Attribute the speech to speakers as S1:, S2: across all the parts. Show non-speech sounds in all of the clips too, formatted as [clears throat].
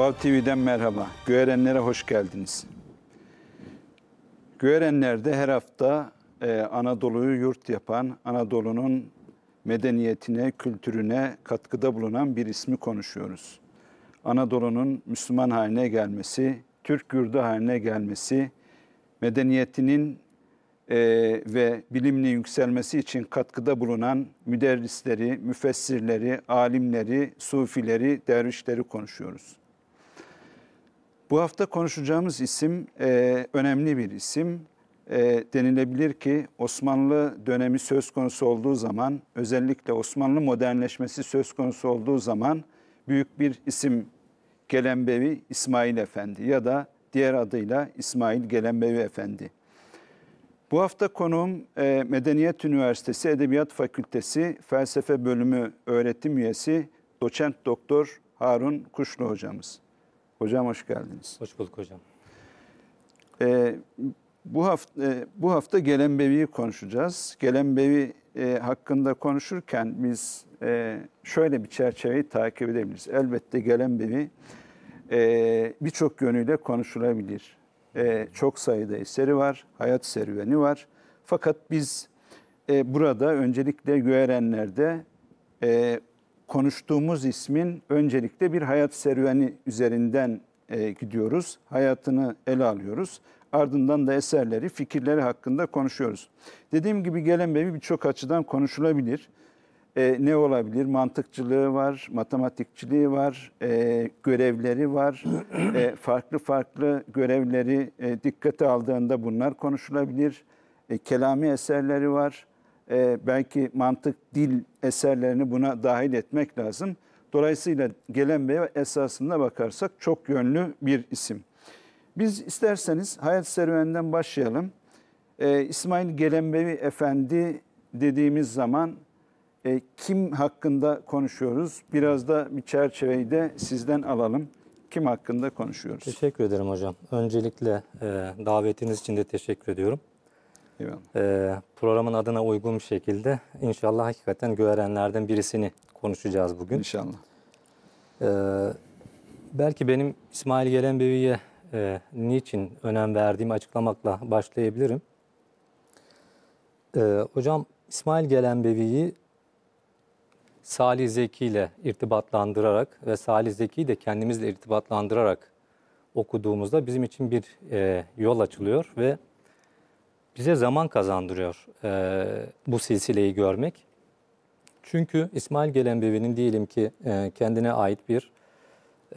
S1: Vav TV'den merhaba. Göğerenlere hoş geldiniz. Göğerenler'de her hafta e, Anadolu'yu yurt yapan, Anadolu'nun medeniyetine, kültürüne katkıda bulunan bir ismi konuşuyoruz. Anadolu'nun Müslüman haline gelmesi, Türk yurdu haline gelmesi, medeniyetinin e, ve biliminin yükselmesi için katkıda bulunan müderrisleri, müfessirleri, alimleri, sufileri, dervişleri konuşuyoruz. Bu hafta konuşacağımız isim e, önemli bir isim. E, denilebilir ki Osmanlı dönemi söz konusu olduğu zaman, özellikle Osmanlı modernleşmesi söz konusu olduğu zaman büyük bir isim Gelenbevi İsmail Efendi ya da diğer adıyla İsmail Gelenbevi Efendi. Bu hafta konuğum e, Medeniyet Üniversitesi Edebiyat Fakültesi Felsefe Bölümü öğretim üyesi doçent doktor Harun Kuşlu hocamız. Hocam hoş geldiniz.
S2: Hoş bulduk hocam.
S1: E, bu hafta e, bu hafta Gelenbevi'yi konuşacağız. Gelenbevi e, hakkında konuşurken biz e, şöyle bir çerçeveyi takip edebiliriz. Elbette Gelenbevi e, birçok yönüyle konuşulabilir. E, çok sayıda eseri var, hayat serüveni var. Fakat biz e, burada öncelikle Göğerenler'de e, konuştuğumuz ismin öncelikle bir hayat serüveni üzerinden e, gidiyoruz. Hayatını ele alıyoruz. Ardından da eserleri, fikirleri hakkında konuşuyoruz. Dediğim gibi Gelenbevi birçok açıdan konuşulabilir. E, ne olabilir? Mantıkçılığı var, matematikçiliği var, e, görevleri var. E, farklı farklı görevleri e, dikkate aldığında bunlar konuşulabilir. E, kelami eserleri var. E, belki mantık, dil eserlerini buna dahil etmek lazım. Dolayısıyla Gelenbey esasında bakarsak çok yönlü bir isim. Biz isterseniz hayat serüveninden başlayalım. E, İsmail Gelenbevi Efendi dediğimiz zaman e, kim hakkında konuşuyoruz? Biraz da bir çerçeveyi de sizden alalım. Kim hakkında konuşuyoruz?
S2: Teşekkür ederim hocam. Öncelikle e, davetiniz için de teşekkür ediyorum. E, programın adına uygun bir şekilde inşallah hakikaten göğerenlerden birisini konuşacağız bugün.
S1: İnşallah.
S2: E, belki benim İsmail Gelenbevi'ye e, niçin önem verdiğimi açıklamakla başlayabilirim. E, hocam İsmail Gelenbevi'yi Salih Zeki ile irtibatlandırarak ve Salih Zeki'yi de kendimizle irtibatlandırarak okuduğumuzda bizim için bir e, yol açılıyor ve bize zaman kazandırıyor e, bu silsileyi görmek. Çünkü İsmail Gelenbevi'nin diyelim ki e, kendine ait bir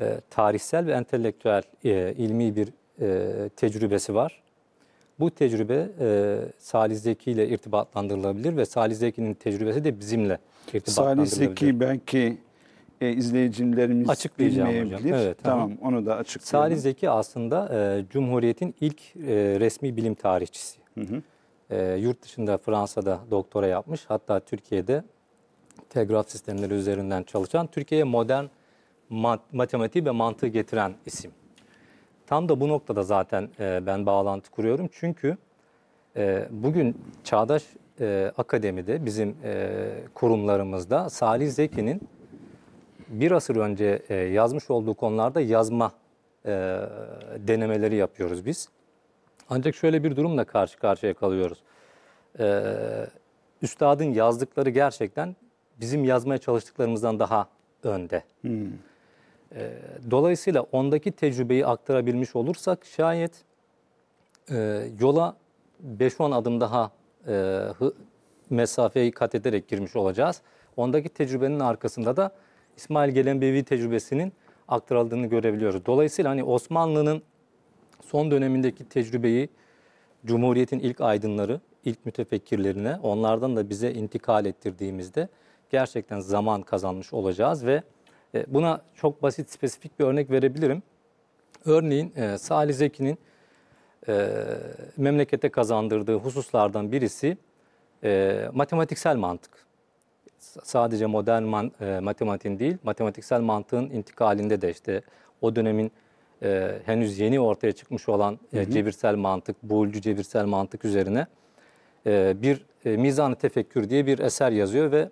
S2: e, tarihsel ve entelektüel e, ilmi bir e, tecrübesi var. Bu tecrübe e, Salih Zeki ile irtibatlandırılabilir ve Salih Zeki'nin tecrübesi de bizimle
S1: Salih
S2: irtibatlandırılabilir.
S1: Zeki belki e, izleyicilerimiz
S2: Açıklayacağım hocam.
S1: bilmeyebilir.
S2: Evet,
S1: tamam onu da açıklayalım.
S2: Salih Zeki aslında e, Cumhuriyet'in ilk e, resmi bilim tarihçisi. E, yurt dışında Fransa'da doktora yapmış. Hatta Türkiye'de telgraf sistemleri üzerinden çalışan, Türkiye'ye modern mat- matematiği ve mantığı getiren isim. Tam da bu noktada zaten e, ben bağlantı kuruyorum. Çünkü e, bugün Çağdaş e, Akademi'de bizim e, kurumlarımızda Salih Zeki'nin bir asır önce e, yazmış olduğu konularda yazma e, denemeleri yapıyoruz biz. Ancak şöyle bir durumla karşı karşıya kalıyoruz. E, üstadın yazdıkları gerçekten bizim yazmaya çalıştıklarımızdan daha önde. E, dolayısıyla ondaki tecrübeyi aktarabilmiş olursak şayet e, yola 5-10 adım daha e, hı, mesafeyi kat ederek girmiş olacağız. Ondaki tecrübenin arkasında da İsmail Gelenbevi tecrübesinin aktarıldığını görebiliyoruz. Dolayısıyla hani Osmanlı'nın son dönemindeki tecrübeyi Cumhuriyet'in ilk aydınları, ilk mütefekkirlerine onlardan da bize intikal ettirdiğimizde gerçekten zaman kazanmış olacağız ve e, buna çok basit spesifik bir örnek verebilirim. Örneğin e, Salih Zeki'nin e, memlekete kazandırdığı hususlardan birisi matematiksel mantık. Sadece modern man, matematiğin değil, matematiksel mantığın intikalinde de işte o dönemin e, henüz yeni ortaya çıkmış olan e, cebirsel mantık, buğulcu cebirsel mantık üzerine e, bir e, Mizan-ı Tefekkür diye bir eser yazıyor ve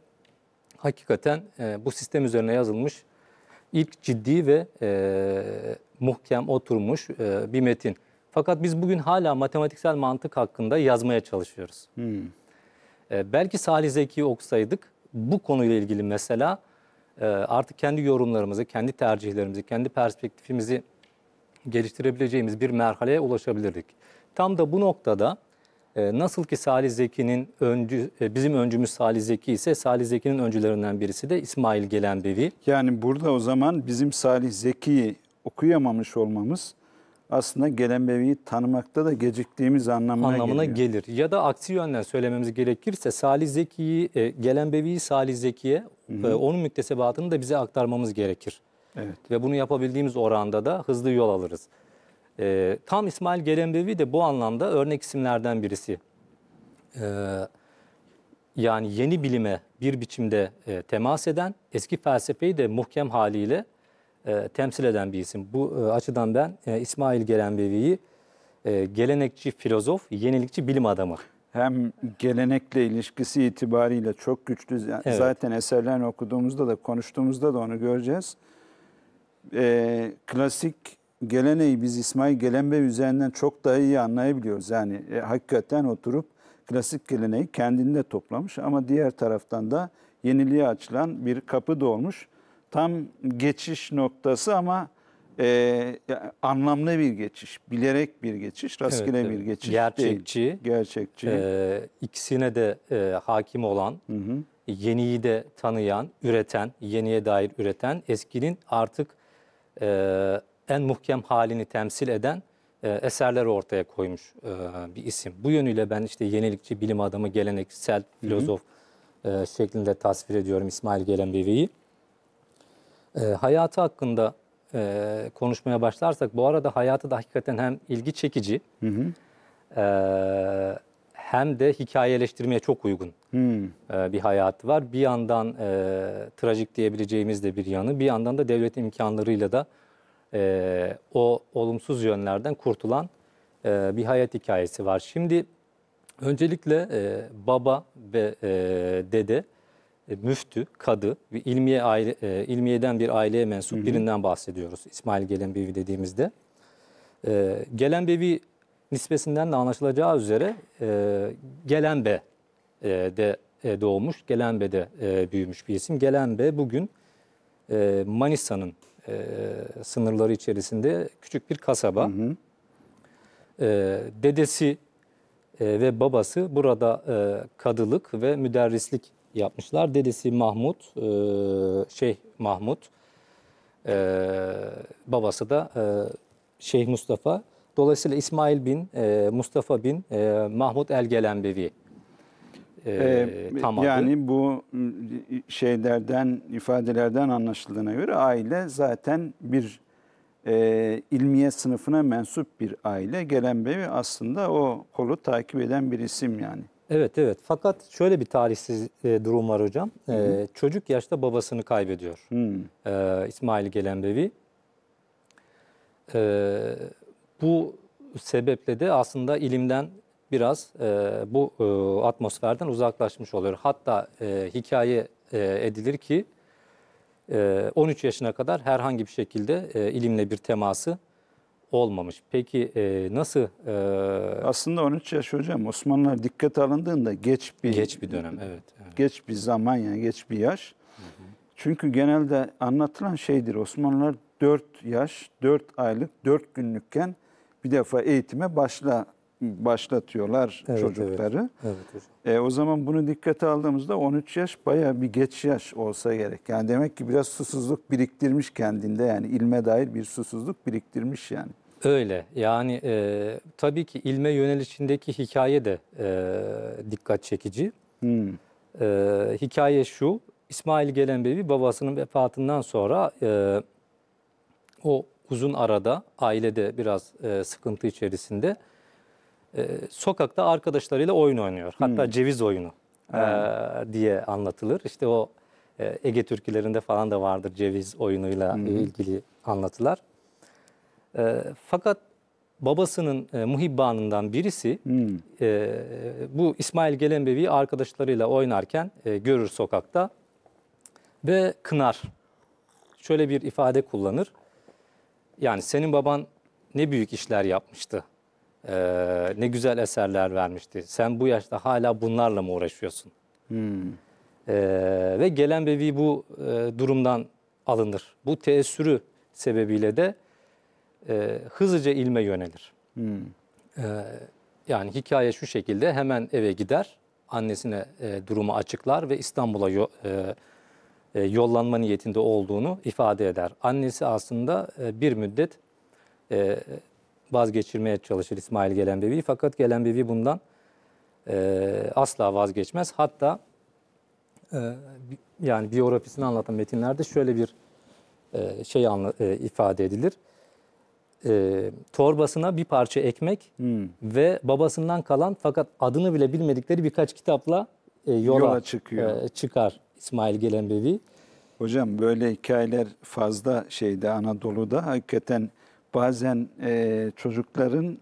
S2: hakikaten e, bu sistem üzerine yazılmış ilk ciddi ve e, muhkem oturmuş e, bir metin. Fakat biz bugün hala matematiksel mantık hakkında yazmaya çalışıyoruz. E, belki Salih Zeki'yi okusaydık bu konuyla ilgili mesela e, artık kendi yorumlarımızı, kendi tercihlerimizi, kendi perspektifimizi geliştirebileceğimiz bir merhaleye ulaşabilirdik. Tam da bu noktada e, nasıl ki Salih Zeki'nin öncü, e, bizim öncümüz Salih Zeki ise Salih Zeki'nin öncülerinden birisi de İsmail Gelenbevi.
S1: Yani burada o zaman bizim Salih Zeki'yi okuyamamış olmamız aslında Gelenbevi'yi tanımakta da geciktiğimiz anlamına,
S2: anlamına
S1: geliyor.
S2: gelir. Ya da aksi yönden söylememiz gerekirse Salih Zeki'yi, e, Gelenbevi'yi Salih Zeki'ye, onun müktesebatını da bize aktarmamız gerekir.
S1: Evet.
S2: Ve bunu yapabildiğimiz oranda da hızlı yol alırız. E, tam İsmail Gelenbevi de bu anlamda örnek isimlerden birisi. E, yani yeni bilime bir biçimde e, temas eden, eski felsefeyi de muhkem haliyle e, temsil eden bir isim. Bu e, açıdan ben e, İsmail Gelenbevi'yi e, gelenekçi filozof, yenilikçi bilim adamı.
S1: Hem gelenekle ilişkisi itibariyle çok güçlü.
S2: Evet.
S1: Zaten eserlerini okuduğumuzda da konuştuğumuzda da onu göreceğiz. Ee, klasik geleneği biz İsmail Gelenbevi üzerinden çok daha iyi anlayabiliyoruz. Yani e, hakikaten oturup klasik geleneği kendinde toplamış ama diğer taraftan da yeniliğe açılan bir kapı da olmuş. Tam geçiş noktası ama e, anlamlı bir geçiş, bilerek bir geçiş, rastgele
S2: Evet,
S1: bir geçiş
S2: Gerçekçi,
S1: değil. Gerçekçi.
S2: e, ikisine de e, hakim olan, yeniyi de tanıyan, üreten, yeniye dair üreten, eskinin artık e, en muhkem halini temsil eden e, eserler ortaya koymuş e, bir isim. Bu yönüyle ben işte yenilikçi, bilim adamı, geleneksel filozof e, şeklinde tasvir ediyorum İsmail Gelenbevi'yi. E, hayatı hakkında e, konuşmaya başlarsak, bu arada hayatı da hakikaten hem ilgi çekici e, hem de hikayeleştirmeye çok uygun
S1: Hmm.
S2: e, bir hayatı var. Bir yandan e, trajik diyebileceğimiz de bir yanı, bir yandan da devlet imkanlarıyla da e, o olumsuz yönlerden kurtulan e, bir hayat hikayesi var. Şimdi öncelikle e, baba ve e, dede e, müftü, kadı ve ilmiye aile, e, ilmiyeden bir aileye mensup birinden bahsediyoruz. İsmail Gelenbevi dediğimizde. E, Gelenbevi nispesinden de anlaşılacağı üzere e, Gelenbe e, de e, doğmuş, Gelenbe'de e, büyümüş bir isim. Gelenbe bugün e, Manisa'nın e, sınırları içerisinde küçük bir kasaba. E, dedesi e, ve babası burada e, kadılık ve müderrislik yapmışlar. Dedesi Mahmut, e, Şeyh Mahmut, e, babası da e, Şeyh Mustafa. Dolayısıyla İsmail bin e, Mustafa bin e, Mahmut El Gelenbevi e,
S1: Ee,
S2: tam adı.
S1: yani bu şeylerden, ifadelerden anlaşıldığına göre aile zaten bir e, ilmiye sınıfına mensup bir aile. Gelenbevi aslında o kolu takip eden bir isim yani.
S2: Evet evet fakat şöyle bir tarihsiz e, durum var hocam. E, çocuk yaşta babasını kaybediyor
S1: Hmm.
S2: e, İsmail Gelenbevi. E, bu sebeple de aslında ilimden biraz e, bu e, atmosferden uzaklaşmış oluyor. Hatta e, hikaye e, edilir ki e, 13 yaşına kadar herhangi bir şekilde e, ilimle bir teması olmamış. Peki e, nasıl e,
S1: Aslında 13 yaş hocam Osmanlılar dikkat alındığında geç bir
S2: geç bir dönem? Evet. evet.
S1: geç bir zaman yani geç bir yaş. Çünkü genelde anlatılan şeydir Osmanlılar 4 yaş, 4 aylık, 4 günlükken bir defa eğitime başla başlatıyorlar
S2: Evet,
S1: çocukları.
S2: Evet hocam.
S1: E, o zaman bunu dikkate aldığımızda 13 yaş bayağı bir geç yaş olsa gerek. Yani demek ki biraz susuzluk biriktirmiş kendinde yani ilme dair bir susuzluk biriktirmiş yani.
S2: Öyle yani e, tabii ki ilme yönelişindeki hikaye de e, dikkat çekici.
S1: Hmm.
S2: E, hikaye şu, İsmail Gelenbevi babasının vefatından sonra e, o uzun arada ailede biraz e, sıkıntı içerisinde e, sokakta arkadaşlarıyla oyun oynuyor. Hatta ceviz oyunu e, diye anlatılır. İşte o e, Ege türkülerinde falan da vardır ceviz oyunuyla ilgili anlatılar. E, fakat babasının e, muhibbanından birisi
S1: Hmm.
S2: e, bu İsmail Gelenbevi'yi arkadaşlarıyla oynarken e, görür sokakta ve kınar. şöyle bir ifade kullanır. Yani senin baban ne büyük işler yapmıştı. Ee, ne güzel eserler vermişti. Sen bu yaşta hala bunlarla mı uğraşıyorsun? Ee, ve gelen bevi bu e, durumdan alınır. Bu teessürü sebebiyle de e, hızlıca ilme yönelir. Ee, yani hikaye şu şekilde hemen eve gider, annesine e, durumu açıklar ve İstanbul'a e, e, yollanma niyetinde olduğunu ifade eder. Annesi aslında e, bir müddet e, vazgeçirmeye çalışır İsmail Gelenbevi'yi fakat Gelenbevi bundan e, asla vazgeçmez. Hatta e, yani biyografisini anlatan metinlerde şöyle bir e, şey anla, e, ifade edilir. E, torbasına bir parça ekmek ve babasından kalan fakat adını bile bilmedikleri birkaç kitapla e, yola,
S1: Yola çıkıyor.
S2: e, çıkar İsmail Gelenbevi.
S1: Hocam böyle hikayeler fazla şeyde Anadolu'da hakikaten bazen e, çocukların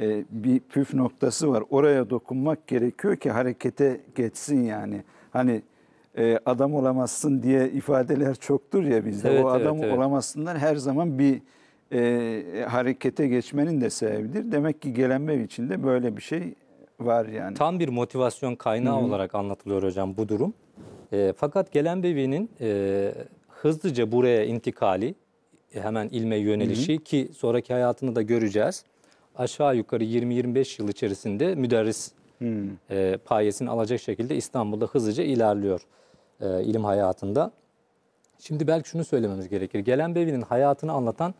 S1: e, bir püf noktası var. Oraya dokunmak gerekiyor ki harekete geçsin yani. Hani e, adam olamazsın diye ifadeler çoktur ya bizde.
S2: Evet,
S1: o adam
S2: evet.
S1: olamazsınlar her zaman bir e, harekete geçmenin de sebebidir. Demek ki gelenmev içinde böyle bir şey var yani.
S2: Tam bir motivasyon kaynağı olarak anlatılıyor hocam bu durum. E, fakat Gelenbevi'nin e, hızlıca buraya intikali, e, hemen ilme yönelişi ki sonraki hayatını da göreceğiz. Aşağı yukarı 20-25 yıl içerisinde müderris e, payesini alacak şekilde İstanbul'da hızlıca ilerliyor e, ilim hayatında. Şimdi belki şunu söylememiz gerekir. Gelenbevi'nin hayatını anlatan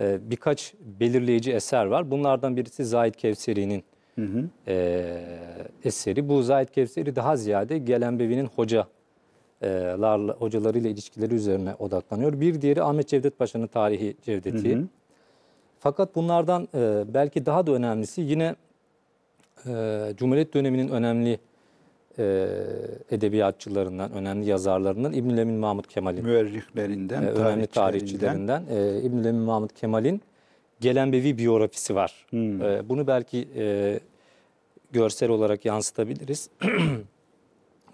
S2: e, birkaç belirleyici eser var. Bunlardan birisi Zahid Kevseri'nin e, eseri. Bu Zahid Kevseri daha ziyade Gelenbevi'nin hoca e, larla, hocalarıyla ilişkileri üzerine odaklanıyor. Bir diğeri Ahmet Cevdet Paşa'nın tarihi Cevdeti. Fakat bunlardan e, belki daha da önemlisi yine e, Cumhuriyet döneminin önemli e, edebiyatçılarından, önemli yazarlarından İbnül Emin Mahmut Kemal'in
S1: Müerrihlerinden,
S2: e, önemli
S1: tarihçilerinden.
S2: e, İbnül Emin Mahmut Kemal'in Gelenbevi biyografisi var.
S1: Hmm.
S2: E, bunu belki e, görsel olarak yansıtabiliriz. [clears throat]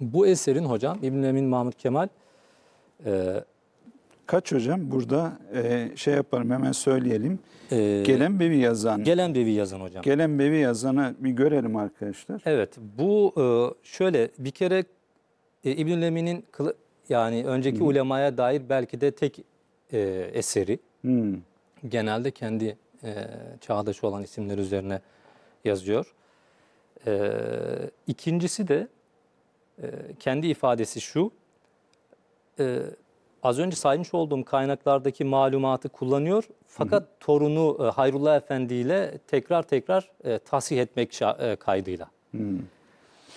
S2: Bu eserin hocam İbnül Emin Mahmut Kemal e,
S1: Kaç hocam? Burada e, şey yapalım hemen söyleyelim.
S2: e,
S1: Gelen Bevi yazan.
S2: Gelenbevi yazan hocam.
S1: Gelen Bevi yazana bir görelim arkadaşlar.
S2: Evet, bu e, şöyle bir kere e, İbnül Emin'in yani önceki ulemaya dair belki de tek e, eseri.
S1: Hmm.
S2: Genelde kendi e, çağdaşı olan isimler üzerine yazıyor. E, ikincisi de e, kendi ifadesi şu. e, az önce saymış olduğum kaynaklardaki malumatı kullanıyor. Fakat torunu e, Hayrullah Efendi ile tekrar tekrar e, tasih etmek e, kaydıyla.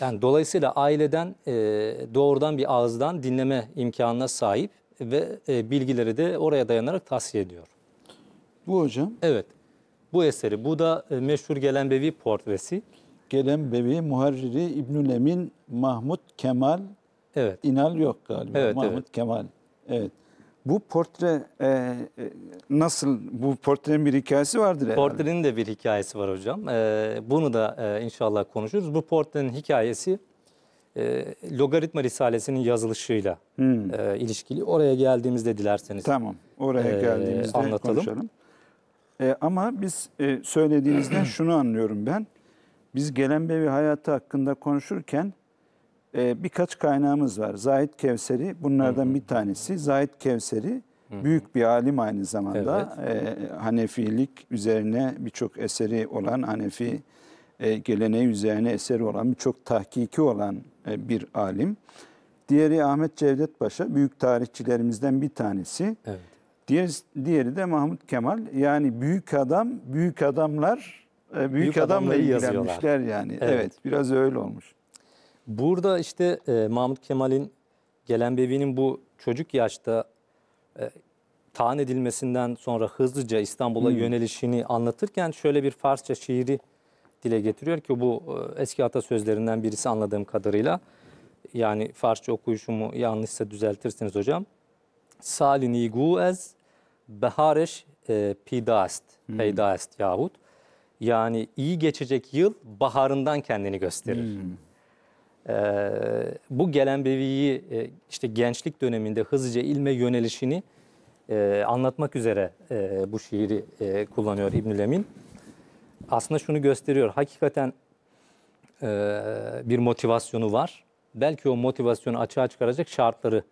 S2: Yani dolayısıyla aileden e, doğrudan bir ağızdan dinleme imkanına sahip ve e, bilgileri de oraya dayanarak tahsiye ediyor.
S1: Bu hocam
S2: Evet. Bu eseri, bu da e, meşhur Gelenbevi portresi.
S1: Gelen Bevi Muharriri İbnül Emin Mahmut Kemal
S2: Evet.
S1: İnal yok galiba.
S2: Evet,
S1: Mahmut
S2: evet.
S1: Kemal. Evet. Bu portre e, e, nasıl? Bu portrenin bir hikayesi vardır herhalde.
S2: Portrenin de bir hikayesi var hocam. E, bunu da e, inşallah konuşuruz. Bu portrenin hikayesi e, Logaritma Risalesi'nin yazılışıyla e, ilişkili. Oraya geldiğimizde dilerseniz.
S1: Tamam. Oraya
S2: Ee,
S1: geldiğimizde
S2: anlatalım.
S1: konuşalım. E, ama biz e, söylediğinizden [clears throat] şunu anlıyorum ben. Biz Gelenbevi hayatı hakkında konuşurken e, birkaç kaynağımız var. Zahid Kevseri bunlardan bir tanesi. Zahid Kevseri büyük bir alim aynı zamanda. E, Hanefilik üzerine birçok eseri olan Hanefi e, geleneği üzerine eseri olan birçok tahkiki olan e, bir alim. Diğeri Ahmet Cevdet Paşa büyük tarihçilerimizden bir tanesi.
S2: Evet.
S1: Diğer, diğeri de Mahmut Kemal. Yani büyük adam, büyük adamlar büyük,
S2: Büyük
S1: adamla ilgilenmişler yani. Evet.
S2: Evet.
S1: biraz öyle olmuş.
S2: Burada işte e, Mahmut Kemal'in Gelenbevi'nin bu çocuk yaşta e, taan edilmesinden sonra hızlıca İstanbul'a yönelişini anlatırken şöyle bir Farsça şiiri dile getiriyor ki bu e, eski atasözlerinden birisi anladığım kadarıyla. Yani Farsça okuyuşumu yanlışsa düzeltirsiniz hocam. Salini gu ez behareş e, pidast, peydast yahut. Yani iyi geçecek yıl baharından kendini gösterir. Ee, bu gelen beviyi e, işte gençlik döneminde hızlıca ilme yönelişini e, anlatmak üzere e, bu şiiri e, kullanıyor İbnül Emin. Aslında şunu gösteriyor. Hakikaten e, bir motivasyonu var. Belki o motivasyonu açığa çıkaracak şartları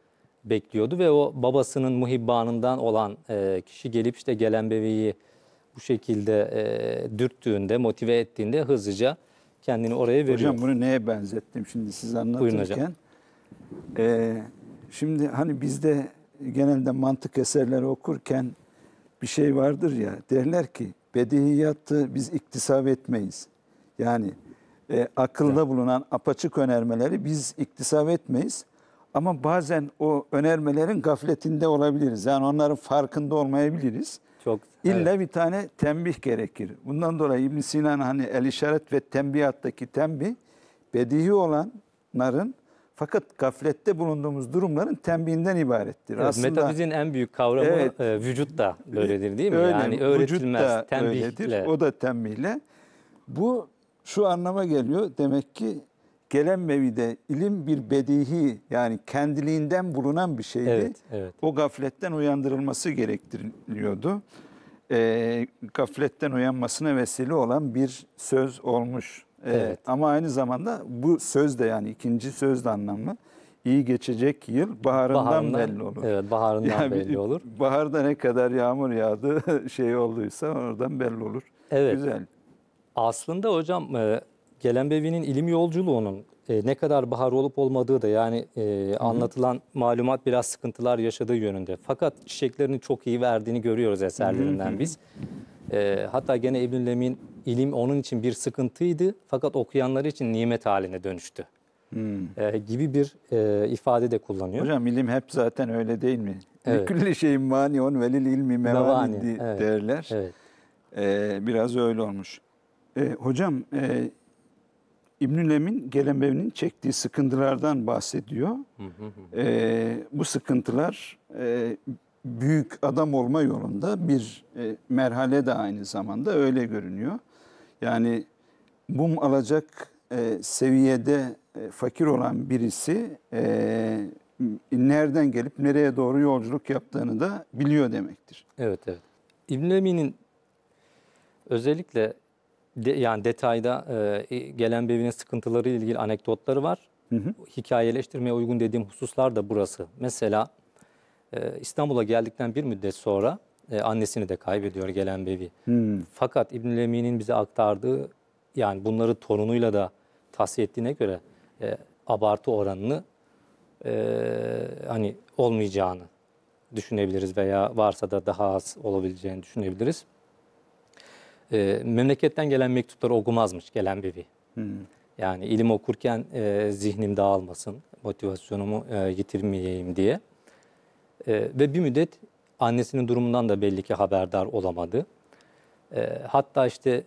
S2: bekliyordu ve o babasının muhibbanından olan e, kişi gelip işte gelen bebeği bu şekilde e, dürttüğünde, motive ettiğinde hızlıca kendini oraya veriyor.
S1: Hocam bunu neye benzettim şimdi siz anlatırken? Ee, şimdi hani bizde genelde mantık eserleri okurken bir şey vardır ya derler ki bedihiyatı biz iktisap etmeyiz. Yani e, akılda bulunan apaçık önermeleri biz iktisap etmeyiz. Ama bazen o önermelerin gafletinde olabiliriz. Yani onların farkında olmayabiliriz.
S2: Çok
S1: İlla
S2: evet.
S1: bir tane tembih gerekir. Bundan dolayı İbn Sina'nın hani el işaret ve tembihattaki tembih bedihi olanların fakat gaflette bulunduğumuz durumların tembihinden ibarettir.
S2: Evet, metafizin en büyük kavramı
S1: Evet.
S2: e, vücut da böyledir değil mi?
S1: öyle,
S2: yani
S1: vücut da
S2: öğretilmez, tembihle.
S1: öyledir. O da tembihle. Bu şu anlama geliyor. Demek ki gelen mevide ilim bir bedihi yani kendiliğinden bulunan bir şeydi.
S2: Evet, evet.
S1: O gafletten uyandırılması gerektiriliyordu. Ee, gafletten uyanmasına vesile olan bir söz olmuş. Ee,
S2: Evet.
S1: Ama aynı zamanda bu söz de yani ikinci söz de anlamlı. İyi geçecek yıl baharından, belli olur.
S2: Evet, baharından
S1: Yani
S2: belli olur.
S1: Baharda ne kadar yağmur yağdı [laughs] şey olduysa oradan belli olur.
S2: Evet.
S1: Güzel.
S2: Aslında hocam e, Gelenbevi'nin ilim yolculuğunun e, ne kadar bahar olup olmadığı da yani e, anlatılan malumat biraz sıkıntılar yaşadığı yönünde. Fakat çiçeklerini çok iyi verdiğini görüyoruz eserlerinden biz. E, hatta gene İbnül Emin ilim onun için bir sıkıntıydı fakat okuyanlar için nimet haline dönüştü. E, gibi bir e, ifade de kullanıyor.
S1: Hocam ilim hep zaten öyle değil mi?
S2: Evet.
S1: Külli şeyin maniun velil ilmi mevani
S2: evet.
S1: derler.
S2: Evet.
S1: Ee, biraz öyle olmuş. Ee, hocam e, İbnül Emin Gelenbev'in çektiği sıkıntılardan bahsediyor. Ee, bu sıkıntılar e, büyük adam olma yolunda bir e, merhale de aynı zamanda öyle görünüyor. Yani mum alacak e, seviyede e, fakir olan birisi e, nereden gelip nereye doğru yolculuk yaptığını da biliyor demektir.
S2: Evet evet. İbn Emin'in özellikle de, yani detayda e, gelen bevinin sıkıntıları ile ilgili anekdotları var.
S1: Hı hı.
S2: Hikayeleştirmeye uygun dediğim hususlar da burası. Mesela e, İstanbul'a geldikten bir müddet sonra e, annesini de kaybediyor gelen.
S1: Hmm.
S2: Fakat İbn Emin'in bize aktardığı yani bunları torunuyla da tahsiye ettiğine göre e, abartı oranını e, hani olmayacağını düşünebiliriz veya varsa da daha az olabileceğini düşünebiliriz. E, memleketten gelen mektupları okumazmış gelen bebi. Yani ilim okurken e, zihnim dağılmasın, motivasyonumu e, yitirmeyeyim diye. E, ve bir müddet annesinin durumundan da belli ki haberdar olamadı. E, hatta işte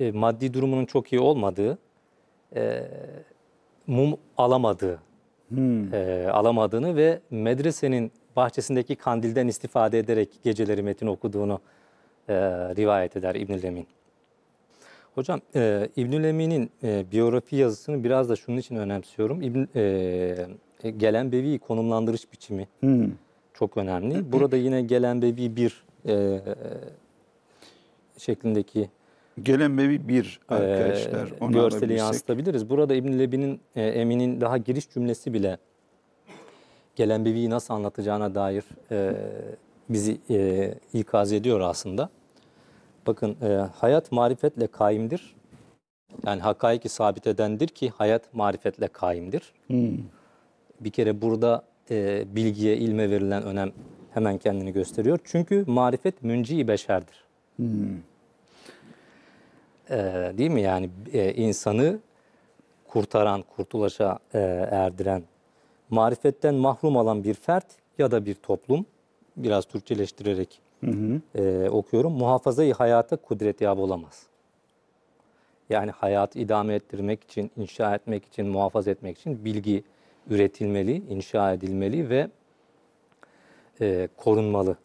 S2: e, maddi durumunun çok iyi olmadığı, e, mum alamadığı, e, alamadığını ve medresenin bahçesindeki kandilden istifade ederek geceleri metin okuduğunu e, rivayet eder İbnül Emin. Hocam e, İbnül Emin'in e, biyografi yazısını biraz da şunun için önemsiyorum. İbn, e, e, gelen bevi konumlandırış biçimi
S1: Hmm.
S2: çok önemli. Burada yine gelen bevi bir e, şeklindeki
S1: Gelenbevi bir arkadaşlar.
S2: e, görseli yansıtabiliriz. Burada İbn Lebi'nin e, Emin'in daha giriş cümlesi bile gelen beviyi nasıl anlatacağına dair e, bizi e, ikaz ediyor aslında. Bakın e, hayat marifetle kaimdir. Yani hakaiki sabit edendir ki hayat marifetle kaimdir.
S1: Hmm.
S2: Bir kere burada e, bilgiye, ilme verilen önem hemen kendini gösteriyor. Çünkü marifet münci beşerdir. E, değil mi? Yani e, insanı kurtaran, kurtuluşa e, erdiren, marifetten mahrum olan bir fert ya da bir toplum, biraz Türkçeleştirerek e, okuyorum, muhafazayı hayata kudret yap olamaz. Yani hayatı idame ettirmek için, inşa etmek için, muhafaza etmek için bilgi üretilmeli, inşa edilmeli ve e, korunmalı.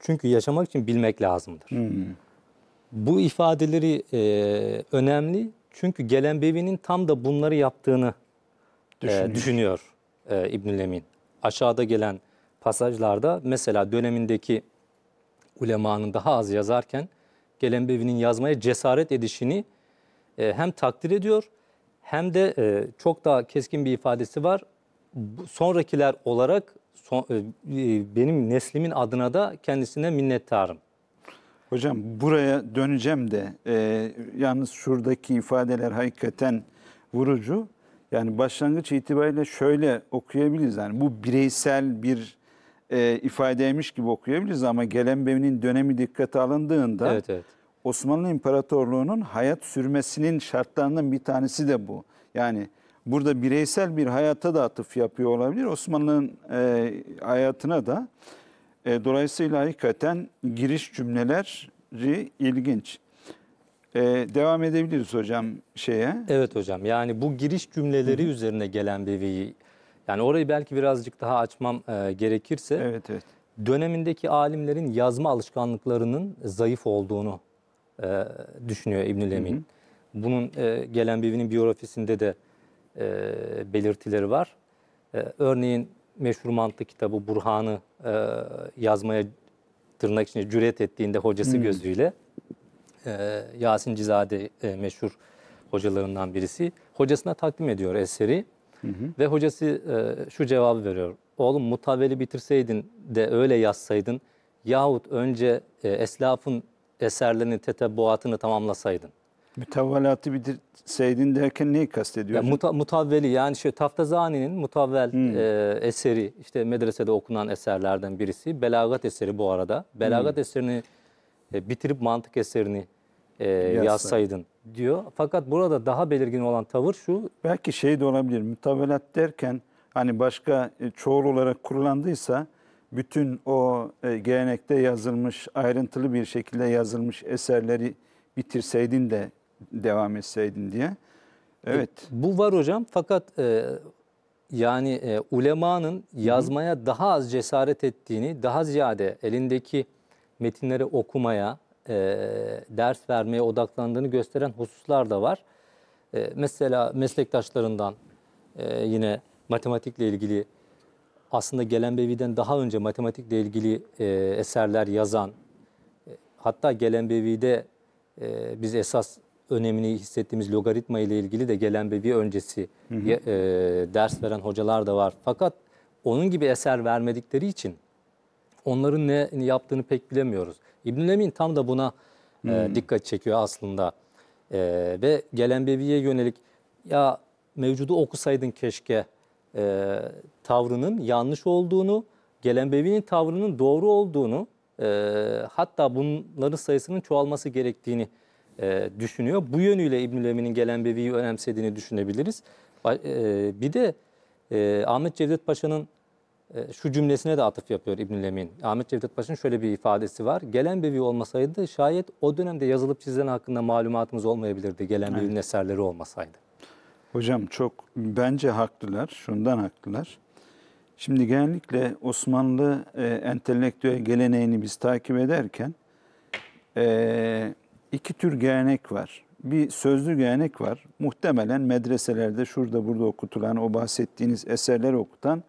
S2: Çünkü yaşamak için bilmek lazımdır. Bu ifadeleri e, önemli çünkü gelen bevinin tam da bunları yaptığını e,
S1: Düşünüyor.
S2: e, İbnül Emin. Aşağıda gelen pasajlarda mesela dönemindeki ulemanın daha az yazarken Gelenbevi'nin yazmaya cesaret edişini e, hem takdir ediyor hem de e, çok daha keskin bir ifadesi var. Sonrakiler olarak son, e, benim neslimin adına da kendisine minnettarım.
S1: Hocam buraya döneceğim de e, yalnız şuradaki ifadeler hakikaten vurucu. Yani başlangıç itibariyle şöyle okuyabiliriz. Yani bu bireysel bir e, ifadeymiş gibi okuyabiliriz ama Gelenbevi'nin dönemi dikkate alındığında
S2: Evet evet.
S1: Osmanlı İmparatorluğu'nun hayat sürmesinin şartlarından bir tanesi de bu. Yani burada bireysel bir hayata da atıf yapıyor olabilir. Osmanlı'nın e, hayatına da. E, dolayısıyla hakikaten giriş cümleleri ilginç. E, devam edebiliriz hocam şeye.
S2: Evet hocam yani bu giriş cümleleri üzerine gelen bebeği yani orayı belki birazcık daha açmam e, gerekirse
S1: Evet evet.
S2: dönemindeki alimlerin yazma alışkanlıklarının zayıf olduğunu e, düşünüyor İbnül Emin. Bunun e, gelen bevinin biyografisinde de e, belirtileri var. E, örneğin meşhur mantık kitabı Burhan'ı e, yazmaya tırnak içinde cüret ettiğinde hocası gözüyle e, Yasin Cizade e, meşhur hocalarından birisi hocasına takdim ediyor eseri ve hocası e, şu cevabı veriyor. Oğlum mutavveli bitirseydin de öyle yazsaydın yahut önce e, eslafın eserlerini, tetebbuatını tamamlasaydın.
S1: Mütevvalatı bitirseydin derken neyi kastediyor?
S2: Ya
S1: hocam?
S2: muta, mutavveli yani şu Taftazani'nin mutavvel e, eseri işte medresede okunan eserlerden birisi. Belagat eseri bu arada. Belagat eserini e, bitirip mantık eserini e, yazsaydın diyor. Fakat burada daha belirgin olan tavır şu.
S1: Belki şey de olabilir. Mütavelat derken hani başka e, çoğul olarak kurulandıysa bütün o e, gelenekte yazılmış, ayrıntılı bir şekilde yazılmış eserleri bitirseydin de devam etseydin diye. Evet.
S2: Bu var hocam fakat e, yani e, ulemanın yazmaya daha az cesaret ettiğini, daha ziyade elindeki metinleri okumaya, e, ders vermeye odaklandığını gösteren hususlar da var. E, mesela meslektaşlarından e, yine matematikle ilgili aslında Gelenbevi'den daha önce matematikle ilgili e, eserler yazan, e, hatta Gelenbevi'de e, biz esas önemini hissettiğimiz logaritma ile ilgili de Gelenbevi öncesi ye- e, ders veren hocalar da var. Fakat onun gibi eser vermedikleri için onların ne yaptığını pek bilemiyoruz. İbnül Emin tam da buna e, dikkat çekiyor aslında. E, ve Gelenbevi'ye yönelik ya mevcudu okusaydın keşke e, tavrının yanlış olduğunu, Gelenbevi'nin tavrının doğru olduğunu, e, hatta bunların sayısının çoğalması gerektiğini e, düşünüyor. Bu yönüyle İbnül Emin'in Gelenbevi'yi önemsediğini düşünebiliriz. E, bir de e, Ahmet Cevdet Paşa'nın şu cümlesine de atıf yapıyor İbnül Emin. Ahmet Cevdet Paşa'nın şöyle bir ifadesi var. Gelenbevi olmasaydı şayet o dönemde yazılıp çizilen hakkında malumatımız olmayabilirdi. Gelenbevi'nin eserleri olmasaydı.
S1: Hocam çok bence haklılar. Şundan haklılar. Şimdi genellikle Osmanlı e, entelektüel geleneğini biz takip ederken e, iki tür gelenek var. Bir sözlü gelenek var. Muhtemelen medreselerde şurada burada okutulan o bahsettiğiniz eserleri okutan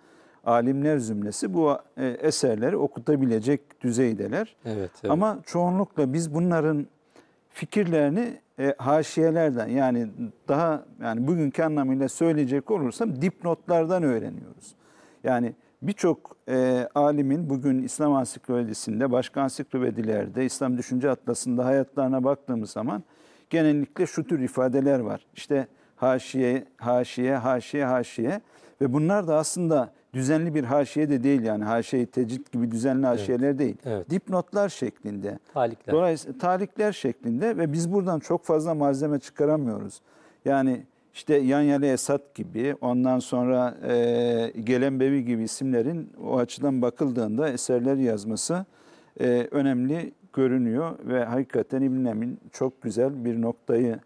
S1: alimler zümresi bu e, eserleri okutabilecek düzeydeler.
S2: Evet, evet.
S1: Ama çoğunlukla biz bunların fikirlerini e, haşiyelerden yani daha yani bugünkü anlamıyla söyleyecek olursam dipnotlardan öğreniyoruz. Yani birçok e, alimin bugün İslam ansiklopedisinde, başka ansiklopedilerde, İslam Düşünce Atlası'nda hayatlarına baktığımız zaman genellikle şu tür ifadeler var. İşte haşiye, haşiye, haşiye, haşiye ve bunlar da aslında düzenli bir haşiye de değil yani haşiye tecrit gibi düzenli haşiyeler değil.
S2: evet.
S1: Dipnotlar şeklinde.
S2: Talikler.
S1: Dolayısıyla tarihler şeklinde ve biz buradan çok fazla malzeme çıkaramıyoruz. Yani işte Yanyali Esat gibi ondan sonra e, Gelenbevi gibi isimlerin o açıdan bakıldığında eserler yazması e, önemli görünüyor ve hakikaten İbn Emin çok güzel bir noktayı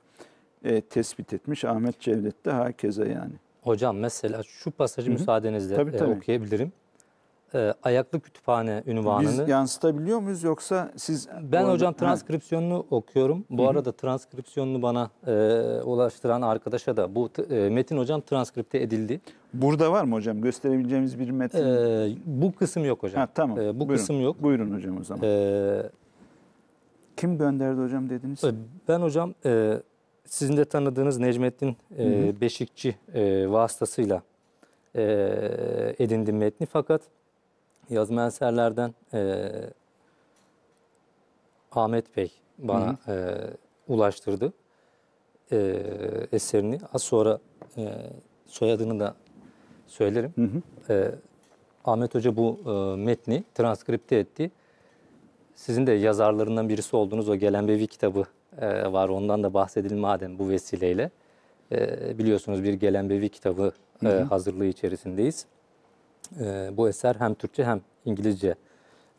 S1: e, tespit etmiş. Ahmet Cevdet de hakeza yani.
S2: Hocam mesela şu pasajı müsaadenizle
S1: Tabii,
S2: e,
S1: tabii.
S2: okuyabilirim. e, ayaklı kütüphane ünvanını
S1: Biz yansıtabiliyor muyuz yoksa siz...
S2: ben
S1: orada-
S2: hocam
S1: Ha,
S2: transkripsiyonunu okuyorum. Bu arada transkripsiyonunu bana e, ulaştıran arkadaşa da bu e, metin hocam transkripte edildi.
S1: Burada var mı hocam? Gösterebileceğimiz bir metin?
S2: E, bu kısım yok hocam.
S1: ha, tamam.
S2: e, bu
S1: Buyurun.
S2: kısım yok.
S1: Buyurun hocam o zaman.
S2: E,
S1: Kim gönderdi hocam dediniz?
S2: ben hocam e, sizin de tanıdığınız Necmettin e, Beşikçi e, vasıtasıyla e, edindim metni. Fakat yazma eserlerden e, Ahmet Bey bana e, ulaştırdı e, eserini. Az sonra e, soyadını da söylerim. E, Ahmet Hoca bu e, metni transkripte etti. Sizin de yazarlarından birisi olduğunuz o Gelen Bevi kitabı e, var. Ondan da bahsedelim madem bu vesileyle. E, biliyorsunuz bir Gelen Bevi kitabı e, hazırlığı içerisindeyiz. E, bu eser hem Türkçe hem İngilizce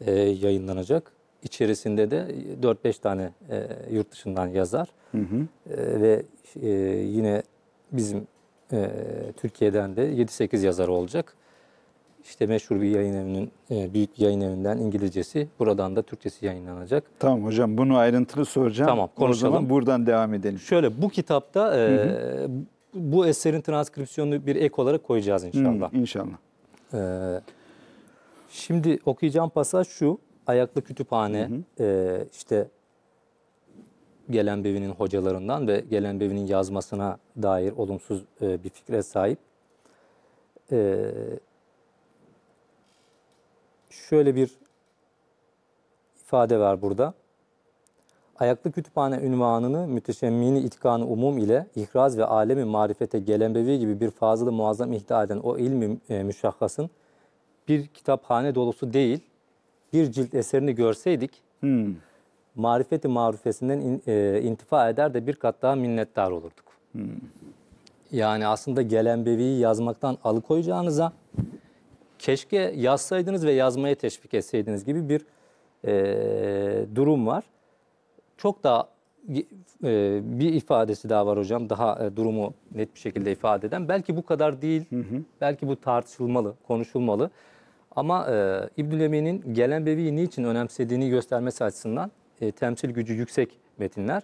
S2: e, yayınlanacak. İçerisinde de 4-5 tane e, yurt dışından yazar E, ve e, yine bizim e, Türkiye'den de 7-8 yazar olacak. İşte meşhur bir yayın evinin, e, büyük bir yayın evinden İngilizcesi, buradan da Türkçesi yayınlanacak.
S1: Tamam hocam bunu ayrıntılı soracağım.
S2: Tamam,
S1: O
S2: konuşalım.
S1: zaman buradan devam edelim.
S2: Şöyle bu kitapta e, bu eserin transkripsiyonunu bir ek olarak koyacağız inşallah.
S1: Hı, inşallah.
S2: Ee, şimdi okuyacağım pasaj şu. Ayaklı kütüphane e, işte Gelenbevi'nin hocalarından ve Gelenbevi'nin yazmasına dair olumsuz e, bir fikre sahip. Ee, şöyle bir ifade var burada. Ayaklı kütüphane ünvanını müteşemmini itkanı umum ile ihraz ve alemi marifete gelenbevi gibi bir fazılı muazzam ihda eden o ilmi e, müşahhasın bir kitaphane dolusu değil, bir cilt eserini görseydik
S1: Hmm.
S2: marifeti marufesinden in- e, intifa eder de bir kat daha minnettar olurduk. Yani aslında Gelenbevi'yi yazmaktan alıkoyacağınıza keşke yazsaydınız ve yazmaya teşvik etseydiniz gibi bir e, durum var. Çok daha e, bir ifadesi daha var hocam. Daha e, durumu net bir şekilde ifade eden. Belki bu kadar değil. Belki bu tartışılmalı, konuşulmalı. Ama e, İbnül Emin'in Gelenbevi'yi niçin önemsediğini göstermesi açısından e, temsil gücü yüksek metinler.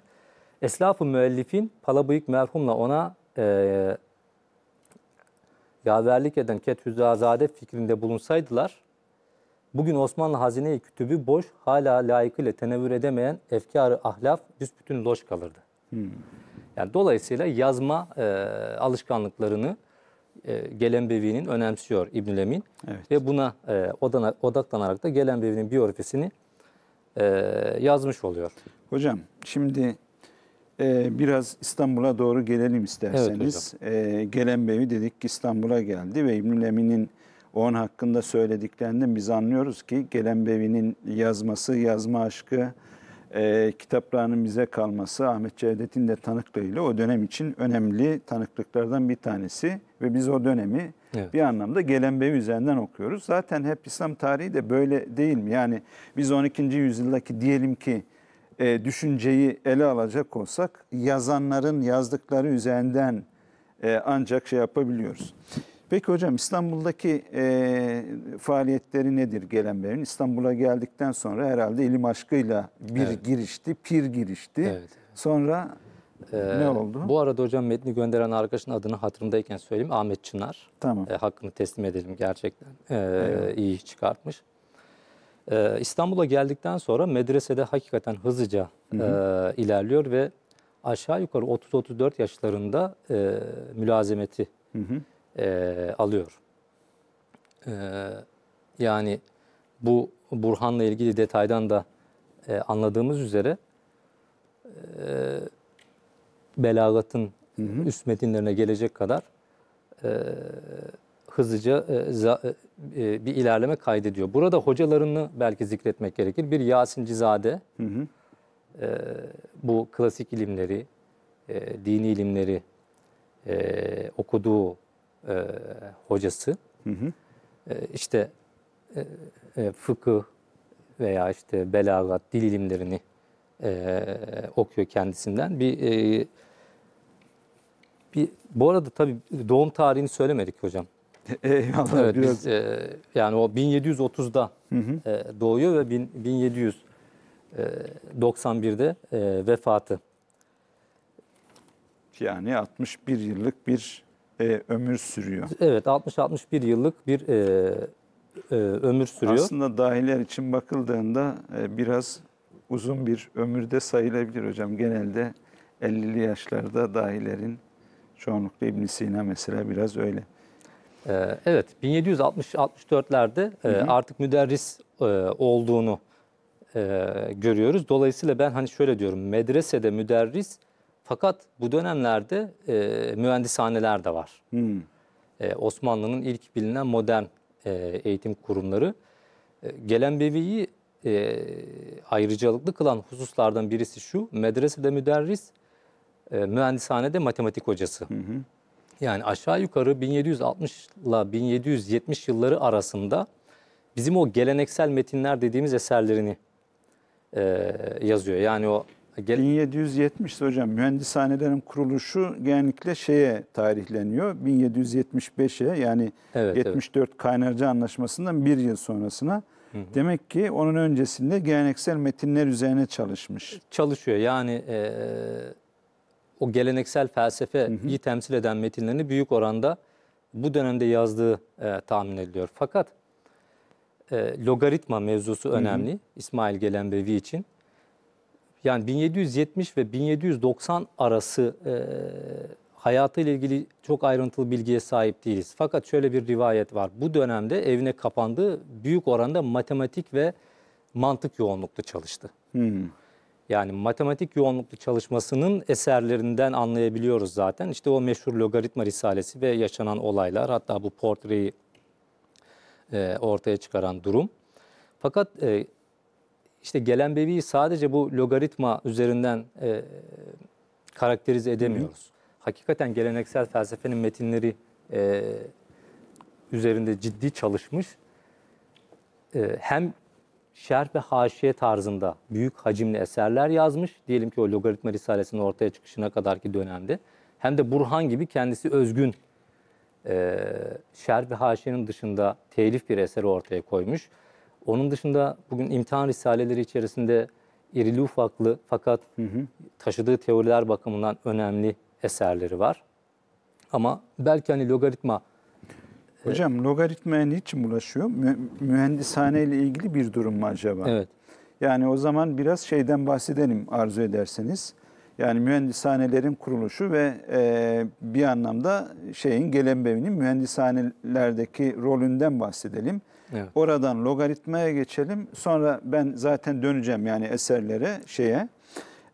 S2: Eslaf-ı müellifin Palabıyık merhumla ona e, yaverlik eden Kethüzazade fikrinde bulunsaydılar, bugün Osmanlı Hazine-i Kütübü boş, hala layıkıyla tenevvür edemeyen efkarı ahlaf büsbütün loş kalırdı. Yani dolayısıyla yazma e, alışkanlıklarını e, Gelenbevi'nin önemsiyor İbnül Emin.
S1: Evet.
S2: Ve buna e, odana, odaklanarak da Gelenbevi'nin biyografisini e, yazmış oluyor.
S1: Hocam şimdi e, biraz İstanbul'a doğru gelelim isterseniz. e, Gelenbevi dedik ki İstanbul'a geldi ve İbnül Emin'in onun hakkında söylediklerinden biz anlıyoruz ki Gelenbevi'nin yazması, yazma aşkı, e, kitaplarının bize kalması Ahmet Cevdet'in de tanıklığıyla o dönem için önemli tanıklıklardan bir tanesi ve biz o dönemi
S2: Evet.
S1: bir anlamda Gelenbevi üzerinden okuyoruz. Zaten hep İslam tarihi de böyle değil mi? Yani biz 12. yüzyıldaki diyelim ki e, düşünceyi ele alacak olsak yazanların yazdıkları üzerinden e, ancak şey yapabiliyoruz. Peki hocam İstanbul'daki e, faaliyetleri nedir Gelenbevi'nin? İstanbul'a geldikten sonra herhalde ilim aşkıyla bir
S2: Evet.
S1: girişti, pir girişti.
S2: Evet.
S1: Sonra ne oldu?
S2: Bu arada hocam metni gönderen arkadaşın adını hatırımdayken söyleyeyim. Ahmet Çınar.
S1: Tamam.
S2: E, hakkını teslim edelim gerçekten. E, iyi iş çıkartmış. E, İstanbul'a geldikten sonra medresede hakikaten hızlıca e, ilerliyor ve aşağı yukarı 30-34 yaşlarında e, mülazemeti e, alıyor. E, yani bu Burhan'la ilgili detaydan da e, anladığımız üzere e, belagatın üst metinlerine gelecek kadar e, hızlıca e, za- e, bir ilerleme kaydediyor. Burada hocalarını belki zikretmek gerekir. Bir Yasin Cizade, e, bu klasik ilimleri, e, dini ilimleri e, okuduğu e, hocası. E, işte e, e, fıkıh veya işte belagat, dil ilimlerini e, okuyor kendisinden. Bir e, bir bu arada tabii doğum tarihini söylemedik hocam. [laughs]
S1: Eyvallah
S2: Evet,
S1: biraz.
S2: biz, e, yani o 1730'da e, doğuyor ve bin- 1791'de e, vefatı.
S1: Yani 61 yıllık bir e, ömür sürüyor.
S2: Evet 60-61 yıllık bir e, e, ömür sürüyor.
S1: Aslında dahiler için bakıldığında e, biraz uzun bir ömürde sayılabilir hocam. Genelde 50'li yaşlarda dahilerin çoğunlukla ibn Sina mesela biraz öyle.
S2: Ee, evet, 1760-64'lerde e, artık müderris e, olduğunu e, görüyoruz. Dolayısıyla ben hani şöyle diyorum, medresede müderris fakat bu dönemlerde mühendishaneler de var.
S1: Hmm.
S2: Osmanlı'nın ilk bilinen modern eğitim kurumları. Gelenbevi'yi e, ayrıcalıklı kılan hususlardan birisi şu, medresede müderris, mühendishanede matematik hocası. Yani aşağı yukarı 1760 ile 1770 yılları arasında bizim o geleneksel metinler dediğimiz eserlerini e, yazıyor. Yani o gel-
S1: 1770 hocam mühendishanelerin kuruluşu genellikle şeye tarihleniyor. 1775'e yani
S2: Evet,
S1: 74 Kaynarca Anlaşması'ndan bir yıl sonrasına. Demek ki onun öncesinde geleneksel metinler üzerine çalışmış.
S2: çalışıyor. Yani e, o geleneksel felsefeyi temsil eden metinlerini büyük oranda bu dönemde yazdığı e, tahmin ediliyor. Fakat e, logaritma mevzusu önemli İsmail Gelenbevi için. Yani 1770 ve 1790 arası e, hayatıyla ilgili çok ayrıntılı bilgiye sahip değiliz. Fakat şöyle bir rivayet var. Bu dönemde evine kapandığı büyük oranda matematik ve mantık yoğunluklu çalıştı.
S1: Hmm.
S2: Yani matematik yoğunluklu çalışmasının eserlerinden anlayabiliyoruz zaten. İşte o meşhur logaritma risalesi ve yaşanan olaylar hatta bu portreyi e, ortaya çıkaran durum. Fakat e, işte Gelenbevi'yi sadece bu logaritma üzerinden e, karakterize edemiyoruz. Hakikaten geleneksel felsefenin metinleri e, üzerinde ciddi çalışmış. E, hem şerh ve haşiye tarzında büyük hacimli eserler yazmış. Diyelim ki o logaritma risalesinin ortaya çıkışına kadarki dönemde. Hem de Burhan gibi kendisi özgün e, şerh ve haşiyenin dışında telif bir eseri ortaya koymuş. Onun dışında bugün imtihan risaleleri içerisinde irili ufaklı fakat taşıdığı teoriler bakımından önemli eserleri var. Ama belki hani logaritma
S1: Hocam logaritmaya niçin bulaşıyor? Mü- mühendishane ile ilgili bir durum mu acaba?
S2: evet
S1: Yani o zaman biraz şeyden bahsedelim arzu ederseniz. Yani mühendishanelerin kuruluşu ve e, bir anlamda şeyin Gelenbevi'nin mühendishanelerdeki rolünden bahsedelim.
S2: Evet.
S1: Oradan logaritmaya geçelim. Sonra ben zaten döneceğim yani eserlere, şeye,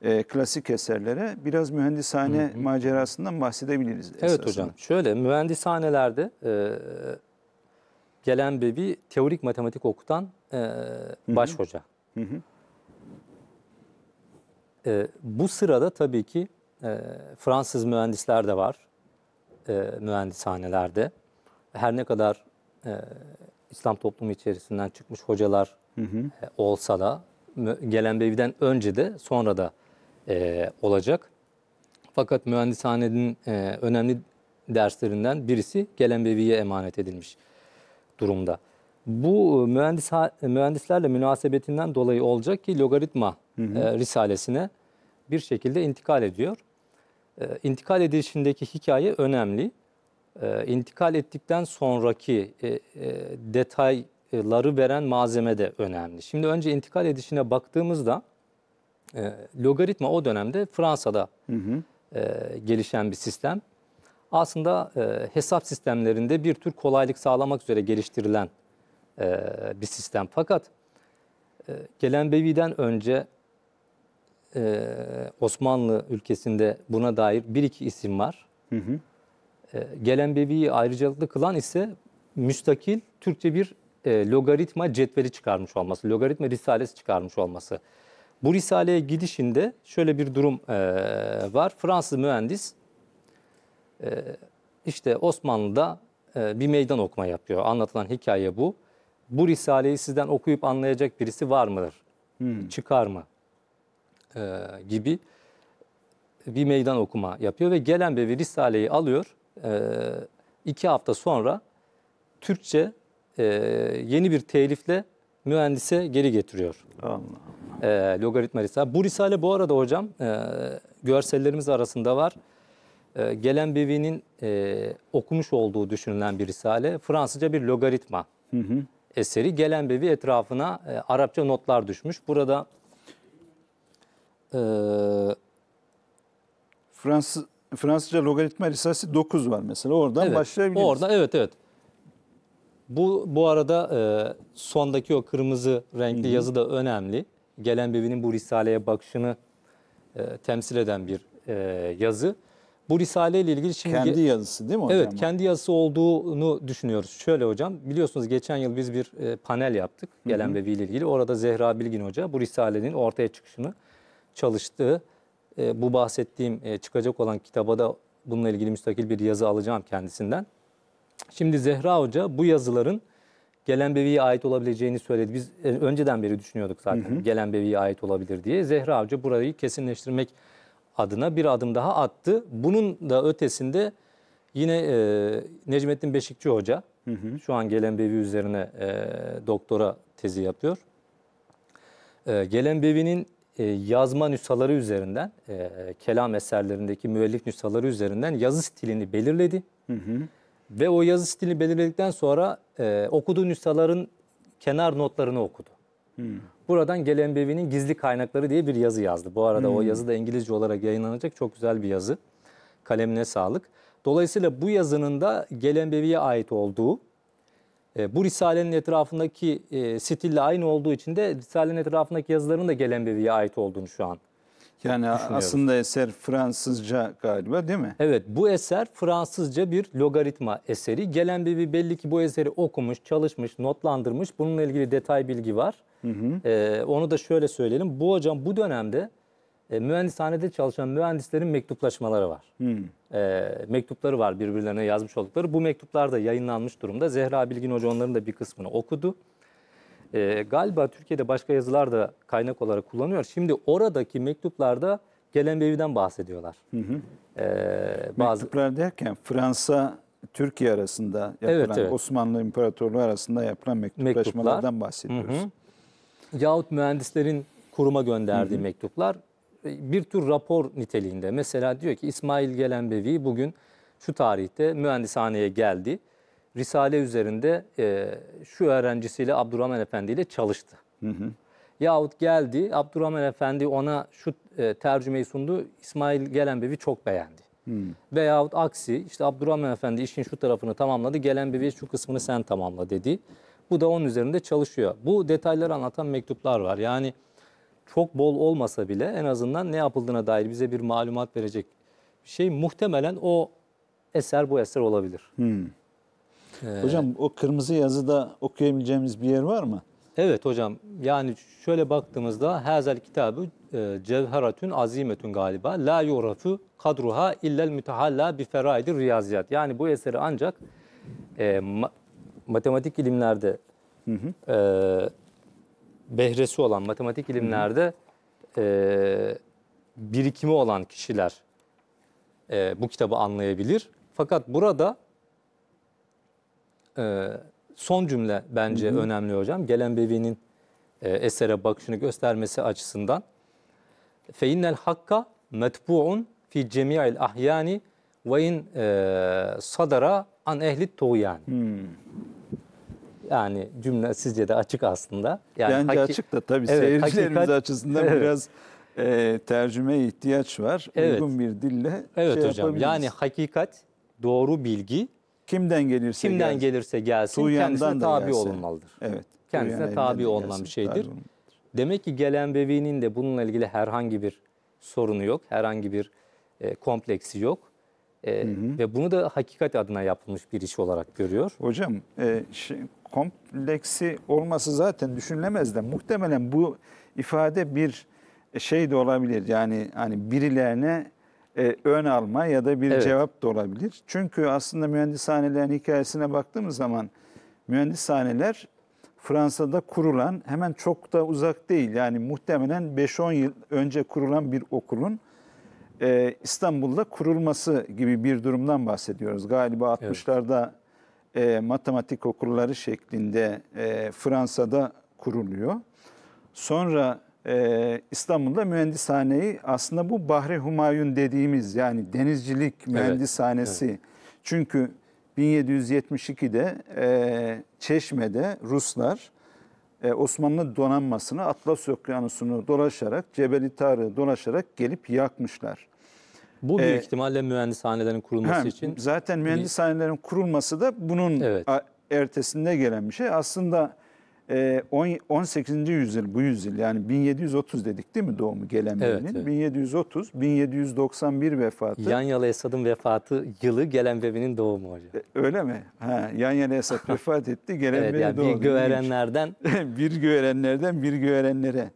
S1: e, klasik eserlere. Biraz mühendishane macerasından bahsedebiliriz.
S2: Evet
S1: esasında.
S2: hocam. Şöyle mühendishanelerde e, gelen bebi teorik matematik okutan e, baş hoca. E, bu sırada tabii ki e, Fransız mühendisler de var e, mühendishanelerde. Her ne kadar e, İslam toplumu içerisinden çıkmış hocalar e, olsa da gelen bebiden önce de sonra da e, olacak. Fakat mühendishanenin e, önemli derslerinden birisi Gelenbevi'ye emanet edilmiş durumda. Bu e, mühendis mühendislerle münasebetinden dolayı olacak ki logaritma e, risalesine bir şekilde intikal ediyor. E, intikal edişindeki hikaye önemli. E, intikal ettikten sonraki e, e, detayları veren malzeme de önemli. Şimdi önce intikal edişine baktığımızda e, logaritma o dönemde Fransa'da e, gelişen bir sistem. Aslında e, hesap sistemlerinde bir tür kolaylık sağlamak üzere geliştirilen e, bir sistem. Fakat e, Gelenbevi'den önce e, Osmanlı ülkesinde buna dair bir iki isim var. E, Gelenbevi'yi ayrıcalıklı kılan ise müstakil Türkçe bir e, logaritma cetveli çıkarmış olması, logaritma risalesi çıkarmış olması. Bu risaleye gidişinde şöyle bir durum e, var. Fransız mühendis e, işte Osmanlı'da e, bir meydan okuma yapıyor. Anlatılan hikaye bu. Bu risaleyi sizden okuyup anlayacak birisi var mıdır? Çıkar mı? E, gibi bir meydan okuma yapıyor ve gelen bir risaleyi alıyor. E, iki hafta sonra Türkçe e, yeni bir telifle mühendise geri getiriyor.
S1: Allah.
S2: E, logaritma risale. Bu risale bu arada hocam e, görsellerimiz arasında var. E, Gelen Bevi'nin e, okumuş olduğu düşünülen bir risale. Fransızca bir logaritma eseri. Gelen Bevi etrafına e, Arapça notlar düşmüş. Burada e,
S1: Fransız Fransızca logaritma risalesi 9 var mesela. Oradan
S2: evet,
S1: başlayabiliriz.
S2: Orada evet evet. Bu bu arada e, sondaki o kırmızı renkli yazı da önemli. Gelen Bevi'nin bu risaleye bakışını e, temsil eden bir e, yazı. Bu risale ile ilgili şimdi
S1: Kendi yazısı değil mi hocam?
S2: Evet, kendi yazısı olduğunu düşünüyoruz. Şöyle hocam, biliyorsunuz geçen yıl biz bir e, panel yaptık Gelen Bebi ile ilgili. Orada Zehra Bilgin Hoca bu risalenin ortaya çıkışını çalıştığı, e, bu bahsettiğim e, çıkacak olan kitaba da bununla ilgili müstakil bir yazı alacağım kendisinden. Şimdi Zehra Hoca bu yazıların Gelen Bevi'ye ait olabileceğini söyledi. Biz e, önceden beri düşünüyorduk zaten Gelen Bevi'ye ait olabilir diye. Zehra Hoca burayı kesinleştirmek adına bir adım daha attı. Bunun da ötesinde yine e, Necmettin Beşikçi Hoca şu an Gelen Bevi üzerine e, doktora tezi yapıyor. E, Gelen Bevi'nin e, yazma nüshaları üzerinden, e, kelam eserlerindeki müellif nüshaları üzerinden yazı stilini belirledi. Ve o yazı stilini belirledikten sonra e, okuduğu nüshaların kenar notlarını okudu. Buradan Gelen Bevi'nin gizli kaynakları diye bir yazı yazdı. Bu arada o yazı da İngilizce olarak yayınlanacak çok güzel bir yazı. Kalemine sağlık. Dolayısıyla bu yazının da Gelen Bevi'ye ait olduğu, e, bu Risale'nin etrafındaki e, stille aynı olduğu için de Risale'nin etrafındaki yazıların da Gelen Bevi'ye ait olduğunu şu an
S1: Yani aslında eser Fransızca galiba değil mi?
S2: Evet bu eser Fransızca bir logaritma eseri. Gelen Bevi belli ki bu eseri okumuş, çalışmış, notlandırmış. Bununla ilgili detay bilgi var. Ee, onu da şöyle söyleyelim. Bu hocam bu dönemde e, mühendishanede çalışan mühendislerin mektuplaşmaları var. Ee, mektupları var birbirlerine yazmış oldukları. Bu mektuplar da yayınlanmış durumda. Zehra Bilgin Hoca onların da bir kısmını okudu. Ee, galiba Türkiye'de başka yazılar da kaynak olarak kullanıyor. Şimdi oradaki mektuplarda Gelen Bevi'den bahsediyorlar. Ee, bazı
S1: Mektuplar derken Fransa Türkiye arasında yapılan
S2: Evet, evet.
S1: Osmanlı İmparatorluğu arasında yapılan mektuplaşmalardan bahsediyoruz.
S2: yahut mühendislerin kuruma gönderdiği mektuplar e, bir tür rapor niteliğinde. Mesela diyor ki İsmail Gelenbevi bugün şu tarihte mühendishaneye geldi. Risale üzerinde e, şu öğrencisiyle Abdurrahman Efendi ile çalıştı. Yahut geldi Abdurrahman Efendi ona şu e, tercümeyi sundu. İsmail Gelenbevi çok beğendi. Veyahut aksi işte Abdurrahman Efendi işin şu tarafını tamamladı. Gelenbevi şu kısmını sen tamamla dedi. Bu da onun üzerinde çalışıyor. Bu detayları anlatan mektuplar var. Yani çok bol olmasa bile en azından ne yapıldığına dair bize bir malumat verecek bir şey. Muhtemelen o eser bu eser olabilir.
S1: Hocam o kırmızı yazıda okuyabileceğimiz bir yer var mı?
S2: Evet hocam yani şöyle baktığımızda hazel kitabı e, cevheratün azimetün galiba la yurafu kadruha illel mütehalla bi feraidir riyaziyat. Yani bu eseri ancak e, ma- matematik ilimlerde e, behresi olan matematik ilimlerde e, birikimi olan kişiler e, bu kitabı anlayabilir. Fakat burada e, son cümle bence önemli hocam. Gelen Bevi'nin e, esere bakışını göstermesi açısından. Feinnel hakka metbu'un fi cemi'il ahyani ve in e, sadara an ehli tuğyan. Yani cümle sizce de açık aslında. Yani
S1: Bence açık da tabii
S2: Evet,
S1: seyircilerimiz
S2: hakikat-
S1: açısından
S2: Evet.
S1: biraz e, tercümeye ihtiyaç var.
S2: Evet.
S1: Uygun bir dille
S2: Evet
S1: şey
S2: hocam.
S1: yapabiliriz.
S2: Yani hakikat, doğru bilgi
S1: kimden gelirse
S2: kimden
S1: gelsin.
S2: gelirse gelsin
S1: Tuğyandan
S2: kendisine tabi
S1: gelse.
S2: olunmalıdır.
S1: Evet.
S2: Kendisine tabi olunan bir şeydir.
S1: tabi.
S2: Demek ki gelen bebeğinin de bununla ilgili herhangi bir sorunu yok, herhangi bir e, kompleksi yok. E, Ve bunu da hakikat adına yapılmış bir iş olarak görüyor.
S1: Hocam e, kompleksi olması zaten düşünülemez de muhtemelen bu ifade bir şey de olabilir. Yani hani birilerine e, ön alma ya da bir
S2: Evet.
S1: cevap da olabilir. Çünkü aslında mühendishanelerin hikayesine baktığımız zaman mühendishaneler Fransa'da kurulan hemen çok da uzak değil. Yani muhtemelen 5-10 yıl önce kurulan bir okulun e, İstanbul'da kurulması gibi bir durumdan bahsediyoruz. Galiba 60'larda e, matematik okulları şeklinde e, Fransa'da kuruluyor. Sonra e, İstanbul'da mühendishaneyi aslında bu Bahri Humayun dediğimiz yani denizcilik mühendishanesi. Çünkü 1772'de e, Çeşme'de Ruslar e, Osmanlı donanmasını Atlas Okyanusu'nu dolaşarak, Cebeli Tarık'ı dolaşarak gelip yakmışlar.
S2: Bu büyük
S1: Ee,
S2: ihtimalle mühendishanelerin kurulması
S1: Ha,
S2: için
S1: Zaten mühendishanelerin kurulması da bunun
S2: Evet.
S1: ertesinde gelen bir şey. Aslında e, 18. yüzyıl bu yüzyıl yani 1730 dedik değil mi doğumu gelen
S2: Evet, evet.
S1: 1730, 1791 vefatı.
S2: Yanyalı Esad'ın vefatı yılı gelen bebinin doğumu hocam.
S1: E, Öyle mi? Ha, yan yana Esat [laughs] vefat etti. Gelen
S2: Evet yani
S1: doğdu. [laughs]
S2: bir
S1: İlginç.
S2: göverenlerden
S1: bir göğerenlerden bir göğerenlere.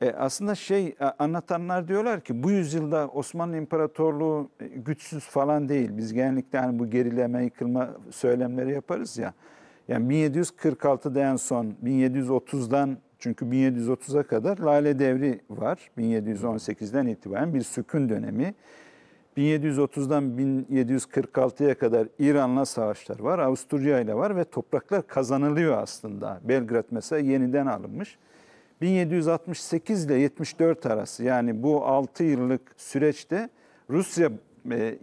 S1: E, aslında şey anlatanlar diyorlar ki bu yüzyılda Osmanlı İmparatorluğu e, güçsüz falan değil. Biz genellikle hani bu gerileme, yıkılma söylemleri yaparız ya. Yani 1746'da en son 1730'dan çünkü 1730'a kadar Lale Devri var. 1718'den itibaren bir sükun dönemi. 1730'dan 1746'ya kadar İran'la savaşlar var, Avusturya ile var ve topraklar kazanılıyor aslında. Belgrad mesela yeniden alınmış. 1768 ile 74 arası yani bu 6 yıllık süreçte Rusya e,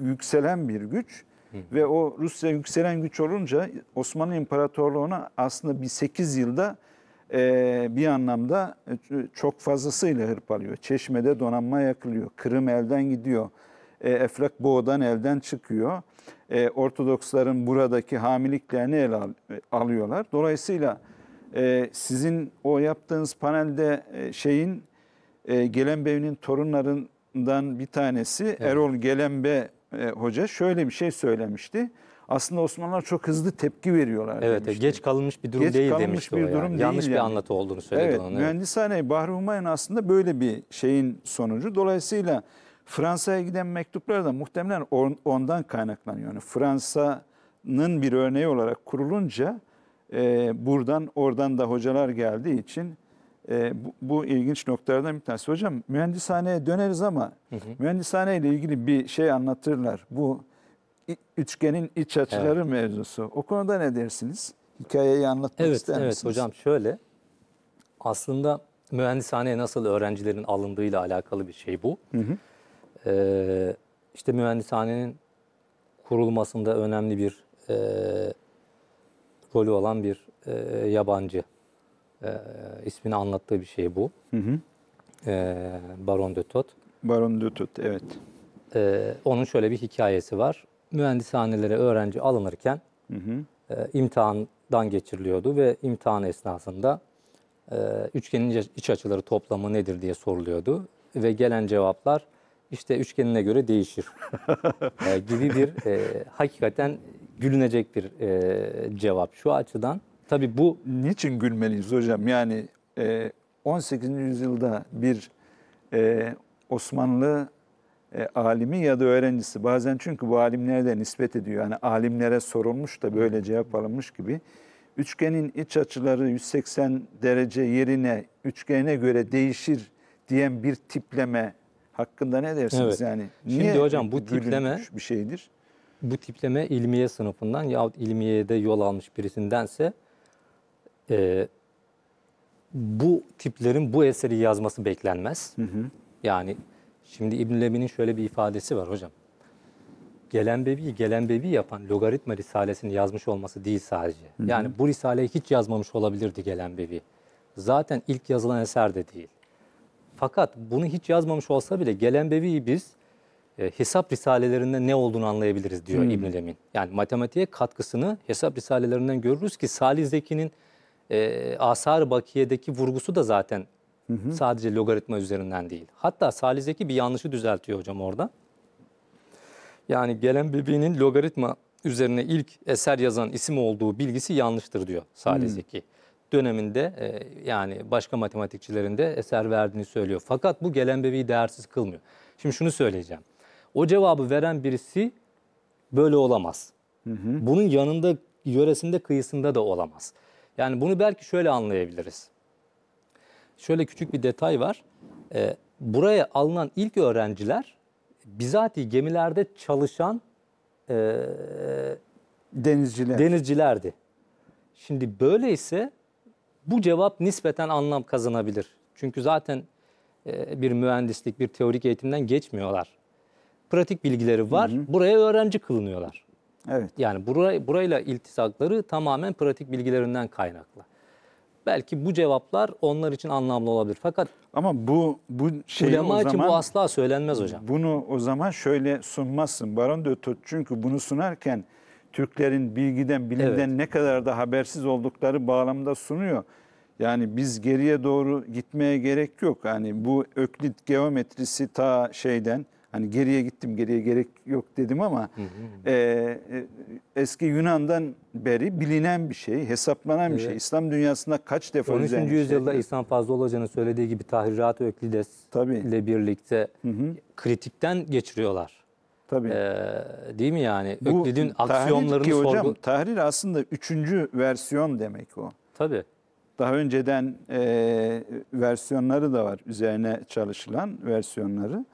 S1: yükselen bir güç ve o Rusya yükselen güç olunca Osmanlı İmparatorluğu'na aslında bir 8 yılda e, bir anlamda e, çok fazlasıyla hırpalıyor. Çeşme'de donanma yakılıyor, Kırım elden gidiyor, e, Eflak Boğa'dan elden çıkıyor. E, Ortodoksların buradaki hamiliklerini ele al- e, alıyorlar. Dolayısıyla e, sizin o yaptığınız panelde e, şeyin e, Gelenbey'in torunlarından bir tanesi Erol Gelenbe e, hoca şöyle bir şey söylemişti. Aslında Osmanlılar çok hızlı tepki veriyorlar
S2: evet
S1: demişti.
S2: geç kalınmış bir durum
S1: Geç
S2: değil
S1: kalınmış
S2: demişti
S1: bir
S2: o yani.
S1: durum değil
S2: Yanlış bir
S1: yani.
S2: anlatı olduğunu söyledi
S1: Evet,
S2: onun. evet.
S1: mühendishane Bahri Humayun aslında böyle bir şeyin sonucu. Dolayısıyla Fransa'ya giden mektuplar da muhtemelen on- ondan kaynaklanıyor. Yani Fransa'nın bir örneği olarak kurulunca e, buradan oradan da hocalar geldiği için e, bu, bu ilginç noktalardan bir tanesi. Hocam mühendishaneye döneriz ama mühendishane ile ilgili bir şey anlatırlar. Bu üçgenin iç açıları mevzusu. O konuda ne dersiniz? Hikayeyi anlatmak
S2: Evet,
S1: ister
S2: evet
S1: misiniz?
S2: hocam şöyle. Aslında mühendishaneye nasıl öğrencilerin alındığıyla alakalı bir şey bu. Ee, işte mühendishanenin kurulmasında önemli bir e, rolü olan bir e, yabancı e, ismini anlattığı bir şey bu.
S1: Hı hı.
S2: E, Baron de Tot.
S1: Baron de Tut, evet.
S2: Ee, onun şöyle bir hikayesi var. Mühendishanelere öğrenci alınırken
S1: Hı hı.
S2: e, imtihandan geçiriliyordu ve imtihan esnasında e, üçgenin iç- iç açıları toplamı nedir diye soruluyordu ve gelen cevaplar işte üçgenine göre değişir [laughs] e, gibi bir e, hakikaten gülünecek bir e, cevap. Şu açıdan tabii bu
S1: Niçin gülmeliyiz hocam? Yani e, 18. yüzyılda bir e, Osmanlı e, alimi ya da öğrencisi bazen çünkü bu alimlere de nispet ediyor. Yani alimlere sorulmuş da böyle cevap alınmış gibi. Üçgenin iç açıları 180 derece yerine üçgene göre değişir diyen bir tipleme hakkında ne dersiniz
S2: Evet.
S1: yani?
S2: Şimdi hocam bu tipleme-
S1: bir şeydir?
S2: bu tipleme ilmiye sınıfından yahut ilmiyede yol almış birisindense e, bu tiplerin bu eseri yazması beklenmez. Yani şimdi İbn Lebi'nin şöyle bir ifadesi var hocam. Gelen bebi, gelen bebi yapan logaritma risalesini yazmış olması değil sadece. Yani bu risaleyi hiç yazmamış olabilirdi gelen bebi. Zaten ilk yazılan eser de değil. Fakat bunu hiç yazmamış olsa bile gelen bebiyi biz e, hesap risalelerinde ne olduğunu anlayabiliriz diyor İbn Lemin. Yani matematiğe katkısını hesap risalelerinden görürüz ki Salih Zeki'nin e, Asar-ı Bakiye'deki vurgusu da zaten sadece logaritma üzerinden değil. Hatta Salih Zeki bir yanlışı düzeltiyor hocam orada. Yani gelen bebeğinin logaritma üzerine ilk eser yazan isim olduğu bilgisi yanlıştır diyor Salih Zeki. Döneminde e, yani başka matematikçilerin de eser verdiğini söylüyor. Fakat bu gelen bebeği değersiz kılmıyor. Şimdi şunu söyleyeceğim. O cevabı veren birisi böyle olamaz. Bunun yanında, yöresinde, kıyısında da olamaz. Yani bunu belki şöyle anlayabiliriz. Şöyle küçük bir detay var. Ee, buraya alınan ilk öğrenciler bizatihi gemilerde çalışan e,
S1: Denizciler.
S2: denizcilerdi. Şimdi böyleyse bu cevap nispeten anlam kazanabilir. Çünkü zaten e, bir mühendislik, bir teorik eğitimden geçmiyorlar. Pratik bilgileri var, buraya öğrenci kılınıyorlar.
S1: Evet.
S2: Yani buraya, burayla iltisakları tamamen pratik bilgilerinden kaynaklı. Belki bu cevaplar onlar için anlamlı olabilir. Fakat
S1: Ama bu bu şey
S2: ulema için bu asla söylenmez hocam.
S1: bunu o zaman şöyle sunmazsın. Baron de Tut çünkü bunu sunarken Türklerin bilgiden, bilimden
S2: Evet.
S1: ne kadar da habersiz oldukları bağlamda sunuyor. Yani biz geriye doğru gitmeye gerek yok. Yani bu Öklit geometrisi ta şeyden hani geriye gittim geriye gerek yok dedim ama e, e, eski Yunan'dan beri bilinen bir şey, hesaplanan bir şey. İslam dünyasında kaç defa
S2: 13.
S1: üzerine
S2: yüzyılda
S1: şey-
S2: İhsan Fazlı Hoca'nın söylediği gibi Tahrirat-ı Öklides
S1: Tabii.
S2: ile birlikte kritikten geçiriyorlar.
S1: Tabii.
S2: Ee, değil mi yani?
S1: Bu
S2: Öklid'in aksiyonlarını
S1: ki hocam,
S2: sorgu...
S1: tahrir aslında üçüncü versiyon demek o.
S2: Tabii.
S1: Daha önceden e, versiyonları da var üzerine çalışılan versiyonları.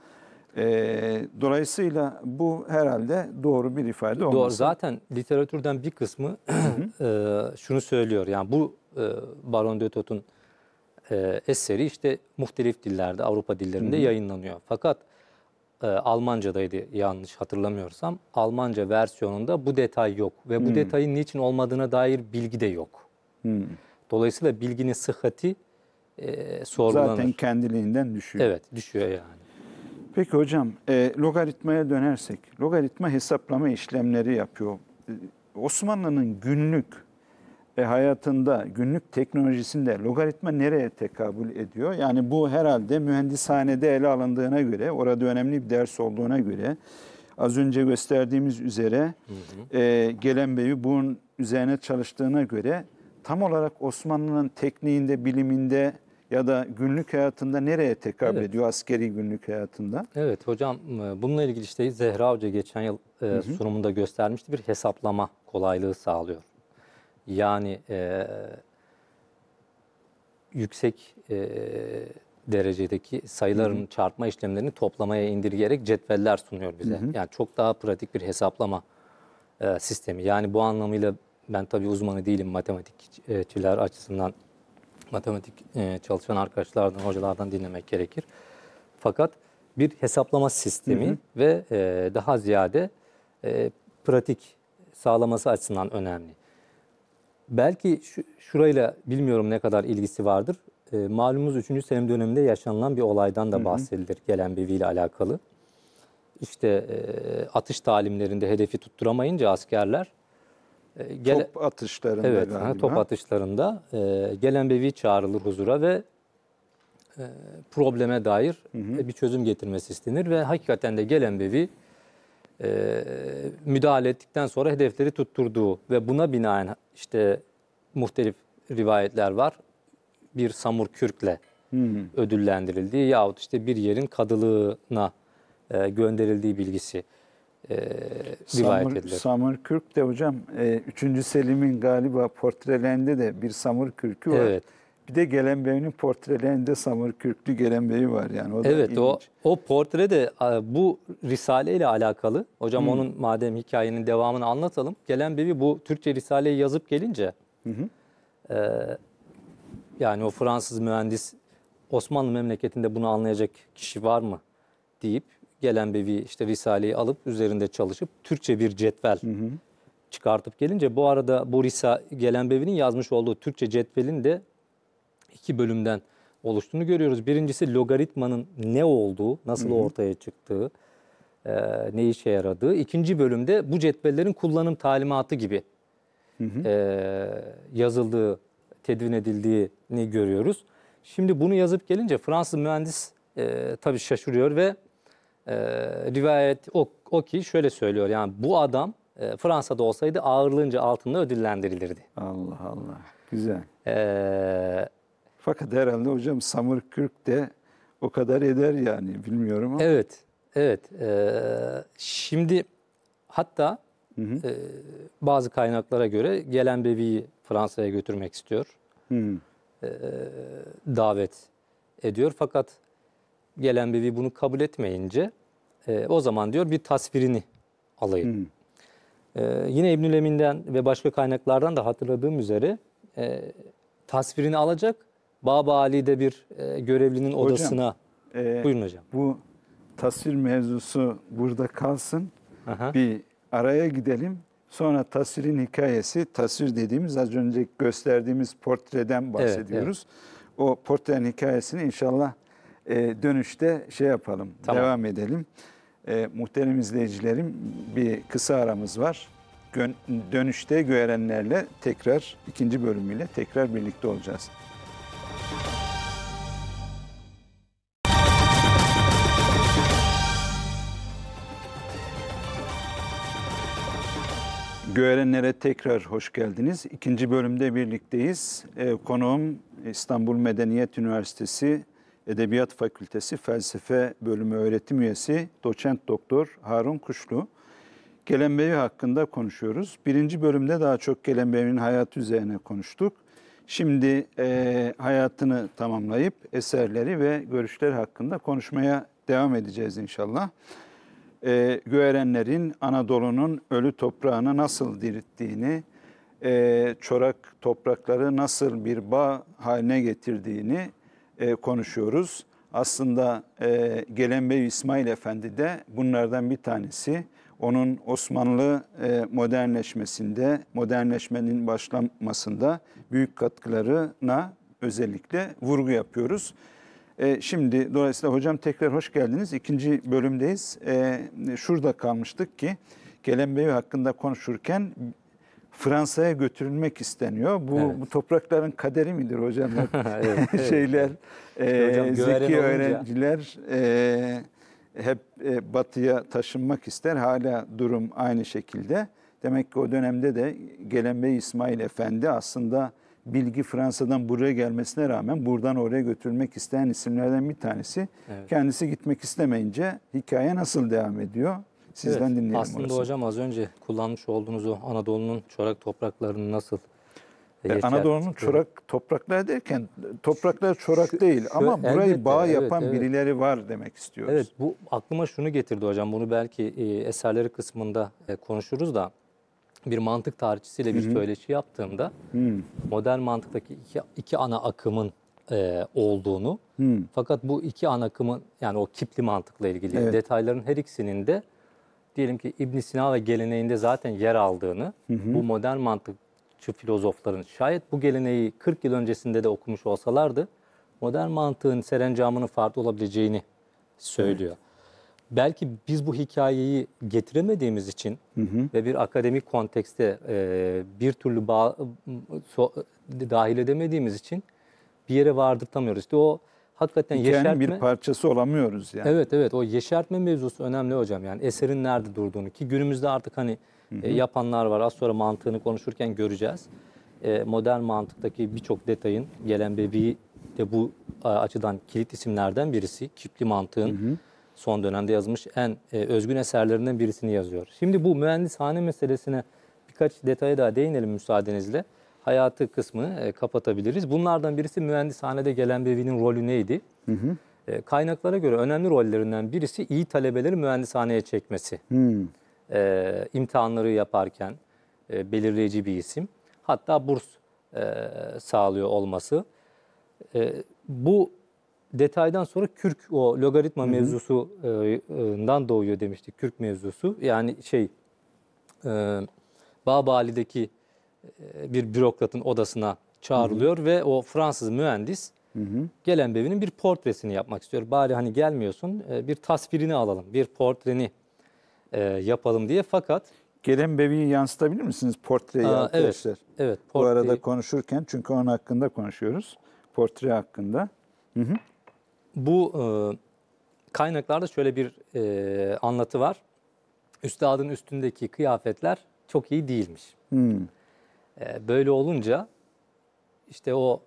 S1: E, dolayısıyla bu herhalde doğru bir ifade
S2: Doğru.
S1: olması.
S2: Zaten literatürden bir kısmı [clears throat] e, şunu söylüyor. Yani bu e, Baron de Tot'un e, eseri işte muhtelif dillerde, Avrupa dillerinde yayınlanıyor. Fakat e, Almanca'daydı yanlış hatırlamıyorsam. Almanca versiyonunda bu detay yok ve bu detayın niçin olmadığına dair bilgi de yok.
S1: Hmm.
S2: Dolayısıyla bilginin sıhhati e, sorgulanır.
S1: Zaten kendiliğinden düşüyor.
S2: Evet, düşüyor yani.
S1: Peki hocam e, logaritmaya dönersek, logaritma hesaplama işlemleri yapıyor. E, Osmanlı'nın günlük e, hayatında, günlük teknolojisinde logaritma nereye tekabül ediyor? Yani bu herhalde mühendishanede ele alındığına göre, orada önemli bir ders olduğuna göre, az önce gösterdiğimiz üzere e, gelen beyi bunun üzerine çalıştığına göre tam olarak Osmanlı'nın tekniğinde, biliminde ya da günlük hayatında nereye tekabül
S2: Evet.
S1: ediyor askeri günlük hayatında?
S2: Evet hocam e, bununla ilgili işte Zehra Hoca geçen yıl e, sunumunda göstermişti bir hesaplama kolaylığı sağlıyor. Yani e, yüksek e, derecedeki sayıların çarpma işlemlerini toplamaya indirgeyerek cetveller sunuyor bize. Yani çok daha pratik bir hesaplama e, sistemi. Yani bu anlamıyla ben tabii uzmanı değilim matematikçiler açısından matematik e, çalışan arkadaşlardan, hocalardan dinlemek gerekir. Fakat bir hesaplama sistemi ve e, daha ziyade e, pratik sağlaması açısından önemli. Belki şu, şurayla bilmiyorum ne kadar ilgisi vardır. E, malumunuz 3. Selim döneminde yaşanılan bir olaydan da bahsedilir gelen bevi ile alakalı. İşte e, atış talimlerinde hedefi tutturamayınca askerler e, gele-
S1: Top atışlarında
S2: Evet,
S1: galiba.
S2: ha, top atışlarında e, gelen bevi çağrılır huzura ve e, probleme dair e, bir çözüm getirmesi istenir ve hakikaten de gelen bevi e, müdahale ettikten sonra hedefleri tutturduğu ve buna binaen işte muhtelif rivayetler var. Bir samur kürkle ödüllendirildiği yahut işte bir yerin kadılığına e, gönderildiği bilgisi e, rivayet
S1: Samur,
S2: edilir.
S1: Samur Kürk de hocam 3. Selim'in galiba portrelerinde de bir Samur Kürkü var.
S2: Evet.
S1: Bir de Gelenbey'in portrelerinde Samur Kürklü Gelenbey'i var yani. O da
S2: Evet o
S1: ilginç.
S2: o portre de bu risale ile alakalı. Hocam onun madem hikayenin devamını anlatalım. Gelen bebi bu Türkçe risaleyi yazıp gelince e, yani o Fransız mühendis Osmanlı memleketinde bunu anlayacak kişi var mı deyip gelen bevi işte risaleyi alıp üzerinde çalışıp Türkçe bir cetvel çıkartıp gelince bu arada bu risa gelen bevinin yazmış olduğu Türkçe cetvelin de iki bölümden oluştuğunu görüyoruz. Birincisi logaritmanın ne olduğu, nasıl ortaya çıktığı, e, ne işe yaradığı. İkinci bölümde bu cetvellerin kullanım talimatı gibi e, yazıldığı, tedvin edildiğini görüyoruz. Şimdi bunu yazıp gelince Fransız mühendis e, tabii şaşırıyor ve e, rivayet o, o ki şöyle söylüyor. Yani bu adam e, Fransa'da olsaydı ağırlığınca altında ödüllendirilirdi.
S1: Allah Allah. Güzel.
S2: E,
S1: Fakat herhalde hocam Samur Kürk de o kadar eder yani bilmiyorum ama.
S2: Evet, evet. Ee, şimdi hatta e, bazı kaynaklara göre gelen bebeği Fransa'ya götürmek istiyor.
S1: Hı.
S2: Davet ediyor. Fakat gelen bebeği bunu kabul etmeyince e, o zaman diyor bir tasvirini alayım. Ee, yine İbnül Emin'den ve başka kaynaklardan da hatırladığım üzere e, tasvirini alacak. Baba Ali'de bir e, görevlinin odasına.
S1: Ee,
S2: Buyurun hocam.
S1: bu tasvir mevzusu burada kalsın.
S2: Aha.
S1: Bir araya gidelim. Sonra tasvirin hikayesi, tasvir dediğimiz az önce gösterdiğimiz portreden bahsediyoruz. O portrenin hikayesini inşallah e, dönüşte şey yapalım,
S2: Tamam.
S1: devam edelim. E, muhterem izleyicilerim bir kısa aramız var. Gön- dönüşte görenlerle tekrar ikinci bölümüyle tekrar birlikte olacağız. Göğerenlere tekrar hoş geldiniz. İkinci bölümde birlikteyiz. Ee, konuğum İstanbul Medeniyet Üniversitesi Edebiyat Fakültesi Felsefe Bölümü öğretim üyesi doçent doktor Harun Kuşlu. Gelenbevi hakkında konuşuyoruz. Birinci bölümde daha çok Gelenbevi'nin hayatı üzerine konuştuk. Şimdi e, hayatını tamamlayıp eserleri ve görüşleri hakkında konuşmaya devam edeceğiz inşallah e, Göğerenlerin Anadolu'nun ölü toprağını nasıl dirilttiğini, e, çorak toprakları nasıl bir bağ haline getirdiğini e, konuşuyoruz. Aslında e, Gelenbey İsmail Efendi de bunlardan bir tanesi. Onun Osmanlı e, modernleşmesinde, modernleşmenin başlamasında büyük katkılarına özellikle vurgu yapıyoruz. E, şimdi dolayısıyla hocam tekrar hoş geldiniz. İkinci bölümdeyiz. E, şurada kalmıştık ki Gelenbeyi hakkında konuşurken Fransa'ya götürülmek isteniyor. Bu,
S2: Evet.
S1: bu toprakların kaderi midir hocam? [laughs] [laughs]
S2: Evet, evet.
S1: Şeyler,
S2: hocam,
S1: e,
S2: güveren
S1: zeki
S2: olunca-
S1: öğrenciler e, hep e, batıya taşınmak ister. Hala durum aynı şekilde. Demek ki o dönemde de Gelenbey İsmail Efendi aslında bilgi Fransa'dan buraya gelmesine rağmen buradan oraya götürülmek isteyen isimlerden bir tanesi.
S2: Evet.
S1: Kendisi gitmek istemeyince hikaye nasıl devam ediyor? Sizden
S2: Evet,
S1: dinleyelim
S2: Aslında
S1: orasını.
S2: hocam az önce kullanmış olduğunuz o Anadolu'nun çorak topraklarını nasıl
S1: E,
S2: yeşerttikleri-
S1: Anadolu'nun çorak topraklar derken topraklar çorak
S2: Şu-
S1: değil
S2: şu-
S1: ama burayı bağ yapan
S2: evet.
S1: birileri var demek istiyoruz.
S2: Evet bu aklıma şunu getirdi hocam. Bunu belki e, eserleri kısmında e, konuşuruz da bir mantık tarihçisiyle bir söyleşi yaptığımda
S1: Hmm,
S2: modern mantıktaki iki, iki ana akımın e, olduğunu
S1: hmm.
S2: fakat bu iki ana akımın yani o Kipli mantıkla ilgili
S1: Evet.
S2: detayların her ikisinin de diyelim ki İbn Sina ve geleneğinde zaten yer aldığını bu modern mantıkçı filozofların şayet bu geleneği 40 yıl öncesinde de okumuş olsalardı modern mantığın serencamının farklı olabileceğini söylüyor. Belki biz bu hikayeyi getiremediğimiz için ve bir akademik kontekste e, bir türlü bağ, so- dahil edemediğimiz için bir yere vardırtamıyoruz. İşte o hakikaten
S1: Hikayenin
S2: yeşertme...
S1: bir parçası olamıyoruz yani.
S2: Evet evet o yeşertme mevzusu önemli hocam. Yani eserin nerede durduğunu ki günümüzde artık hani e, yapanlar var. Az sonra mantığını konuşurken göreceğiz. E, modern mantıktaki birçok detayın gelen bebeği de bu açıdan kilit isimlerden birisi. Kipli mantığın son dönemde yazılmış en e, özgün eserlerinden birisini yazıyor. Şimdi bu mühendishane meselesine birkaç detaya daha değinelim müsaadenizle. Hayatı kısmı e, kapatabiliriz. Bunlardan birisi mühendishanede gelen bebinin rolü neydi? E, kaynaklara göre önemli rollerinden birisi iyi talebeleri mühendishaneye çekmesi.
S1: Hmm.
S2: E, imtihanları yaparken e, belirleyici bir isim. Hatta burs e, sağlıyor olması. E, bu detaydan sonra Kürk o logaritma mevzusundan doğuyor demiştik. Kürk mevzusu yani şey e, Babali'deki e, bir bürokratın odasına çağrılıyor ve o Fransız mühendis gelen bevinin bir portresini yapmak istiyor. Bari hani gelmiyorsun e, bir tasvirini alalım, bir portreni e, yapalım diye. Fakat
S1: Gelen bebeği yansıtabilir misiniz portreyi
S2: Aa,
S1: arkadaşlar?
S2: evet
S1: Bu
S2: portreyi-
S1: arada konuşurken çünkü onun hakkında konuşuyoruz. Portre hakkında.
S2: Bu e, kaynaklarda şöyle bir e, anlatı var. Üstadın üstündeki kıyafetler çok iyi değilmiş.
S1: Hmm.
S2: E, böyle olunca işte o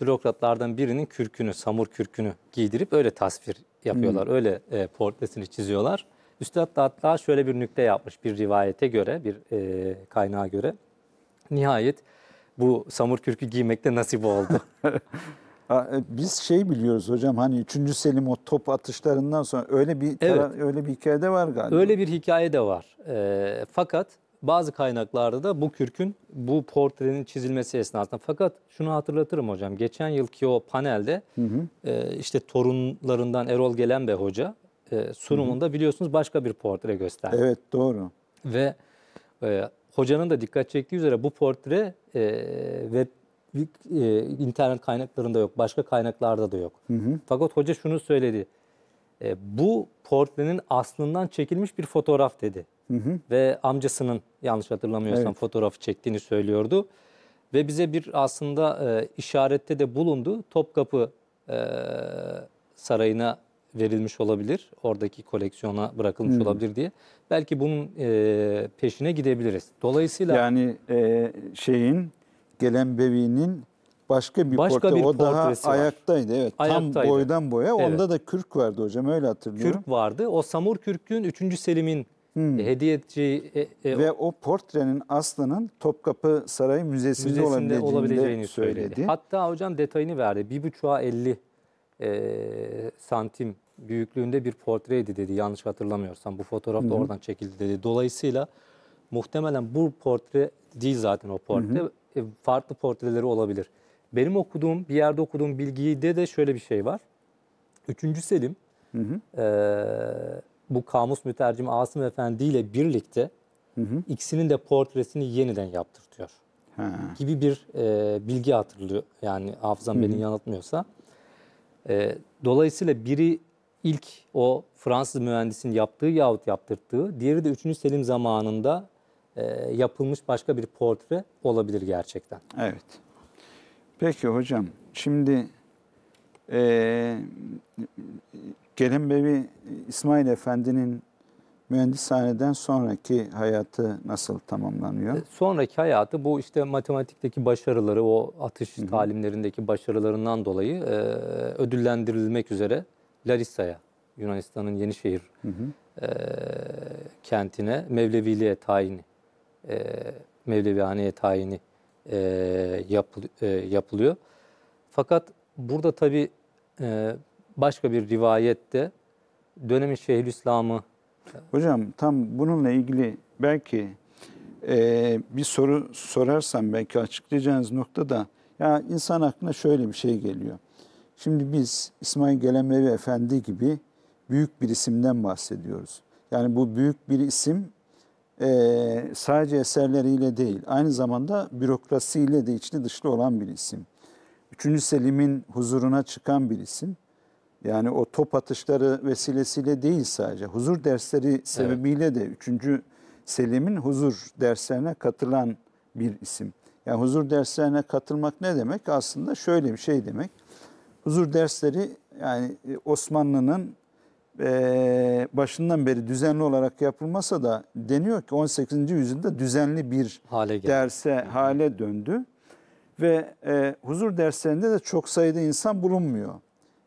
S2: bürokratlardan birinin kürkünü, samur kürkünü giydirip öyle tasvir yapıyorlar. Öyle e, portresini çiziyorlar. Üstad da hatta şöyle bir nükte yapmış bir rivayete göre, bir e, kaynağa göre. Nihayet bu samur kürkü giymekte nasip oldu. [laughs]
S1: E, Biz şey biliyoruz hocam hani 3. Selim o top atışlarından sonra öyle bir tara- öyle bir hikayede var galiba.
S2: Öyle bir hikaye de var. Ee, fakat bazı kaynaklarda da bu kürkün bu portrenin çizilmesi esnasında. Fakat şunu hatırlatırım hocam. Geçen yılki o panelde e, işte torunlarından Erol Gelenbey Hoca e, sunumunda biliyorsunuz başka bir portre gösterdi.
S1: Evet doğru.
S2: Ve e, hocanın da dikkat çektiği üzere bu portre e, web e, internet kaynaklarında yok, başka kaynaklarda da yok. Fakat hoca şunu söyledi. E, bu portrenin aslından çekilmiş bir fotoğraf dedi. Ve amcasının yanlış hatırlamıyorsam
S1: Evet.
S2: fotoğrafı çektiğini söylüyordu. Ve bize bir aslında e, işarette de bulundu. Topkapı e, Sarayı'na verilmiş olabilir. Oradaki koleksiyona bırakılmış olabilir diye. Belki bunun e, peşine gidebiliriz. Dolayısıyla
S1: Yani e, şeyin Gelenbevi'nin başka bir
S2: Başka
S1: portre.
S2: bir
S1: o daha
S2: portresi var.
S1: ayaktaydı. Evet.
S2: Ayaktaydı.
S1: Tam boydan boya.
S2: Evet.
S1: Onda da kürk vardı hocam öyle hatırlıyorum.
S2: kürk vardı. O Samur Kürk'ün 3. Selim'in e, hediye edeceği e, e,
S1: Ve o portrenin aslının Topkapı Sarayı Müzesi'nde,
S2: müzesinde
S1: olabileceğini,
S2: olabileceğini
S1: söyledi.
S2: söyledi. Hatta hocam detayını verdi. Bir buçuğa 50 e, santim büyüklüğünde bir portreydi dedi. Yanlış hatırlamıyorsam. Bu fotoğraf da oradan çekildi dedi. Dolayısıyla muhtemelen bu portre değil zaten o portre. E, farklı portreleri olabilir. Benim okuduğum, bir yerde okuduğum bilgide de şöyle bir şey var. Üçüncü Selim e, bu kamus mütercimi Asım Efendi ile birlikte ikisinin de portresini yeniden yaptırtıyor
S1: Ha.
S2: gibi bir e, bilgi hatırlıyor. Yani hafızam beni yanıltmıyorsa. E, dolayısıyla biri ilk o Fransız mühendisin yaptığı yahut yaptırttığı, diğeri de 3. Selim zamanında e, yapılmış başka bir portre olabilir gerçekten.
S1: Evet. Peki hocam şimdi e, Gelenbevi İsmail Efendi'nin mühendishaneden sonraki hayatı nasıl tamamlanıyor?
S2: E, Sonraki hayatı bu işte matematikteki başarıları, o atış talimlerindeki başarılarından dolayı e, ödüllendirilmek üzere Larissa'ya, Yunanistan'ın Yenişehir e, kentine Mevleviliğe tayini, e, Mevlevihaneye tayini e, yapıl- e, yapılıyor. Fakat burada tabii e, başka bir rivayette dönemin Şeyhülislam'ı
S1: Hocam tam bununla ilgili belki e, bir soru sorarsam belki açıklayacağınız noktada ya insan aklına şöyle bir şey geliyor. Şimdi biz İsmail Gelenbevi Efendi gibi büyük bir isimden bahsediyoruz. Yani bu büyük bir isim e, sadece eserleriyle değil, aynı zamanda bürokrasiyle de içli dışlı olan bir isim. Üçüncü Selim'in huzuruna çıkan bir isim. Yani o top atışları vesilesiyle değil sadece. Huzur dersleri sebebiyle de 3. Selim'in huzur derslerine katılan bir isim. Yani huzur derslerine katılmak ne demek? Aslında şöyle bir şey demek. Huzur dersleri yani e, Osmanlı'nın e, başından beri düzenli olarak yapılmasa da deniyor ki 18. yüzyılda düzenli bir
S2: hale geldi.
S1: derse hale döndü ve e, huzur derslerinde de çok sayıda insan bulunmuyor.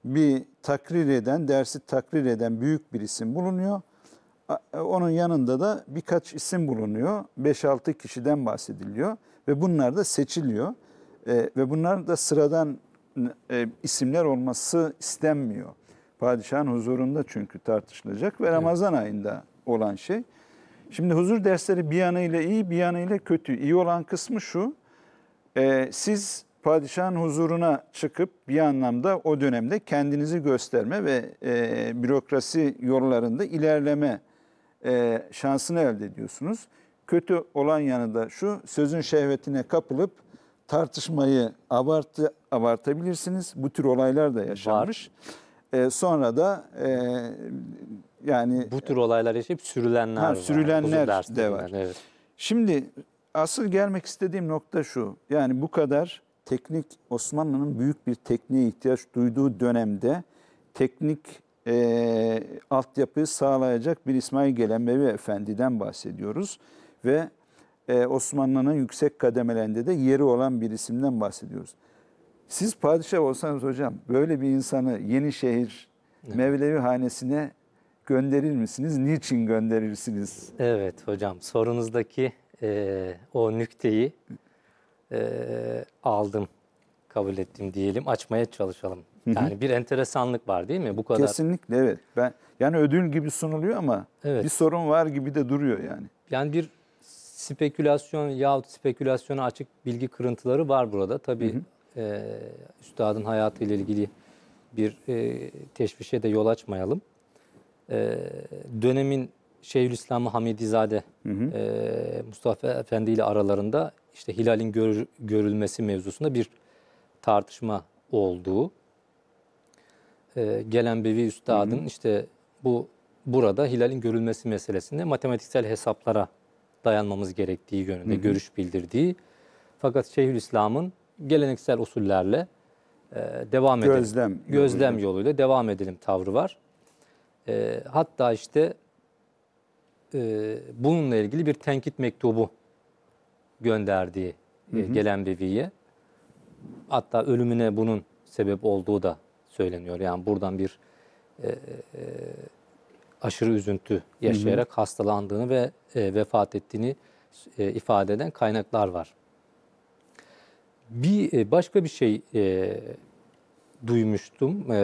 S1: Bir takrir eden, dersi takrir eden büyük bir isim bulunuyor. E, Onun yanında da birkaç isim bulunuyor. 5-6 kişiden bahsediliyor ve bunlar da seçiliyor. E, ve bunlar da sıradan e, isimler olması istenmiyor. Padişahın huzurunda çünkü tartışılacak ve Ramazan ayında olan şey. Şimdi huzur dersleri bir yanıyla iyi, bir yanıyla kötü. İyi olan kısmı şu, e, siz padişahın huzuruna çıkıp bir anlamda o dönemde kendinizi gösterme ve e, bürokrasi yollarında ilerleme e, şansını elde ediyorsunuz. Kötü olan yanı da şu, sözün şehvetine kapılıp tartışmayı abartı, abartabilirsiniz. Bu tür olaylar da yaşanmış. E, sonra da e, yani
S2: Bu tür olaylar yaşayıp sürülenler
S1: Ha,
S2: var.
S1: sürülenler de var.
S2: Evet.
S1: Şimdi asıl gelmek istediğim nokta şu. Yani bu kadar teknik Osmanlı'nın büyük bir tekniğe ihtiyaç duyduğu dönemde teknik e, altyapıyı sağlayacak bir İsmail Gelenbevi Efendi'den bahsediyoruz. Ve e, Osmanlı'nın yüksek kademelerinde de yeri olan bir isimden bahsediyoruz. Siz padişah olsanız hocam böyle bir insanı Yenişehir Mevlevi hanesine gönderir misiniz? Niçin gönderirsiniz?
S2: Evet hocam sorunuzdaki e, o nükteyi e, aldım, kabul ettim diyelim. Açmaya çalışalım. Yani bir enteresanlık var değil mi? Bu kadar.
S1: Kesinlikle evet. Ben yani ödül gibi sunuluyor ama
S2: Evet.
S1: bir sorun var gibi de duruyor yani.
S2: Yani bir spekülasyon yahut spekülasyona açık bilgi kırıntıları var burada. Tabii e, üstadın hayatıyla ilgili bir e, teşvişe de yol açmayalım. E, dönemin Şeyhülislam Hamidizade e, Mustafa Efendi ile aralarında işte hilalin gör- görülmesi mevzusunda bir tartışma olduğu. E, gelen Bevi Üstad'ın işte bu burada hilalin görülmesi meselesinde matematiksel hesaplara dayanmamız gerektiği yönünde görüş bildirdiği. Fakat Şeyhülislam'ın geleneksel usullerle e, devam edelim.
S1: Gözlem
S2: Gözlem yoluyla devam edelim tavrı var. E, hatta işte e, bununla ilgili bir tenkit mektubu gönderdiği e, gelen beviye. Hatta ölümüne bunun sebep olduğu da söyleniyor. Yani buradan bir e, e, aşırı üzüntü yaşayarak hastalandığını ve e, vefat ettiğini e, ifade eden kaynaklar var. Bir e, başka bir şey e, duymuştum. E,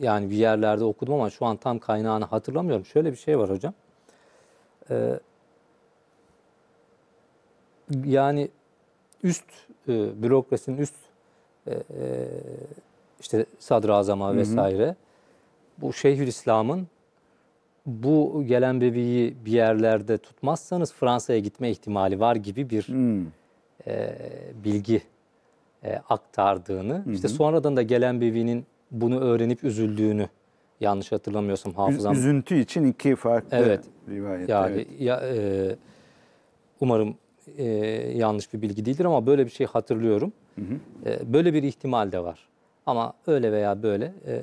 S2: yani bir yerlerde okudum ama şu an tam kaynağını hatırlamıyorum. Şöyle bir şey var hocam. E, yani üst e, bürokrasinin üst e, e, işte sadrazama vesaire bu Şeyhülislam'ın bu gelen bebeği bir yerlerde tutmazsanız Fransa'ya gitme ihtimali var gibi bir
S1: Hmm.
S2: e, bilgi e, aktardığını, işte sonradan da gelen bebeğinin bunu öğrenip üzüldüğünü yanlış hatırlamıyorsam hafızam.
S1: Üzüntü için iki farklı
S2: Evet.
S1: rivayet.
S2: Yani
S1: evet.
S2: ya, e, umarım e, yanlış bir bilgi değildir ama böyle bir şey hatırlıyorum. E, böyle bir ihtimal de var. Ama öyle veya böyle e,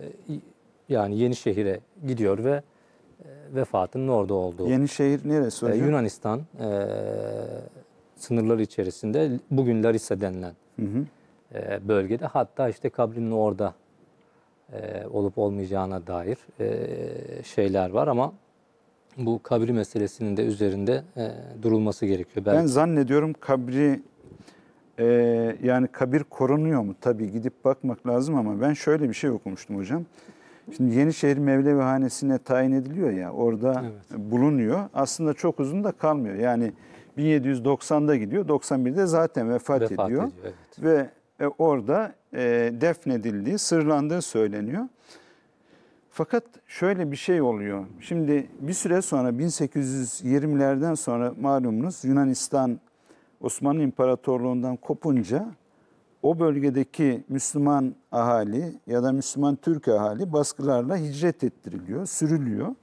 S2: yani Yenişehir'e gidiyor ve e, vefatının orada olduğu.
S1: Yenişehir neresi
S2: E,
S1: hocam?
S2: Yunanistan e, sınırları içerisinde bugün Larissa denilen e, bölgede hatta işte kabrinin orada e, olup olmayacağına dair e, şeyler var ama bu kabri meselesinin de üzerinde e, durulması gerekiyor.
S1: Ben
S2: Belki
S1: zannediyorum kabri e, yani kabir korunuyor mu? Tabii gidip bakmak lazım ama ben şöyle bir şey okumuştum hocam. Şimdi Yenişehir Mevlevi Hanesi'ne tayin ediliyor ya orada bulunuyor. Aslında çok uzun da kalmıyor. Yani 1790'da gidiyor. 91'de zaten vefat,
S2: vefat
S1: ediyor.
S2: ediyor. Evet.
S1: Ve e, orada e, defnedildiği, sırlandığı söyleniyor. Fakat şöyle bir şey oluyor. Şimdi bir süre sonra 1820'lerden sonra malumunuz Yunanistan Osmanlı İmparatorluğu'ndan kopunca o bölgedeki Müslüman ahali ya da Müslüman Türk ahali baskılarla hicret ettiriliyor, sürülüyor.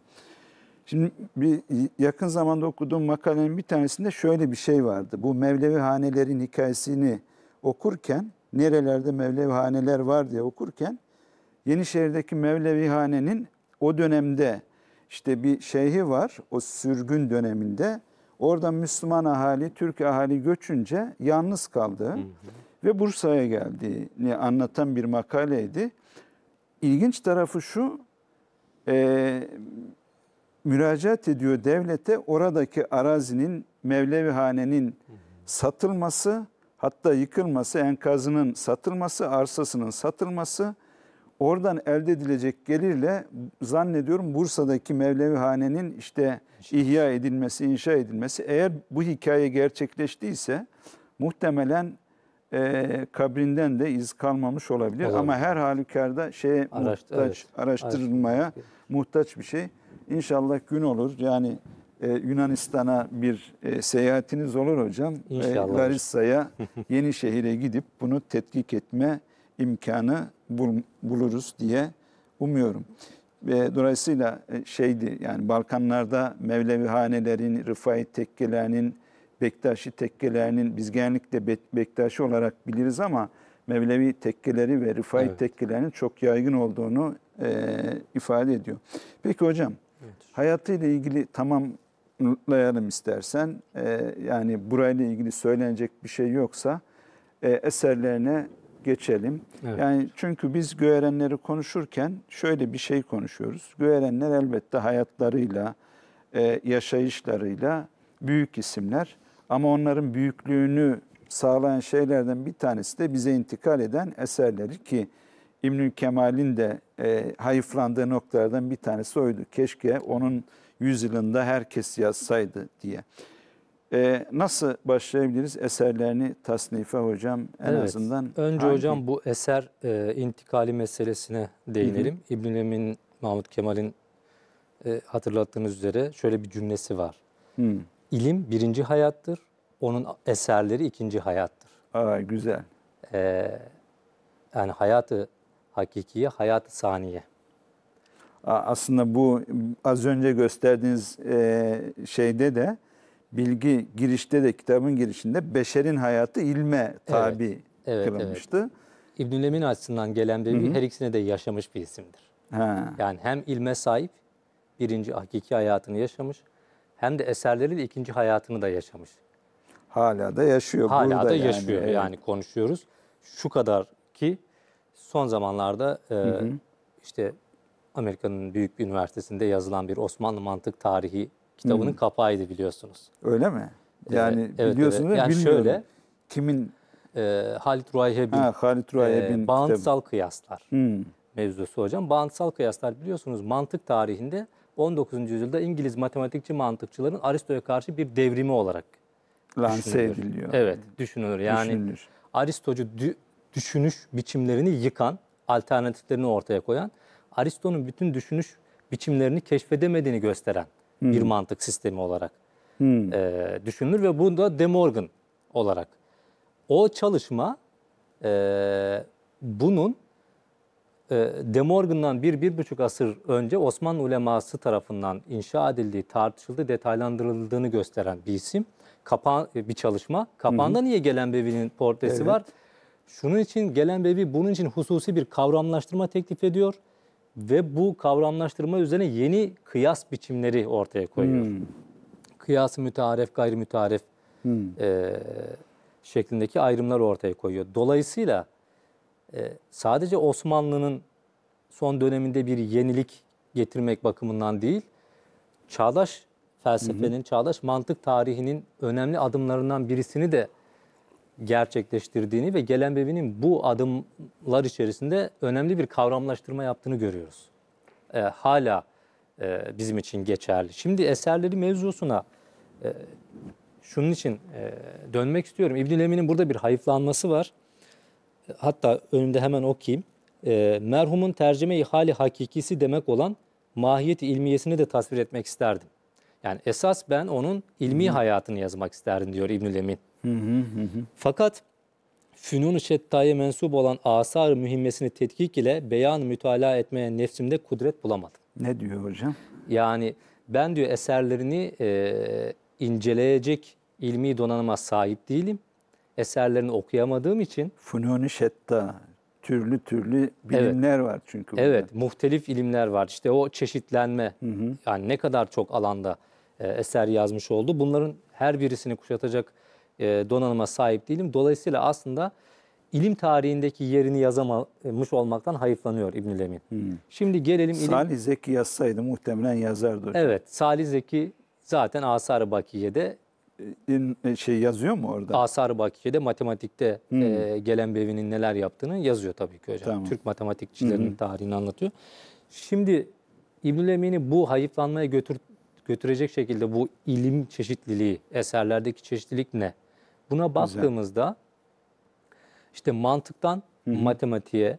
S1: Şimdi bir yakın zamanda okuduğum makalenin bir tanesinde şöyle bir şey vardı. Bu Mevlevi hanelerin hikayesini okurken, nerelerde Mevlevi haneler var diye okurken, Yenişehir'deki Mevlevi hanenin o dönemde işte bir şeyhi var, o sürgün döneminde. Oradan Müslüman ahali, Türk ahali göçünce yalnız kaldı ve Bursa'ya geldiğini anlatan bir makaleydi. İlginç tarafı şu, e, müracaat ediyor devlete oradaki arazinin Mevlevihane'nin satılması hatta yıkılması, enkazının satılması, arsasının satılması oradan elde edilecek gelirle zannediyorum Bursa'daki Mevlevihane'nin işte ihya edilmesi, inşa edilmesi eğer bu hikaye gerçekleştiyse muhtemelen e, kabrinden de iz kalmamış olabilir.
S2: Olabilir.
S1: Ama her halükarda şeye
S2: Araştır-
S1: muhtaç,
S2: evet.
S1: araştırılmaya muhtaç bir şey. İnşallah gün olur. Yani e, Yunanistan'a bir e, seyahatiniz olur hocam. E,
S2: İnşallah.
S1: Larissa'ya, [laughs] Yenişehir'e gidip bunu tetkik etme imkanı bul- buluruz diye umuyorum. Ve dolayısıyla e, şeydi yani Balkanlarda Mevlevi hanelerin, Rıfai tekkelerinin, Bektaşi tekkelerinin biz genellikle Be- Bektaşi olarak biliriz ama Mevlevi tekkeleri ve Rıfai
S2: Evet.
S1: tekkelerinin çok yaygın olduğunu e, ifade ediyor. Peki hocam hayatıyla ilgili tamamlayalım istersen. E, yani burayla ilgili söylenecek bir şey yoksa e, eserlerine geçelim.
S2: Evet.
S1: Yani çünkü biz Göğerenleri konuşurken şöyle bir şey konuşuyoruz. Göğerenler elbette hayatlarıyla, e, yaşayışlarıyla büyük isimler. Ama onların büyüklüğünü sağlayan şeylerden bir tanesi de bize intikal eden eserleri ki İbnül Kemal'in de e, hayıflandığı noktalardan bir tanesi oydu. Keşke onun yüzyılında herkes yazsaydı diye. Ee, nasıl başlayabiliriz eserlerini tasnife hocam en
S2: Evet.
S1: azından?
S2: Önce
S1: hangi-
S2: hocam bu eser e, intikali meselesine değinelim. İbn Emin Mahmut Kemal'in e, hatırlattığınız üzere şöyle bir cümlesi var.
S1: Hı.
S2: İlim birinci hayattır, onun eserleri ikinci hayattır.
S1: Aa, güzel.
S2: E, yani hayatı hakikiye, hayatı saniye.
S1: Aslında bu az önce gösterdiğiniz e, şeyde de bilgi girişte de kitabın girişinde beşerin hayatı ilme tabi
S2: evet,
S1: kılınmıştı.
S2: İbn Emin açısından gelen bir her ikisine de yaşamış bir isimdir.
S1: Ha.
S2: Yani hem ilme sahip, birinci hakiki hayatını yaşamış, hem de eserleriyle ikinci hayatını da yaşamış.
S1: Hala da yaşıyor.
S2: Hala
S1: burada
S2: da
S1: yani,
S2: yaşıyor
S1: evet.
S2: yani konuşuyoruz. Şu kadar ki son zamanlarda e, işte Amerika'nın büyük bir üniversitesinde yazılan bir Osmanlı mantık tarihi kitabının kapağıydı biliyorsunuz.
S1: Öyle mi? Yani
S2: evet,
S1: biliyorsunuz
S2: evet. Yani
S1: bilmiyorum.
S2: şöyle-
S1: Kimin?
S2: E, Halit Ruayheb'in
S1: Ha, Halit
S2: e,
S1: Ruayeb'in
S2: bağıntısal kıyaslar
S1: kitabı. Hmm.
S2: mevzusu hocam. Bağıntısal kıyaslar biliyorsunuz mantık tarihinde 19. yüzyılda İngiliz matematikçi mantıkçıların Aristo'ya karşı bir devrimi olarak
S1: Lanse ediliyor.
S2: Evet, düşünülür. Yani
S1: Düşünülür.
S2: Aristocu dü- düşünüş biçimlerini yıkan, alternatiflerini ortaya koyan, Aristo'nun bütün düşünüş biçimlerini keşfedemediğini gösteren bir mantık sistemi olarak
S1: Hmm.
S2: e, düşünülür ve bu da De Morgan olarak. O çalışma e, bunun e, De Morgan'dan bir, bir buçuk asır önce Osmanlı uleması tarafından inşa edildiği, tartışıldığı, detaylandırıldığını gösteren bir isim. Kapa bir çalışma. Kapağında niye Gelen Bevi'nin portresi
S1: Evet.
S2: var? Şunun için Gelen Bevi bunun için hususi bir kavramlaştırma teklif ediyor ve bu kavramlaştırma üzerine yeni kıyas biçimleri ortaya koyuyor.
S1: Hmm.
S2: Kıyas-ı mütearef, gayri mütearef
S1: Hmm.
S2: e, şeklindeki ayrımlar ortaya koyuyor. Dolayısıyla e, sadece Osmanlı'nın son döneminde bir yenilik getirmek bakımından değil, çağdaş felsefenin, çağdaş mantık tarihinin önemli adımlarından birisini de gerçekleştirdiğini ve Gelenbevi'nin bu adımlar içerisinde önemli bir kavramlaştırma yaptığını görüyoruz. E, hala e, bizim için geçerli. Şimdi eserleri mevzusuna e, şunun için e, dönmek istiyorum. İbnül Emin'in burada bir hayıflanması var. Hatta önümde hemen okuyayım. E, merhumun tercüme-i hali hakikisi demek olan mahiyeti ilmiyesini de tasvir etmek isterdim. Yani esas ben onun ilmi hayatını yazmak isterdim diyor İbnül Emin. Fakat Fünun-u Şetta'ya mensup olan asar mühimmesini tetkik ile beyan mütalaa etmeye nefsimde kudret bulamadım.
S1: Ne diyor hocam?
S2: Yani ben diyor eserlerini e, inceleyecek ilmi donanıma sahip değilim. Eserlerini okuyamadığım için
S1: Fununi şetta. Türlü türlü bilimler var çünkü burada.
S2: evet muhtelif ilimler var. İşte o çeşitlenme yani ne kadar çok alanda e, eser yazmış oldu. Bunların her birisini kuşatacak donanıma sahip değilim. Dolayısıyla aslında ilim tarihindeki yerini yazamamış olmaktan hayıflanıyor İbnül Emin. Şimdi gelelim ilim
S1: Salih Zeki yazsaydı muhtemelen yazardı hocam.
S2: Evet, Salih Zeki zaten Asar-ı Bakiye'de
S1: İn- e, şey yazıyor mu orada?
S2: Asar-ı Bakiye'de matematikte e, gelen Bevi'nin neler yaptığını yazıyor tabii ki hocam.
S1: Tamam.
S2: Türk matematikçilerinin tarihini anlatıyor. Şimdi İbnül Emin'i bu hayıflanmaya götür, götürecek şekilde bu ilim çeşitliliği, eserlerdeki çeşitlilik ne? Buna baktığımızda işte mantıktan matematiğe,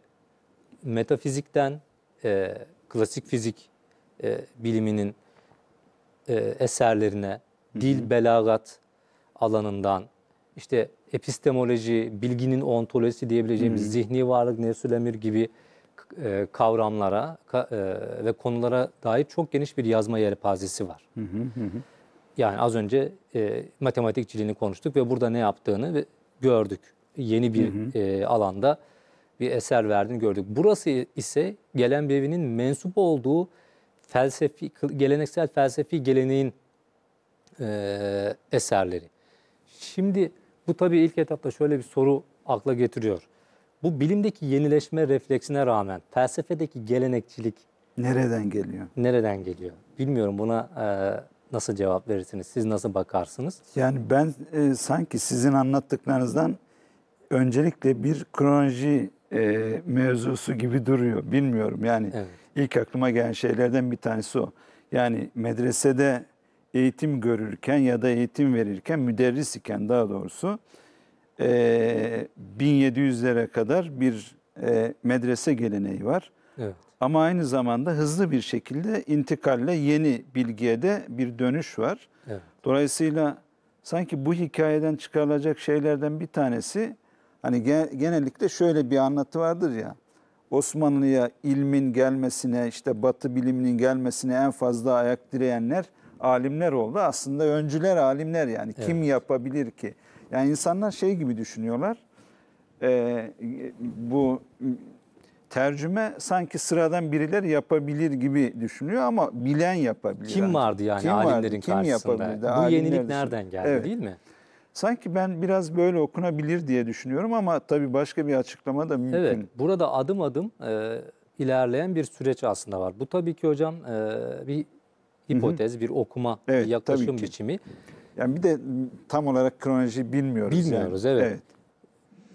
S2: metafizikten e, klasik fizik e, biliminin e, eserlerine, dil, belagat alanından, işte epistemoloji, bilginin ontolojisi diyebileceğimiz zihni varlık, nefsül emir gibi e, kavramlara ka- e, ve konulara dair çok geniş bir yazma yelpazesi var. Yani az önce e, matematikçiliğini konuştuk ve burada ne yaptığını gördük. Yeni bir e, alanda bir eser verdiğini gördük. Burası ise gelen Bevi'nin mensup olduğu felsefi, geleneksel felsefi geleneğin e, eserleri. Şimdi bu tabii ilk etapta şöyle bir soru akla getiriyor. Bu bilimdeki yenileşme refleksine rağmen felsefedeki gelenekçilik
S1: Nereden geliyor?
S2: nereden geliyor? Bilmiyorum buna e, nasıl cevap verirsiniz? Siz nasıl bakarsınız?
S1: Yani ben e, sanki sizin anlattıklarınızdan öncelikle bir kronoloji e, mevzusu gibi duruyor. Bilmiyorum yani
S2: Evet.
S1: ilk aklıma gelen şeylerden bir tanesi o. Yani medresede eğitim görürken ya da eğitim verirken müderris iken daha doğrusu e, 1700'lere kadar bir e, medrese geleneği var.
S2: Evet.
S1: Ama aynı zamanda hızlı bir şekilde intikalle yeni bilgiye de bir dönüş var.
S2: Evet.
S1: Dolayısıyla sanki bu hikayeden çıkarılacak şeylerden bir tanesi hani ge- genellikle şöyle bir anlatı vardır ya. Osmanlı'ya ilmin gelmesine, işte Batı biliminin gelmesine en fazla ayak direyenler alimler oldu. Aslında öncüler alimler yani. Kim yapabilir ki? Yani insanlar şey gibi düşünüyorlar. Ee, bu tercüme sanki sıradan birileri yapabilir gibi düşünüyor ama bilen yapabilir.
S2: Kim vardı yani
S1: Kim vardı?
S2: alimlerin
S1: Kim
S2: karşısında?
S1: yapabilirdi?
S2: Bu
S1: Alimler
S2: yenilik
S1: dışında.
S2: nereden geldi
S1: Evet.
S2: değil mi?
S1: Sanki ben biraz böyle okunabilir diye düşünüyorum ama tabii başka bir açıklama da mümkün.
S2: Evet, burada adım adım e, ilerleyen bir süreç aslında var. Bu tabii ki hocam e, bir hipotez, bir okuma,
S1: Evet,
S2: bir yaklaşım biçimi.
S1: Yani bir de tam olarak kronoloji bilmiyoruz.
S2: Bilmiyoruz,
S1: yani.
S2: evet.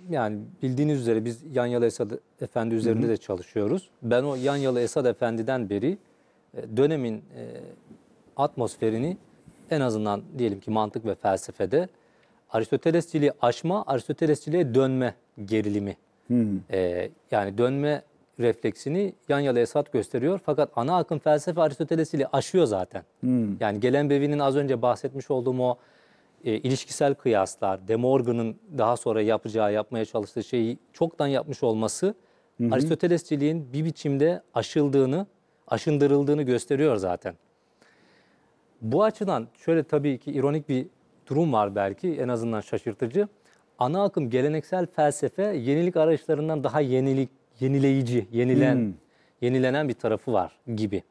S2: Yani bildiğiniz üzere biz Yanyalı Esad Efendi üzerinde de çalışıyoruz. Ben o Yanyalı Esad Efendi'den beri e, dönemin e, atmosferini en azından diyelim ki mantık ve felsefede Aristotelesçiliği aşma, Aristotelesçiliğe dönme gerilimi. E, yani dönme refleksini Yanyalı Esad gösteriyor. Fakat ana akım felsefe Aristotelesçiliği aşıyor zaten. Yani gelen Bevi'nin az önce bahsetmiş olduğum o e, ilişkisel kıyaslar, De Morgan'ın daha sonra yapacağı, yapmaya çalıştığı şeyi çoktan yapmış olması Aristotelesçiliğin bir biçimde aşıldığını, aşındırıldığını gösteriyor zaten. Bu açıdan şöyle tabii ki ironik bir durum var belki en azından şaşırtıcı. Ana akım geleneksel felsefe yenilik arayışlarından daha yenilik, yenileyici, yenilen, yenilenen bir tarafı var gibi.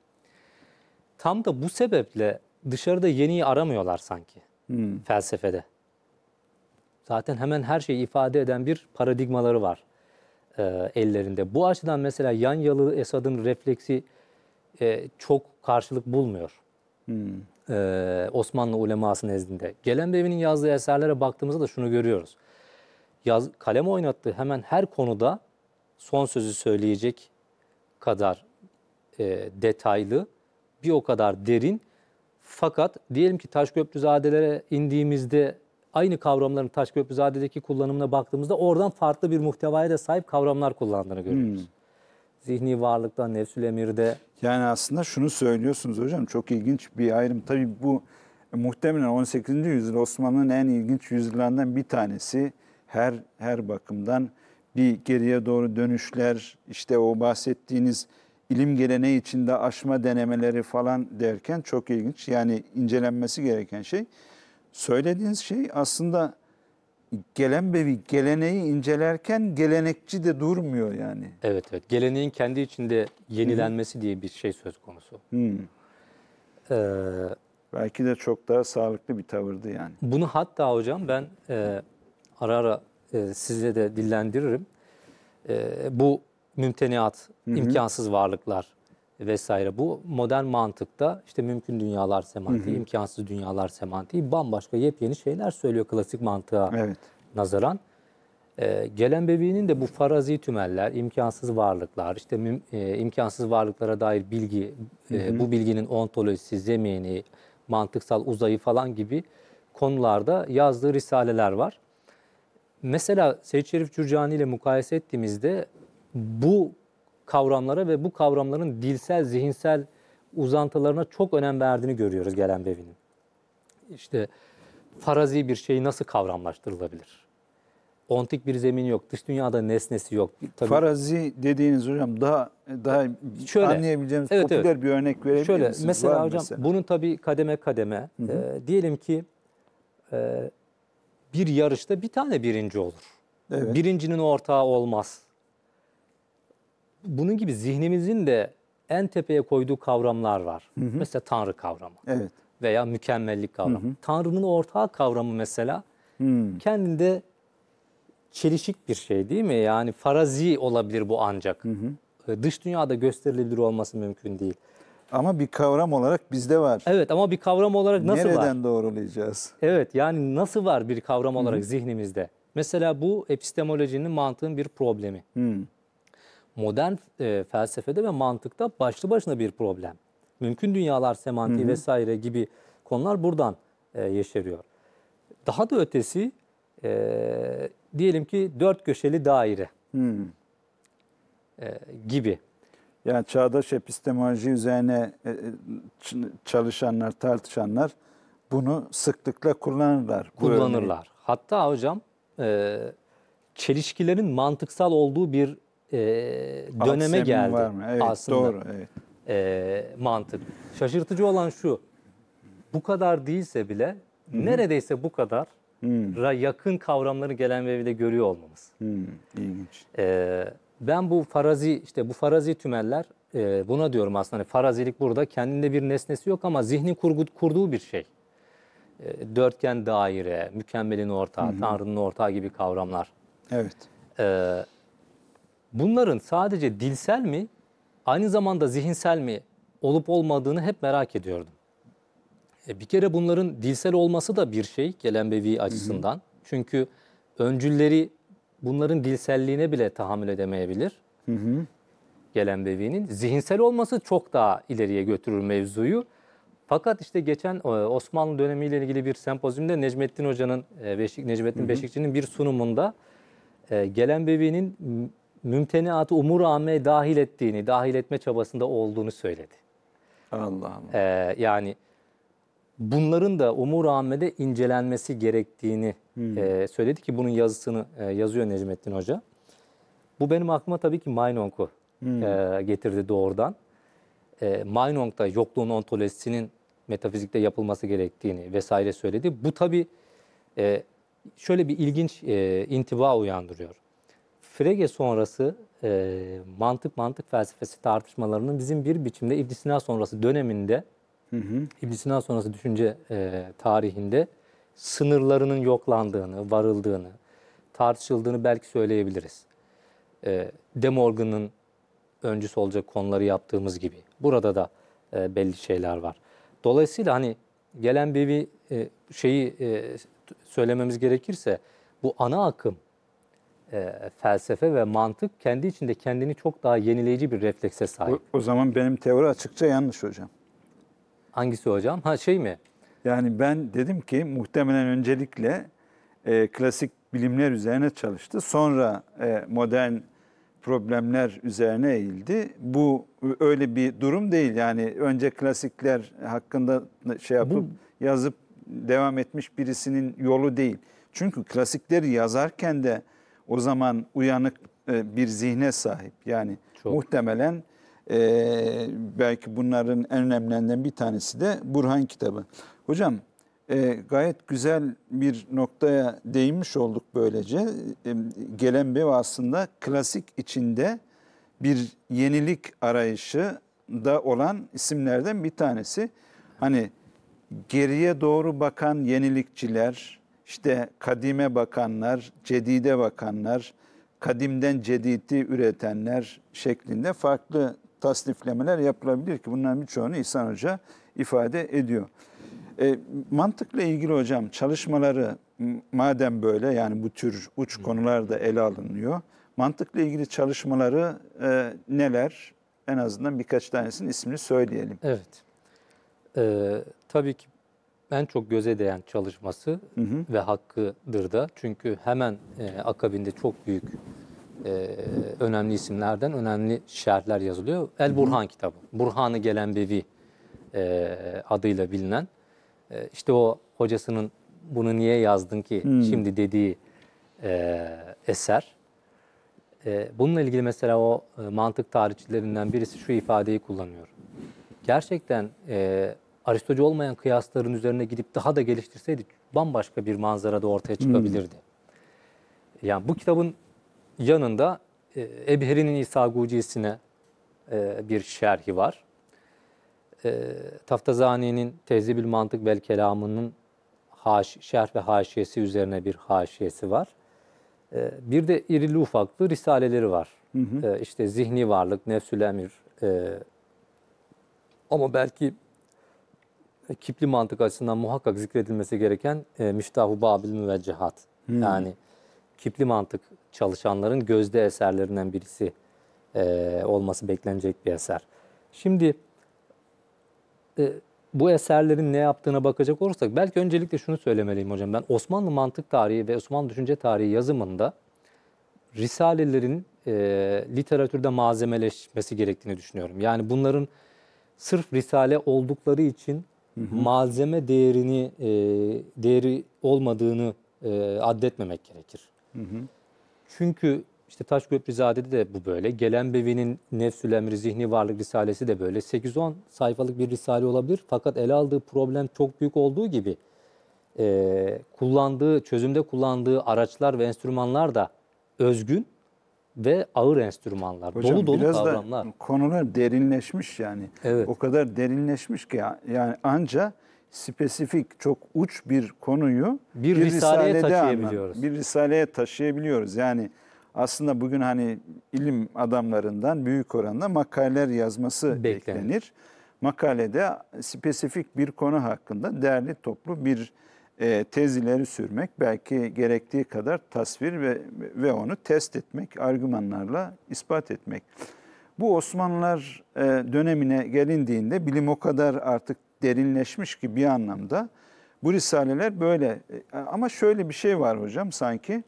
S2: Tam da bu sebeple dışarıda yeniyi aramıyorlar sanki felsefede. Zaten hemen her şeyi ifade eden bir paradigmaları var e, ellerinde. Bu açıdan mesela Yanyalı Esad'ın refleksi e, çok karşılık bulmuyor. E, Osmanlı uleması nezdinde. Gelenbevi'nin yazdığı eserlere baktığımızda da şunu görüyoruz. Yaz, kalem oynattığı hemen her konuda son sözü söyleyecek kadar e, detaylı, bir o kadar derin. Fakat diyelim ki Taşköprüzadelere indiğimizde aynı kavramların Taşköprüzade'deki kullanımına baktığımızda oradan farklı bir muhtevaya da sahip kavramlar kullandığını görüyoruz. Zihni varlıkta, nefsül emirde,
S1: Yani aslında şunu söylüyorsunuz hocam çok ilginç bir ayrım. Tabii bu muhtemelen 18. yüzyıl Osmanlı'nın en ilginç yüzyıllarından bir tanesi. Her her bakımdan bir geriye doğru dönüşler, işte o bahsettiğiniz ilim geleneği içinde aşma denemeleri falan derken çok ilginç. Yani incelenmesi gereken şey. Söylediğiniz şey aslında Gelenbevi geleneği incelerken gelenekçi de durmuyor yani.
S2: evet evet geleneğin kendi içinde yenilenmesi diye bir şey söz konusu.
S1: Hmm.
S2: Ee,
S1: Belki de çok daha sağlıklı bir tavırdı yani.
S2: Bunu hatta hocam ben e, ara ara e, size de dillendiririm. E, bu mümteniat, imkansız varlıklar vesaire bu modern mantıkta işte mümkün dünyalar semantiği, imkansız dünyalar semantiği bambaşka yepyeni şeyler söylüyor klasik mantığa
S1: Evet.
S2: nazaran. E, gelen bebeğinin de bu farazi tümeller, imkansız varlıklar, işte müm- e, imkansız varlıklara dair bilgi, e, bu bilginin ontolojisi, zemini, mantıksal uzayı falan gibi konularda yazdığı risaleler var. Mesela Seyyid Şerif Cürcani ile mukayese ettiğimizde bu kavramlara ve bu kavramların dilsel, zihinsel uzantılarına çok önem verdiğini görüyoruz gelen Bevi'nin. İşte farazi bir şey nasıl kavramlaştırılabilir? Ontik bir zemin yok, dış dünyada nesnesi yok. Tabii
S1: Farazi dediğiniz hocam daha daha
S2: Şöyle,
S1: anlayabileceğimiz
S2: evet,
S1: popüler
S2: evet.
S1: bir örnek verebilir
S2: Şöyle
S1: misiniz?
S2: mesela
S1: Var
S2: hocam
S1: mesela?
S2: bunun tabii kademe kademe. e, diyelim ki e, bir yarışta bir tane birinci olur.
S1: Evet.
S2: Birincinin ortağı olmaz. Bunun gibi zihnimizin de en tepeye koyduğu kavramlar var. Mesela Tanrı kavramı
S1: Evet.
S2: veya mükemmellik kavramı. Tanrı'nın ortağı kavramı mesela
S1: Hmm.
S2: kendinde çelişik bir şey değil mi? Yani farazi olabilir bu ancak. E, Dış dünyada gösterilebilir olması mümkün değil.
S1: Ama bir kavram olarak bizde var.
S2: Evet ama bir kavram olarak nasıl
S1: Nereden
S2: var?
S1: doğrulayacağız?
S2: Evet yani nasıl var bir kavram olarak zihnimizde? Mesela bu epistemolojinin mantığın bir problemi.
S1: Hmm.
S2: Modern e, felsefede ve mantıkta başlı başına bir problem. Mümkün dünyalar semantiği vesaire gibi konular buradan e, yeşeriyor. Daha da ötesi e, diyelim ki dört köşeli daire e, gibi.
S1: Yani çağdaş epistemoloji üzerine e, e, çalışanlar, tartışanlar bunu sıklıkla kullanırlar. örneği.
S2: kullanırlar. Hatta hocam e, çelişkilerin mantıksal olduğu bir e, döneme geldi
S1: var mı? Evet,
S2: aslında
S1: doğru. Evet.
S2: e, mantık. Şaşırtıcı olan şu, bu kadar değilse bile neredeyse bu kadar ra yakın kavramları gelen ve de görüyor olmamız.
S1: Hmm, ilginç.
S2: Ee, ben bu farazi işte bu farazi tümeller e, buna diyorum aslında hani farazilik burada kendinde bir nesnesi yok ama zihnin kurgu, kurduğu bir şey. E, dörtgen daire, mükemmelin ortağı, tanrının ortağı gibi kavramlar.
S1: Evet.
S2: Ee, bunların sadece dilsel mi aynı zamanda zihinsel mi olup olmadığını hep merak ediyordum. E, bir kere bunların dilsel olması da bir şey Gelenbevi açısından. Çünkü öncülleri bunların dilselliğine bile tahammül edemeyebilir. Gelenbevi'nin. Zihinsel olması çok daha ileriye götürür mevzuyu. Fakat işte geçen e, Osmanlı dönemiyle ilgili bir sempozyumda Necmettin Hoca'nın, e, Beşik, Necmettin Beşikçi'nin bir sunumunda e, Gelenbevi'nin mümteniatı umur amme dahil ettiğini, dahil etme çabasında olduğunu söyledi.
S1: Allah Allah.
S2: Ee, yani bunların da umur ammede incelenmesi gerektiğini e, söyledi ki bunun yazısını e, yazıyor Necmettin Hoca. Bu benim aklıma tabii ki Meinong'u e, getirdi doğrudan. E, Meinong da yokluğun ontolojisinin metafizikte yapılması gerektiğini vesaire söyledi. Bu tabii e, şöyle bir ilginç e, intiba uyandırıyor. Frege sonrası e, mantık mantık felsefesi tartışmalarının bizim bir biçimde İbn Sina sonrası döneminde İbn Sina sonrası düşünce e, tarihinde sınırlarının yoklandığını, varıldığını, tartışıldığını belki söyleyebiliriz. E, De Morgan'ın öncüsü olacak konuları yaptığımız gibi. Burada da e, belli şeyler var. Dolayısıyla hani gelen bir e, şeyi e, söylememiz gerekirse bu ana akım e, felsefe ve mantık kendi içinde kendini çok daha yenileyici bir reflekse sahip.
S1: O, o zaman benim teori açıkça yanlış hocam.
S2: Hangisi hocam? Ha şey mi?
S1: Yani ben dedim ki muhtemelen öncelikle e, klasik bilimler üzerine çalıştı. Sonra e, modern problemler üzerine eğildi. Bu öyle bir durum değil. Yani önce klasikler hakkında şey yapıp yazıp devam etmiş birisinin yolu değil. Çünkü klasikleri yazarken de o zaman uyanık e, bir zihne sahip. Yani
S2: Çok.
S1: muhtemelen e, belki bunların en önemlilerinden bir tanesi de Burhan kitabı. Hocam e, gayet güzel bir noktaya değinmiş olduk böylece. E, gelen bir aslında klasik içinde bir yenilik arayışı da olan isimlerden bir tanesi. Hani geriye doğru bakan yenilikçiler, işte kadime bakanlar, cedide bakanlar, kadimden cedidi üretenler şeklinde farklı tasniflemeler yapılabilir ki bunların birçoğunu İhsan Hoca ifade ediyor. E, mantıkla ilgili hocam çalışmaları madem böyle yani bu tür uç konular da ele alınıyor. Mantıkla ilgili çalışmaları e, neler? En azından birkaç tanesinin ismini söyleyelim.
S2: Evet. Ee, tabii ki en çok göze değen çalışması ve hakkıdır da. Çünkü hemen e, akabinde çok büyük e, önemli isimlerden önemli şerhler yazılıyor. El Burhan kitabı. Burhanı Gelen Bevi e, adıyla bilinen. E, işte o hocasının bunu niye yazdın ki şimdi dediği e, eser. E, bununla ilgili mesela o e, mantık tarihçilerinden birisi şu ifadeyi kullanıyor. Gerçekten e, Aristocu olmayan kıyasların üzerine gidip daha da geliştirseydik bambaşka bir manzara da ortaya çıkabilirdi. Yani bu kitabın yanında e, Ebheri'nin İsa Gucisi'ne e, bir şerhi var. E, Taftazani'nin Tehzibül Mantık vel Kelamı'nın haş, şerh ve haşiyesi üzerine bir haşiyesi var. E, bir de irili ufaklı risaleleri var. E, işte Zihni Varlık, Nefsül Emir, e, ama belki Kipli mantık açısından muhakkak zikredilmesi gereken e, Miştahu Babil Müveccihat. Yani Kipli mantık çalışanların gözde eserlerinden birisi e, olması beklenecek bir eser. Şimdi e, bu eserlerin ne yaptığına bakacak olursak belki öncelikle şunu söylemeliyim hocam. Ben Osmanlı mantık tarihi ve Osmanlı düşünce tarihi yazımında risalelerin e, literatürde malzemeleşmesi gerektiğini düşünüyorum. Yani bunların sırf risale oldukları için malzeme değerini e, değeri olmadığını e, addetmemek gerekir. Çünkü işte Taşköprüzade'de de bu böyle. Gelenbevi'nin Nefsül Emri Zihni Varlık Risalesi de böyle. 8-10 sayfalık bir risale olabilir. Fakat ele aldığı problem çok büyük olduğu gibi e, kullandığı, çözümde kullandığı araçlar ve enstrümanlar da özgün ve ağır enstrümanlar.
S1: Hocam
S2: dolu dolu
S1: biraz
S2: kavramlar.
S1: da konular derinleşmiş yani.
S2: Evet.
S1: O kadar derinleşmiş ki ya- yani anca spesifik çok uç bir konuyu
S2: Bir risaleye
S1: risalede
S2: taşıyabiliyoruz.
S1: anlam- bir risaleye taşıyabiliyoruz. Yani aslında bugün hani ilim adamlarından büyük oranda makaleler yazması
S2: Beklenir.
S1: beklenir. Makalede spesifik bir konu hakkında değerli toplu bir tez ileri sürmek, belki gerektiği kadar tasvir ve ve onu test etmek, argümanlarla ispat etmek. Bu Osmanlılar e, dönemine gelindiğinde bilim o kadar artık derinleşmiş ki bir anlamda bu risaleler böyle. E, Ama şöyle bir şey var hocam sanki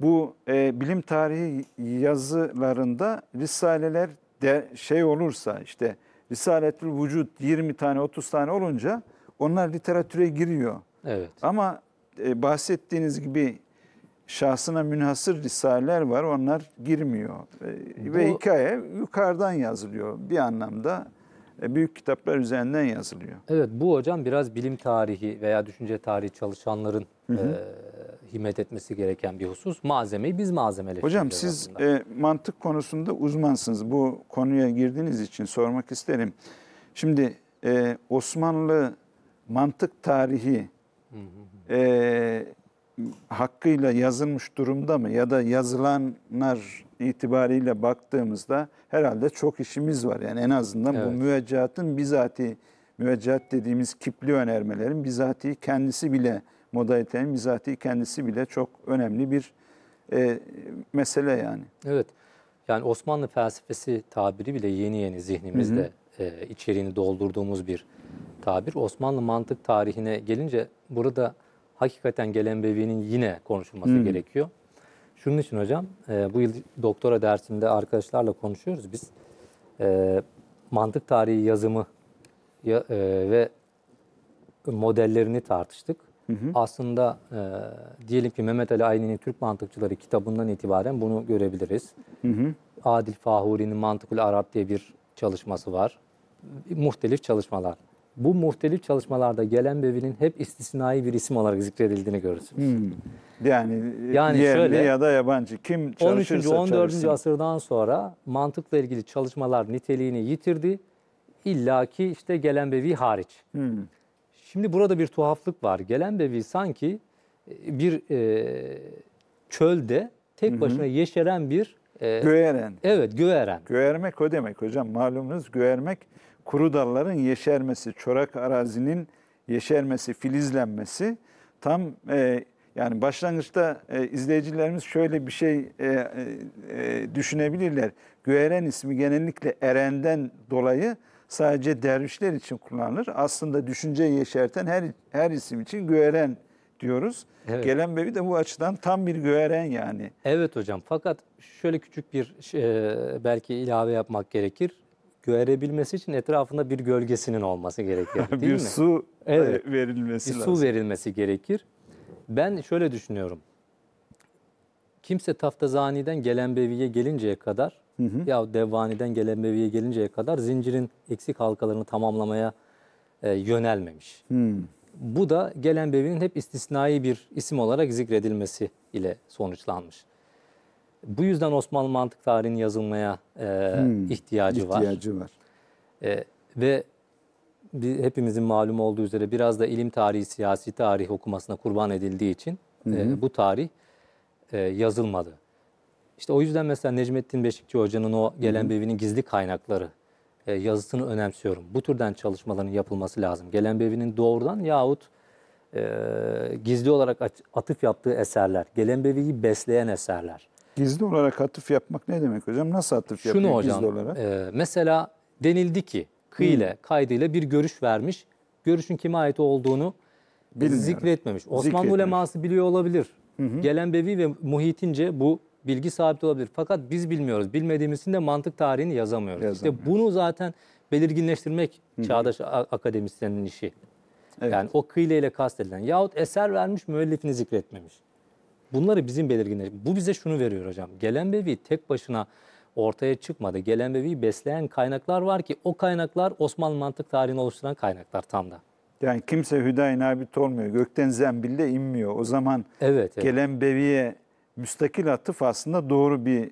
S1: bu e, bilim tarihi yazılarında risaleler de şey olursa işte Risaletül Vücut 20 tane 30 tane olunca onlar literatüre giriyor.
S2: Evet.
S1: Ama e, bahsettiğiniz gibi şahsına münhasır risaleler var. Onlar girmiyor. E, Ve
S2: Bu-
S1: hikaye yukarıdan yazılıyor. Bir anlamda e, büyük kitaplar üzerinden yazılıyor.
S2: Evet bu hocam biraz bilim tarihi veya düşünce tarihi çalışanların e, himmet etmesi gereken bir husus. Malzemeyi biz malzemeleştireceğiz
S1: Hocam siz
S2: aslında.
S1: e, mantık konusunda uzmansınız. Bu konuya girdiğiniz için sormak isterim. Şimdi e, Osmanlı mantık tarihi e, hakkıyla yazılmış durumda mı? Ya da yazılanlar itibariyle baktığımızda herhalde çok işimiz var. Yani en azından bu
S2: Evet.
S1: müveccahatın bizatihi, müveccahat dediğimiz kipli önermelerin bizatihi kendisi bile, modalitenin bizatihi kendisi bile çok önemli bir e, mesele yani.
S2: Evet. Yani Osmanlı felsefesi tabiri bile yeni yeni zihnimizde e, içeriğini doldurduğumuz bir tabir. Osmanlı mantık tarihine gelince burada hakikaten Gelenbevi'nin yine konuşulması gerekiyor. Şunun için hocam, e, bu yıl doktora dersinde arkadaşlarla konuşuyoruz biz. E, mantık tarihi yazımı ya- e, ve modellerini tartıştık. Aslında e, diyelim ki Mehmet Ali Ayni'nin Türk Mantıkçıları kitabından itibaren bunu görebiliriz. Adil Fahuri'nin Mantıkul Arap diye bir çalışması var. Muhtelif çalışmalar. Bu muhtelif çalışmalarda Gelenbevi'nin hep istisnai bir isim olarak zikredildiğini görürsünüz.
S1: Yani,
S2: Yani
S1: yerli
S2: şöyle,
S1: ya da yabancı kim
S2: 13.
S1: çalışırsa
S2: 14.
S1: çalışsın.
S2: asırdan sonra mantıkla ilgili çalışmalar niteliğini yitirdi. İlla ki işte Gelenbevi hariç.
S1: Hmm.
S2: Şimdi burada bir tuhaflık var. Gelenbevi sanki e, bir e, çölde tek başına yeşeren bir e,
S1: Göğeren.
S2: evet göğeren.
S1: Göğermek o demek hocam. Malumunuz göğermek kuru dalların yeşermesi, çorak arazinin yeşermesi, filizlenmesi. Tam e, yani başlangıçta e, izleyicilerimiz şöyle bir şey e, e, düşünebilirler. Göğeren ismi genellikle erenden dolayı sadece dervişler için kullanılır. Aslında düşünceyi yeşerten her her isim için göğeren diyoruz.
S2: Evet.
S1: Gelen bebi de bu açıdan tam bir göğeren yani.
S2: Evet hocam fakat şöyle küçük bir e, belki ilave yapmak gerekir. Görebilmesi için etrafında bir gölgesinin olması gerekir [laughs] değil
S1: bir
S2: mi?
S1: su
S2: Evet.
S1: verilmesi
S2: bir
S1: lazım.
S2: su verilmesi gerekir. Ben şöyle düşünüyorum. Kimse Taftazani'den Gelenbevi'ye gelinceye kadar ya Devvani'den Gelenbevi'ye gelinceye kadar zincirin eksik halkalarını tamamlamaya e, yönelmemiş.
S1: Hmm.
S2: Bu da Gelenbevi'nin hep istisnai bir isim olarak zikredilmesi ile sonuçlanmış. Bu yüzden Osmanlı mantık tarihinin yazılmaya e, ihtiyacı, var.
S1: ihtiyacı var.
S2: E, ve bir, hepimizin malum olduğu üzere biraz da ilim tarihi, siyasi tarih okumasına kurban edildiği için e, bu tarih e, yazılmadı. İşte o yüzden mesela Necmettin Beşikçi Hoca'nın o Gelenbevi'nin gizli kaynakları e, yazısını önemsiyorum. Bu türden çalışmaların yapılması lazım. Gelenbevi'nin doğrudan yahut e, gizli olarak at- atıf yaptığı eserler, Gelenbevi'yi besleyen eserler.
S1: Gizli olarak atıf yapmak ne demek hocam? Nasıl atıf
S2: Şunu
S1: yapıyor
S2: hocam,
S1: gizli olarak?
S2: e, mesela denildi ki kıyıyla, kaydıyla bir görüş vermiş görüşün kime ait olduğunu
S1: Bilmiyoruz.
S2: zikretmemiş. Osmanlı
S1: Zikretmemiş.
S2: uleması biliyor olabilir. Gelenbevi ve muhitince bu bilgi sabit olabilir. Fakat biz bilmiyoruz. Bilmediğimiz için de mantık tarihini yazamıyoruz.
S1: Yazamıyoruz.
S2: İşte bunu zaten belirginleştirmek çağdaş a- akademisyenin işi.
S1: Evet.
S2: Yani o kıyla ile kastedilen. Yahut eser vermiş müellifini zikretmemiş. Bunları bizim belirginleş. Bu bize şunu veriyor hocam. Gelenbevi tek başına ortaya çıkmadı. Gelenbevi'yi besleyen kaynaklar var ki o kaynaklar Osmanlı mantık tarihini oluşturan kaynaklar tam da.
S1: Yani kimse hüdayi nabit olmuyor. Gökten zembille inmiyor. O zaman
S2: Evet, evet.
S1: gelen beviye müstakil atıf aslında doğru bir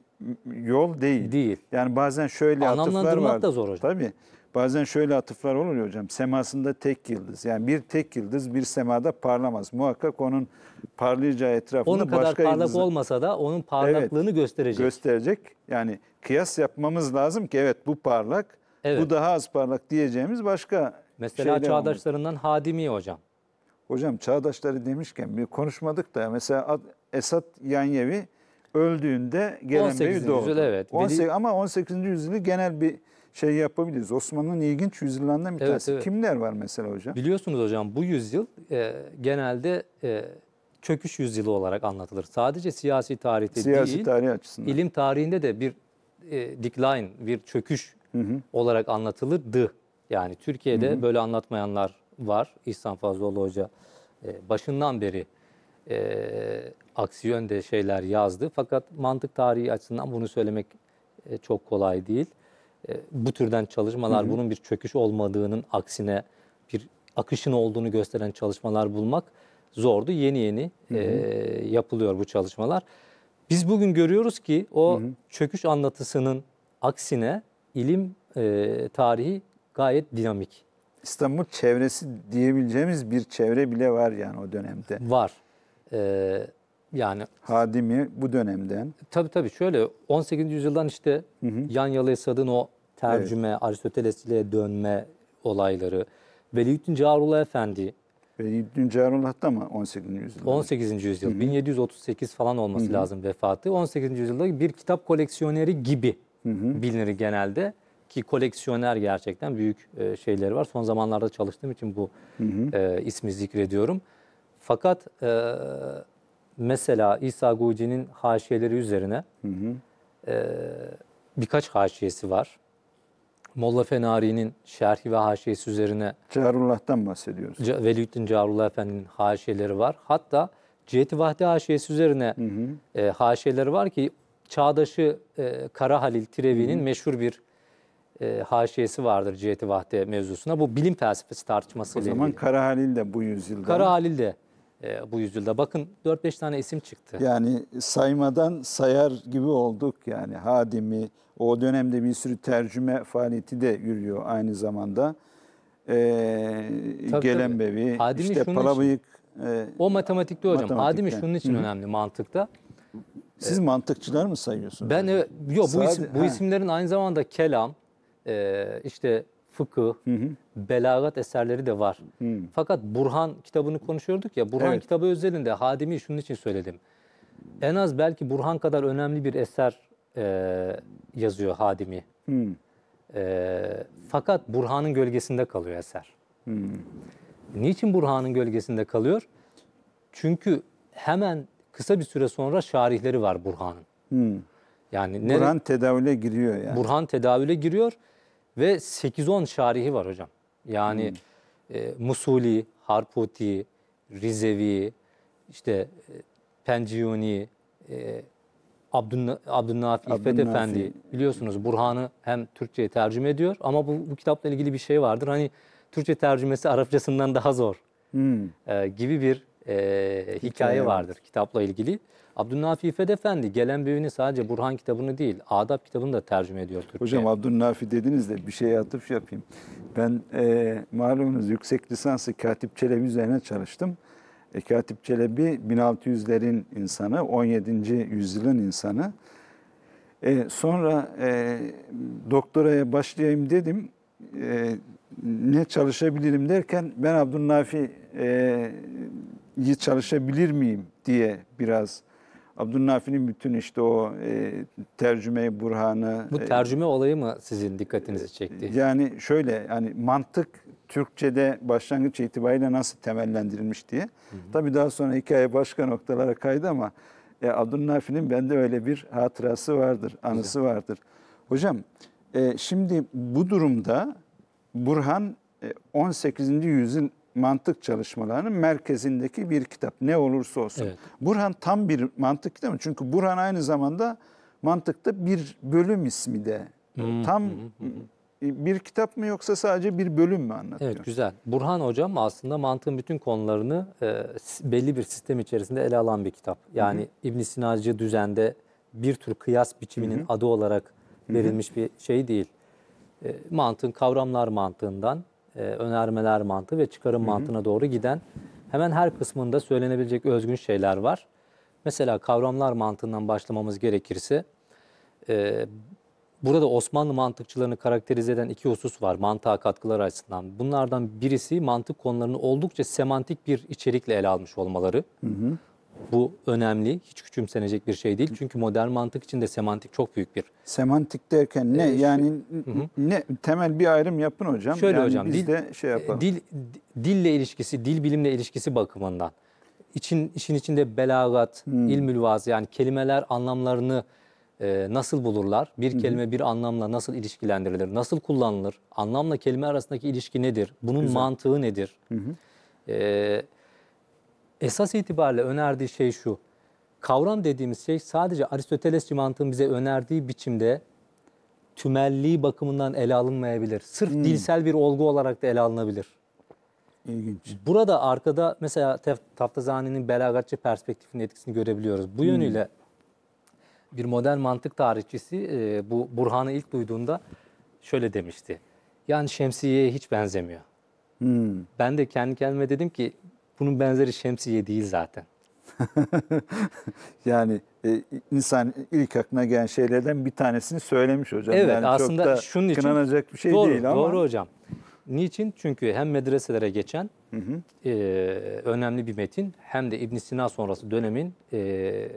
S1: yol değil.
S2: Değil.
S1: Yani bazen şöyle atıflar var.
S2: da zor hocam.
S1: Tabii. Bazen şöyle atıflar olur ya hocam. Semasında tek yıldız. Yani bir tek yıldız bir semada parlamaz. Muhakkak onun parlayacağı etrafında
S2: Onun kadar
S1: başka
S2: parlak
S1: yıldız
S2: olmasa da onun parlaklığını gösterecek.
S1: gösterecek. Yani kıyas yapmamız lazım ki evet bu parlak,
S2: Evet.
S1: bu daha az parlak diyeceğimiz başka
S2: Mesela çağdaşlarından Hadimi hocam.
S1: Hocam çağdaşları demişken bir konuşmadık da mesela Esat Yanyevi öldüğünde
S2: 18.
S1: Gelenbeyi doğdu.
S2: yüzyıl, evet.
S1: 18,
S2: Veli-
S1: ama 18. yüzyılı genel bir şey yapabiliriz. Osmanlı'nın ilginç yüzyıllarından bir
S2: Evet,
S1: tanesi.
S2: evet.
S1: Kimler var mesela hocam?
S2: Biliyorsunuz hocam bu yüzyıl e, genelde e, çöküş yüzyılı olarak anlatılır. Sadece siyasi tarihte
S1: Siyasi
S2: değil,
S1: tarih açısından.
S2: ilim tarihinde de bir e, decline, bir çöküş olarak anlatılırdı. Yani Türkiye'de böyle anlatmayanlar var. İhsan Fazlıoğlu Hoca e, başından beri e, aksi yönde şeyler yazdı. Fakat mantık tarihi açısından bunu söylemek e, çok kolay değil. E, bu türden çalışmalar bunun bir çöküş olmadığının aksine bir akışın olduğunu gösteren çalışmalar bulmak zordu. Yeni yeni e, yapılıyor bu çalışmalar. Biz bugün görüyoruz ki o çöküş anlatısının aksine ilim e, tarihi gayet dinamik
S1: İstanbul çevresi diyebileceğimiz bir çevre bile var yani o dönemde.
S2: var. E, yani
S1: Hadimi bu dönemden.
S2: Tabii tabii şöyle 18. yüzyıldan işte Yan Yalı Esad'ın o tercüme, Aristoteles'e dönme olayları, Veliüddin Carullah Efendi
S1: Ve İbn Carullah da mı 18. yüzyılda?
S2: 18. yüzyıl, 1738 falan olması lazım vefatı. 18. yüzyılda bir kitap koleksiyoneri gibi bilinir genelde ki koleksiyoner gerçekten büyük e, şeyleri var. Son zamanlarda çalıştığım için bu e, ismi zikrediyorum. Fakat e, mesela İsa Guci'nin haşiyeleri üzerine e, birkaç haşiyesi var. Molla Fenari'nin şerhi ve haşiyesi üzerine
S1: Carullah'tan bahsediyoruz.
S2: Ca- Veliüddin Carullah Efendi'nin haşiyeleri var. Hatta Ciheti Vahdi haşiyesi üzerine e, haşiyeleri var ki çağdaşı e, Kara Halil Tirevi'nin meşhur bir e, haşiyesi vardır Ciheti Vahdi mevzusuna. Bu bilim felsefesi
S1: O
S2: tartışmasıyla
S1: zaman
S2: ilgili.
S1: Kara Halil de bu yüzyılda.
S2: Kara Halil de e, bu yüzyılda. Bakın 4-5 tane isim çıktı.
S1: Yani saymadan sayar gibi olduk yani. Hadimi, o dönemde bir sürü tercüme faaliyeti de yürüyor aynı zamanda. Ee,
S2: Tabii,
S1: Gelenbevi,
S2: Hadimi
S1: işte Palabıyık. e,
S2: O matematikte hocam.
S1: Matematikte.
S2: Hadimi şunun için önemli mantıkta.
S1: siz mantıkçılar mı sayıyorsunuz?
S2: Ben evet, yok bu,
S1: Sade-
S2: isim, bu isimlerin aynı zamanda kelam, e, işte fıkıh, belagat eserleri de var. Fakat Burhan kitabını konuşuyorduk ya, Burhan
S1: Evet.
S2: kitabı özelinde Hadimi şunun için söyledim. En az belki Burhan kadar önemli bir eser e, yazıyor Hadimi.
S1: Hmm.
S2: E, fakat Burhan'ın gölgesinde kalıyor eser. Niçin Burhan'ın gölgesinde kalıyor? Çünkü hemen kısa bir süre sonra şarihleri var Burhan'ın.
S1: Hmm.
S2: Yani
S1: Burhan tedavüle giriyor yani.
S2: Burhan tedavüle giriyor ve 8-10 şarihi var hocam. Yani e, Musuli, Harputi, Rizevi, işte e, Penciyuni, e, Abdülna, Abdülnafi İffet. Efendi biliyorsunuz Burhan'ı hem Türkçe'ye tercüme ediyor ama bu, bu kitapla ilgili bir şey vardır. Hani Türkçe tercümesi Arapçasından daha zor
S1: Hmm.
S2: e, gibi bir e, hikaye vardır kitapla ilgili. Abdülnafi İffet Efendi Gelenbevi'nin sadece Burhan kitabını değil, Adap kitabını da tercüme ediyor Türkçe'ye.
S1: Hocam Abdülnafi dediniz de bir şeye atıf yapayım. Ben e, malumunuz yüksek lisansı Katip Çelebi üzerine çalıştım. E, Katip Çelebi 1600'lerin insanı, 17. yüzyılın insanı. E, sonra e, doktoraya başlayayım dedim. E, ne çalışabilirim derken ben Abdülnafi'yi çalışabilir miyim diye biraz Abdülnafi'nin bütün işte o e, tercüme Burhan'ı
S2: Bu
S1: e,
S2: tercüme olayı mı sizin dikkatinizi çekti?
S1: yani şöyle yani mantık Türkçe'de başlangıç itibariyle nasıl temellendirilmiş diye. Tabii daha sonra hikaye başka noktalara kaydı ama e, Abdülnafi'nin bende öyle bir hatırası vardır, anısı vardır. Hocam e, şimdi bu durumda Burhan e, 18. yüzyıl mantık çalışmalarının merkezindeki bir kitap ne olursa olsun.
S2: Evet.
S1: Burhan tam bir mantık kitabı çünkü Burhan aynı zamanda mantıkta bir bölüm ismi de. Tam bir kitap mı yoksa sadece bir bölüm mü anlatıyor?
S2: Evet güzel. Burhan Hocam aslında mantığın bütün konularını e, belli bir sistem içerisinde ele alan bir kitap. Yani İbn Sinacı düzende bir tür kıyas biçiminin adı olarak verilmiş bir şey değil. E, mantığın kavramlar mantığından e, önermeler mantığı ve çıkarım mantığına doğru giden hemen her kısmında söylenebilecek özgün şeyler var. Mesela kavramlar mantığından başlamamız gerekirse e, Burada Osmanlı mantıkçılarını karakterize eden iki husus var mantığa katkılar açısından. Bunlardan birisi mantık konularını oldukça semantik bir içerikle ele almış olmaları. Bu önemli, hiç küçümsenecek bir şey değil. Çünkü modern mantık için de semantik çok büyük bir.
S1: Semantik derken ne?
S2: Ee, şu-
S1: yani ne temel bir ayrım yapın hocam.
S2: Şöyle
S1: yani
S2: hocam,
S1: biz
S2: dil-
S1: de şey yapalım.
S2: Dil dille ilişkisi, dil bilimle ilişkisi bakımından. İçin işin içinde belagat, ilmül vaz yani kelimeler anlamlarını e, nasıl bulurlar? Bir kelime bir anlamla nasıl ilişkilendirilir? Nasıl kullanılır? Anlamla kelime arasındaki ilişki nedir? Bunun mantığı nedir? E, esas itibariyle önerdiği şey şu. Kavram dediğimiz şey sadece Aristotelesçi mantığın bize önerdiği biçimde tümelliği bakımından ele alınmayabilir. Sırf dilsel bir olgu olarak da ele alınabilir.
S1: İlginç.
S2: Burada arkada mesela Taftazani'nin belagatçı perspektifinin etkisini görebiliyoruz. Bu yönüyle bir modern mantık tarihçisi e, bu Burhan'ı ilk duyduğunda şöyle demişti. Yani şemsiyeye hiç benzemiyor.
S1: Hmm.
S2: Ben de kendi kendime dedim ki bunun benzeri şemsiye değil zaten. [laughs]
S1: Yani e, insan ilk aklına gelen şeylerden bir tanesini söylemiş hocam.
S2: Evet
S1: yani
S2: aslında
S1: çok da
S2: şunun için
S1: kınanacak bir şey
S2: doğru,
S1: değil ama.
S2: Doğru hocam. Niçin? Çünkü hem medreselere geçen e, önemli bir metin hem de İbn Sina sonrası dönemin e,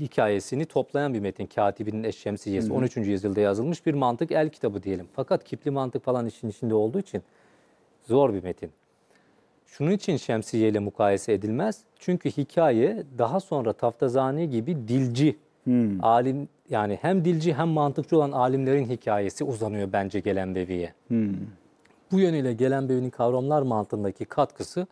S2: hikayesini toplayan bir metin. Katibinin Eşşemsiyesi 13. yüzyılda yazılmış bir mantık el kitabı diyelim. Fakat kipli mantık falan işin içinde olduğu için zor bir metin. Şunun için Şemsiye ile mukayese edilmez. Çünkü hikaye daha sonra Taftazani gibi dilci, alim yani hem dilci hem mantıkçı olan alimlerin hikayesi uzanıyor bence Gelenbevi'ye. Bu yönüyle Gelenbevi'nin kavramlar mantığındaki katkısı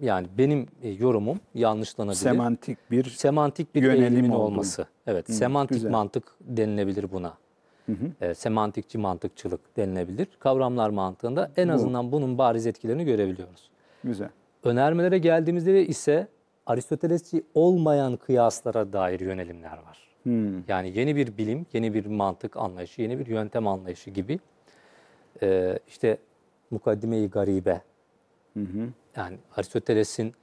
S2: yani benim e, yorumum yanlışlanabilir.
S1: Semantik bir
S2: semantik bir
S1: yönelim
S2: olması. Evet, semantik
S1: güzel.
S2: mantık denilebilir buna. E, semantikçi mantıkçılık denilebilir. Kavramlar mantığında en azından bunun bariz etkilerini görebiliyoruz.
S1: güzel.
S2: Önermelere geldiğimizde de ise Aristotelesçi olmayan kıyaslara dair yönelimler var. Yani yeni bir bilim, yeni bir mantık anlayışı, yeni bir yöntem anlayışı gibi. Ee, işte mukaddime-i garibe. Yani Aristoteles'in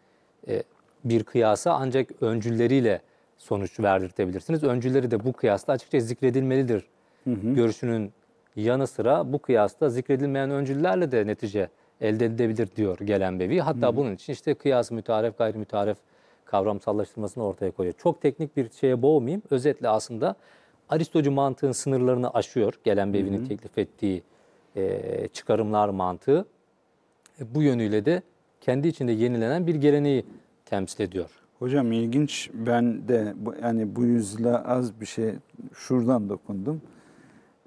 S2: e, bir kıyasa ancak öncülleriyle sonuç verdirtebilirsiniz. Öncülleri de bu kıyasla açıkça zikredilmelidir. Görüşünün yanı sıra bu kıyasta zikredilmeyen öncüllerle de netice elde edilebilir diyor Gelenbevi. Hatta bunun için işte kıyas mütaref gayri mütaref kavramsallaştırmasını ortaya koyuyor. Çok teknik bir şeye boğmayayım. Özetle aslında Aristocu mantığın sınırlarını aşıyor. Gelenbevi'nin teklif ettiği e, çıkarımlar mantığı. E, bu yönüyle de kendi içinde yenilenen bir geleneği temsil ediyor.
S1: Hocam ilginç. Ben de yani bu yüzyıla az bir şey şuradan dokundum.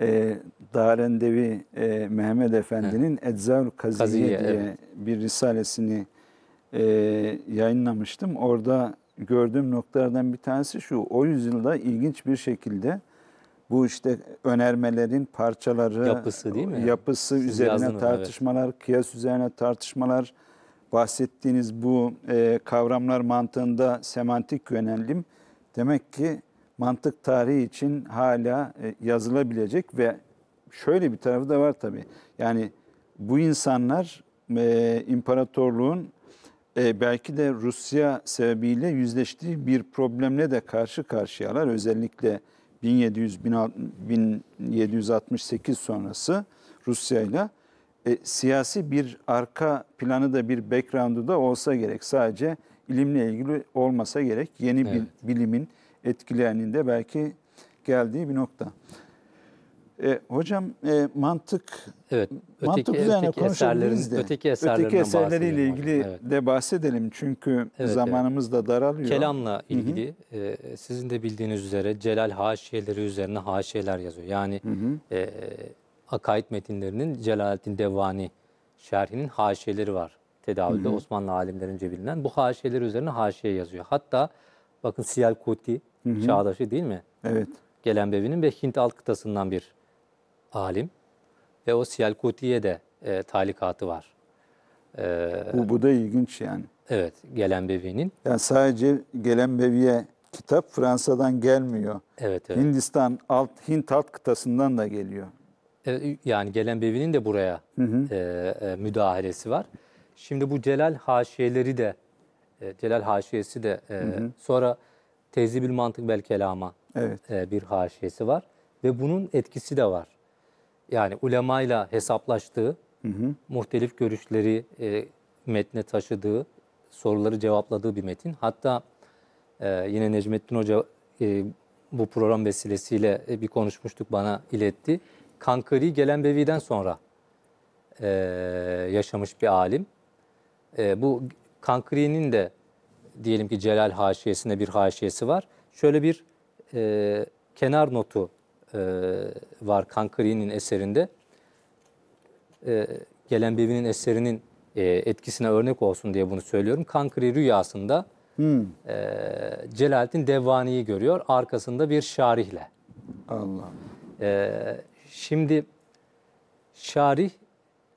S1: Ee, Darendevi e, Mehmet Efendi'nin Eczaül Kaziye,
S2: Kaziye,
S1: diye
S2: evet.
S1: bir risalesini e, yayınlamıştım. Orada gördüğüm noktalardan bir tanesi şu. O yüzyılda ilginç bir şekilde bu işte önermelerin parçaları,
S2: Yapısı değil mi?
S1: Yapısı
S2: Siz
S1: üzerine
S2: yazdınız, evet.
S1: tartışmalar, kıyas üzerine tartışmalar, bahsettiğiniz bu e, kavramlar mantığında semantik yönelim demek ki mantık tarihi için hala e, yazılabilecek ve şöyle bir tarafı da var tabii. Yani bu insanlar e, imparatorluğun e, belki de Rusya sebebiyle yüzleştiği bir problemle de karşı karşıyalar. Özellikle 1700 1768 sonrası Rusya ile siyasi bir arka planı da bir background'u da olsa gerek. Sadece ilimle ilgili olmasa gerek. Yeni bir
S2: Evet.
S1: Bilimin etkileyeninde belki geldiği bir nokta. E, hocam e, mantık
S2: Evet.
S1: mantık
S2: Öteki,
S1: üzerine
S2: öteki
S1: konuşabiliriz de.
S2: öteki
S1: öteki eserleriyle
S2: hocam.
S1: ilgili
S2: Evet.
S1: de bahsedelim çünkü
S2: evet.
S1: zamanımız da daralıyor.
S2: Kelamla ilgili e, sizin de bildiğiniz üzere Celal haşiyeleri üzerine haşiyeler yazıyor. Yani e, akaid metinlerinin Celaleddin Devani şerhinin haşiyeleri var. Tedavülde Osmanlı alimlerince bilinen. Bu haşiyeler üzerine haşiye yazıyor. Hatta bakın Siyal Kuti çağdaşı değil mi?
S1: Evet.
S2: Gelenbevi'nin ve Hint alt kıtasından bir alim. Ve o Siyal Kuti'ye de e, talikatı var. E,
S1: Bu, bu da ilginç yani.
S2: evet, Gelenbevi'nin.
S1: Yani sadece gelen beviye kitap Fransa'dan gelmiyor.
S2: Evet, evet.
S1: Hindistan alt Hint alt kıtasından da geliyor.
S2: E, Yani gelen bevinin de buraya e, e, müdahalesi var. Şimdi bu Celal haşiyeleri de, e, Celal haşiyesi de e, sonra Tezibül Mantık Bel Kelama
S1: Evet.
S2: e, bir haşiyesi var. Ve bunun etkisi de var. Yani ulemayla hesaplaştığı, muhtelif görüşleri e, metne taşıdığı, soruları cevapladığı bir metin. Hatta e, yine Necmettin Hoca e, bu program vesilesiyle e, bir konuşmuştuk bana iletti. Kankari Gelenbevi'den sonra e, yaşamış bir alim. E, bu Kankari'nin de diyelim ki Celal haşiyesinde bir haşiyesi var. Şöyle bir e, kenar notu e, var Kankari'nin eserinde. E, Gelenbevi'nin eserinin e, etkisine örnek olsun diye bunu söylüyorum. Kankari rüyasında
S1: Hmm.
S2: e, Celaleddin Devvani'yi görüyor. Arkasında bir şarihle.
S1: Allah.
S2: Ee, şimdi Şarih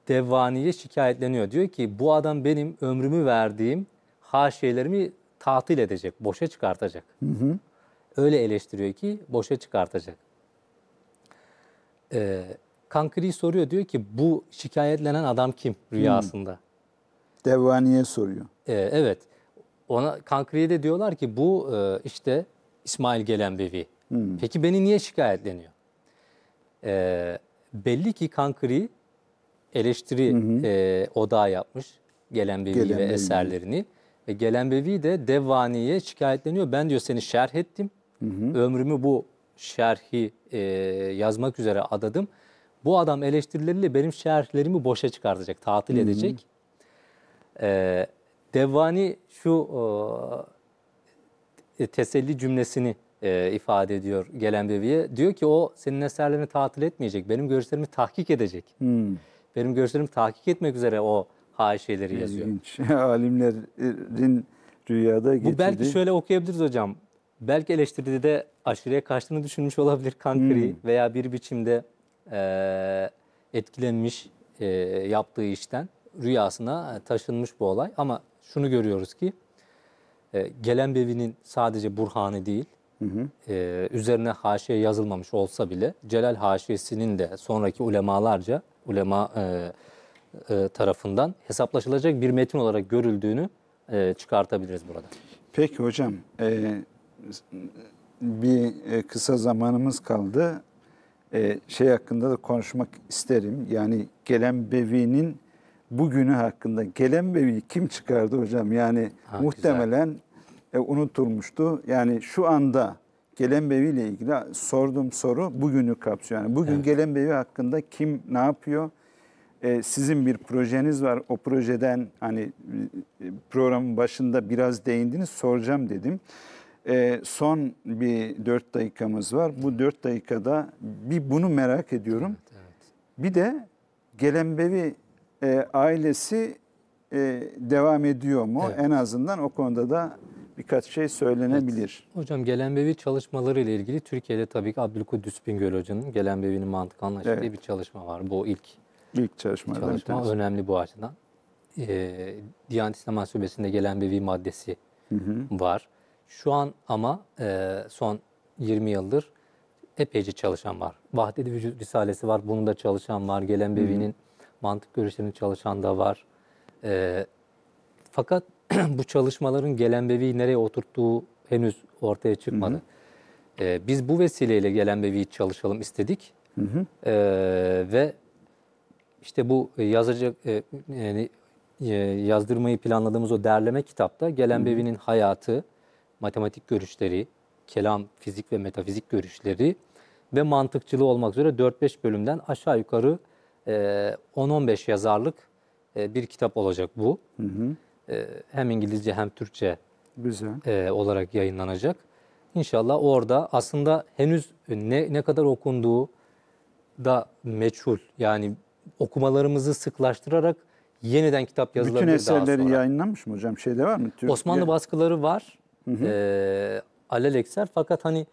S2: Devvani'ye şikayetleniyor. Diyor ki bu adam benim ömrümü verdiğim haşiyelerimi tatil edecek, boşa çıkartacak. Öyle eleştiriyor ki boşa çıkartacak. Ee, Kankri soruyor diyor ki bu şikayetlenen adam kim rüyasında?
S1: Devaniye soruyor.
S2: Ee, evet. Ona Kankri'ye de diyorlar ki bu e, işte İsmail Gelenbevi. Peki beni niye şikayetleniyor? Ee, belli ki Kankri eleştiri e, odağı yapmış Gelenbevi ve
S1: Gelenbevi.
S2: eserlerini. Ve Gelenbevi de Devvani'ye şikayetleniyor. Ben diyor seni şerh ettim. Ömrümü bu şerhi e, yazmak üzere adadım. Bu adam eleştirileriyle benim şerhlerimi boşa çıkartacak, tatil edecek. Ee, Devvani şu e, teselli cümlesini e, ifade ediyor Gelenbevi'ye. Diyor ki o senin eserlerini tatil etmeyecek, benim görüşlerimi tahkik edecek.
S1: Hmm.
S2: Benim görüşlerimi tahkik etmek üzere o haşiyeleri yazıyor.
S1: İlginç. [laughs] Alimlerin rüyada geçirdiği.
S2: Bu belki şöyle okuyabiliriz hocam. Belki eleştiride de aşırıya kaçtığını düşünmüş olabilir Kankri veya bir biçimde e, etkilenmiş e, yaptığı işten rüyasına taşınmış bu olay. Ama şunu görüyoruz ki e, Gelenbevi'nin sadece Burhan'ı değil, e, üzerine haşiye yazılmamış olsa bile Celal haşiyesinin de sonraki ulemalarca, ulema e, e, tarafından hesaplaşılacak bir metin olarak görüldüğünü e, çıkartabiliriz burada.
S1: Peki hocam, e, bir e, kısa zamanımız kaldı. E, şey hakkında da konuşmak isterim. Yani gelen Bevi'nin bugünü hakkında. Gelen Bevi'yi kim çıkardı hocam? Yani
S2: Ha,
S1: muhtemelen e, unutulmuştu. Yani şu anda gelen Bevi ile ilgili sorduğum soru bugünü kapsıyor. Yani bugün gelen Bevi hakkında kim ne yapıyor? E, sizin bir projeniz var. O projeden hani e, programın başında biraz değindiniz. Soracağım dedim. E, son bir dört dakikamız var. Bu dört dakikada bir bunu merak ediyorum. Bir de Gelenbevi e, ailesi e, devam ediyor mu?
S2: Evet.
S1: En azından o konuda da birkaç şey söylenebilir.
S2: Hocam Gelenbevi çalışmaları ile ilgili Türkiye'de tabii ki Abdülkudüs Bingöl Hoca'nın Gelenbevi'nin mantık anlayışı
S1: Evet.
S2: bir çalışma var. Bu ilk
S1: İlk çalışmalardan bir
S2: çalışma
S1: tanesi.
S2: önemli bu açıdan. Ee, Diyanet İslam Ansiklopedisi'nde Gelenbevi maddesi var. Şu an ama e, son 20 yıldır epeyce çalışan var. Vahdedi Vücut Risalesi var. Bunun da çalışan var. Gelenbevi'nin mantık görüşlerinin çalışan da var. Ee, fakat [clears throat] bu çalışmaların Gelenbevi'yi nereye oturttuğu henüz ortaya çıkmadı. Ee, biz bu vesileyle Gelenbevi'yi çalışalım istedik. Ee, ve işte bu e, yazacak e, yani e, yazdırmayı planladığımız o derleme kitapta Gelenbevi'nin hayatı, matematik görüşleri, kelam, fizik ve metafizik görüşleri ve mantıkçılığı olmak üzere 4-5 bölümden aşağı yukarı e, 10-15 yazarlık bir kitap olacak bu. E, hem İngilizce hem Türkçe
S1: Güzel.
S2: olarak yayınlanacak. İnşallah orada aslında henüz ne ne kadar okunduğu da meçhul. Yani okumalarımızı sıklaştırarak yeniden kitap yazılabilir
S1: Bütün eserleri yayınlanmış mı hocam? Şeyde var mı? Türk-
S2: Osmanlı baskıları var. E, alelekser fakat hani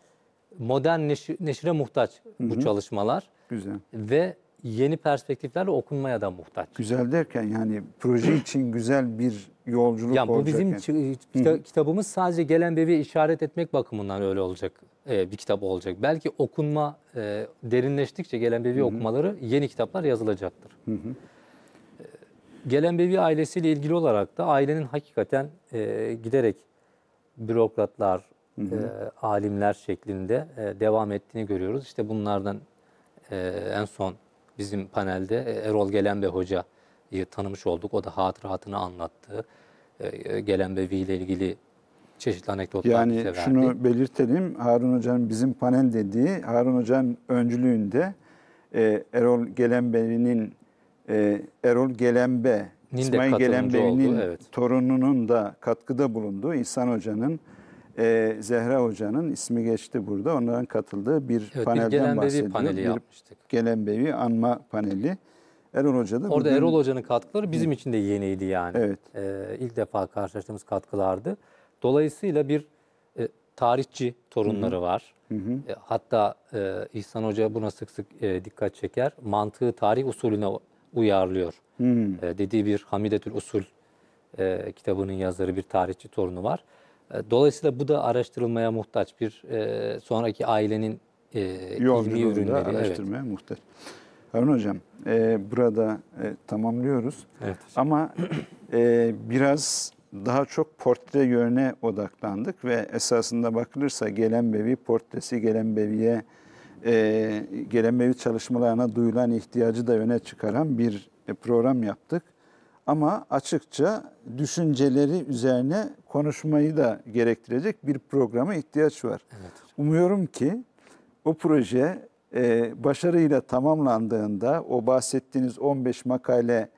S2: modern neşi- neşire muhtaç bu çalışmalar
S1: Güzel.
S2: ve yeni perspektiflerle okunmaya da muhtaç.
S1: Güzel derken yani proje için güzel bir yolculuk
S2: Ya bu
S1: olacak.
S2: bizim
S1: yani.
S2: kitabımız sadece gelen bebeğe işaret etmek bakımından öyle olacak e, bir kitap olacak. Belki okunma e, derinleştikçe gelen bebeği okumaları yeni kitaplar yazılacaktır. E, Gelen bebeği ailesiyle ilgili olarak da ailenin hakikaten e, giderek bürokratlar, e, alimler şeklinde e, devam ettiğini görüyoruz. İşte bunlardan e, en son bizim panelde e, Erol Gelenbe Hoca'yı tanımış olduk. O da hatıratını anlattı. E, Gelenbevi ile ilgili çeşitli anekdotlar bize
S1: Yani
S2: verdi.
S1: şunu belirtelim. Harun Hoca'nın bizim panel dediği Harun Hoca'nın öncülüğünde e, Erol Gelenbe'nin e, Erol Gelenbe
S2: Nin
S1: İsmail
S2: oldu, evet.
S1: torununun da katkıda bulunduğu İhsan Hoca'nın e, Zehra Hoca'nın ismi geçti burada. Onların katıldığı bir
S2: evet, bir
S1: panelden
S2: Gelenbevi
S1: bahsediyor.
S2: paneli
S1: bir
S2: yapmıştık.
S1: Gelenbevi anma paneli. Erol Hoca da
S2: Orada
S1: bugün-
S2: Erol Hoca'nın katkıları bizim için de yeniydi yani.
S1: Evet.
S2: Ee, ilk defa karşılaştığımız katkılardı. Dolayısıyla bir e, tarihçi torunları var. E, hatta e, İhsan Hoca buna sık sık e, dikkat çeker. Mantığı tarih usulüne uyarlıyor.
S1: Hmm.
S2: E, dediği bir Hamidetül Usul e, kitabının yazarı bir tarihçi torunu var. E, dolayısıyla bu da araştırılmaya muhtaç bir e, sonraki ailenin e, ilmi ürünleri. Evet.
S1: araştırmaya muhtaç. Harun Hocam, e, burada e, tamamlıyoruz.
S2: Evet.
S1: Ama e, biraz daha çok portre yönüne odaklandık ve esasında bakılırsa Gelenbevi portresi Gelenbevi'ye e, Gelenbevi çalışmalarına duyulan ihtiyacı da öne çıkaran bir e, program yaptık. Ama açıkça düşünceleri üzerine konuşmayı da gerektirecek bir programa ihtiyaç var.
S2: Evet.
S1: Umuyorum ki o proje e, başarıyla tamamlandığında, o bahsettiğiniz 15 makale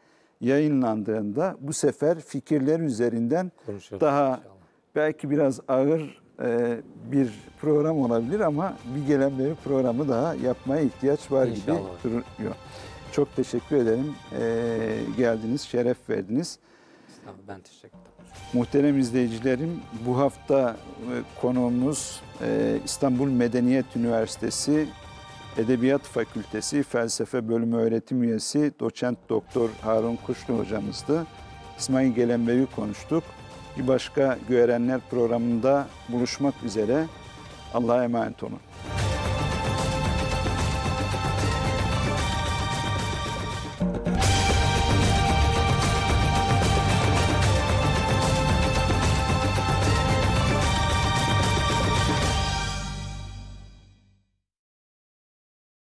S1: yayınlandığında bu sefer fikirler üzerinden
S2: Konuşuruz
S1: daha
S2: inşallah.
S1: belki biraz ağır e, bir program olabilir ama bir gelen bir programı daha yapmaya ihtiyaç var gibi
S2: İnşallah.
S1: duruyor. Çok teşekkür ederim. E, geldiniz, şeref verdiniz.
S2: Ben teşekkür ederim.
S1: Muhterem izleyicilerim, bu hafta e, konuğumuz e, İstanbul Medeniyet Üniversitesi Edebiyat Fakültesi Felsefe Bölümü öğretim üyesi doçent doktor Harun Kuşlu hocamızdı. İsmail Gelenbevi konuştuk. Bir başka Göğerenler programında buluşmak üzere. Allah'a emanet olun.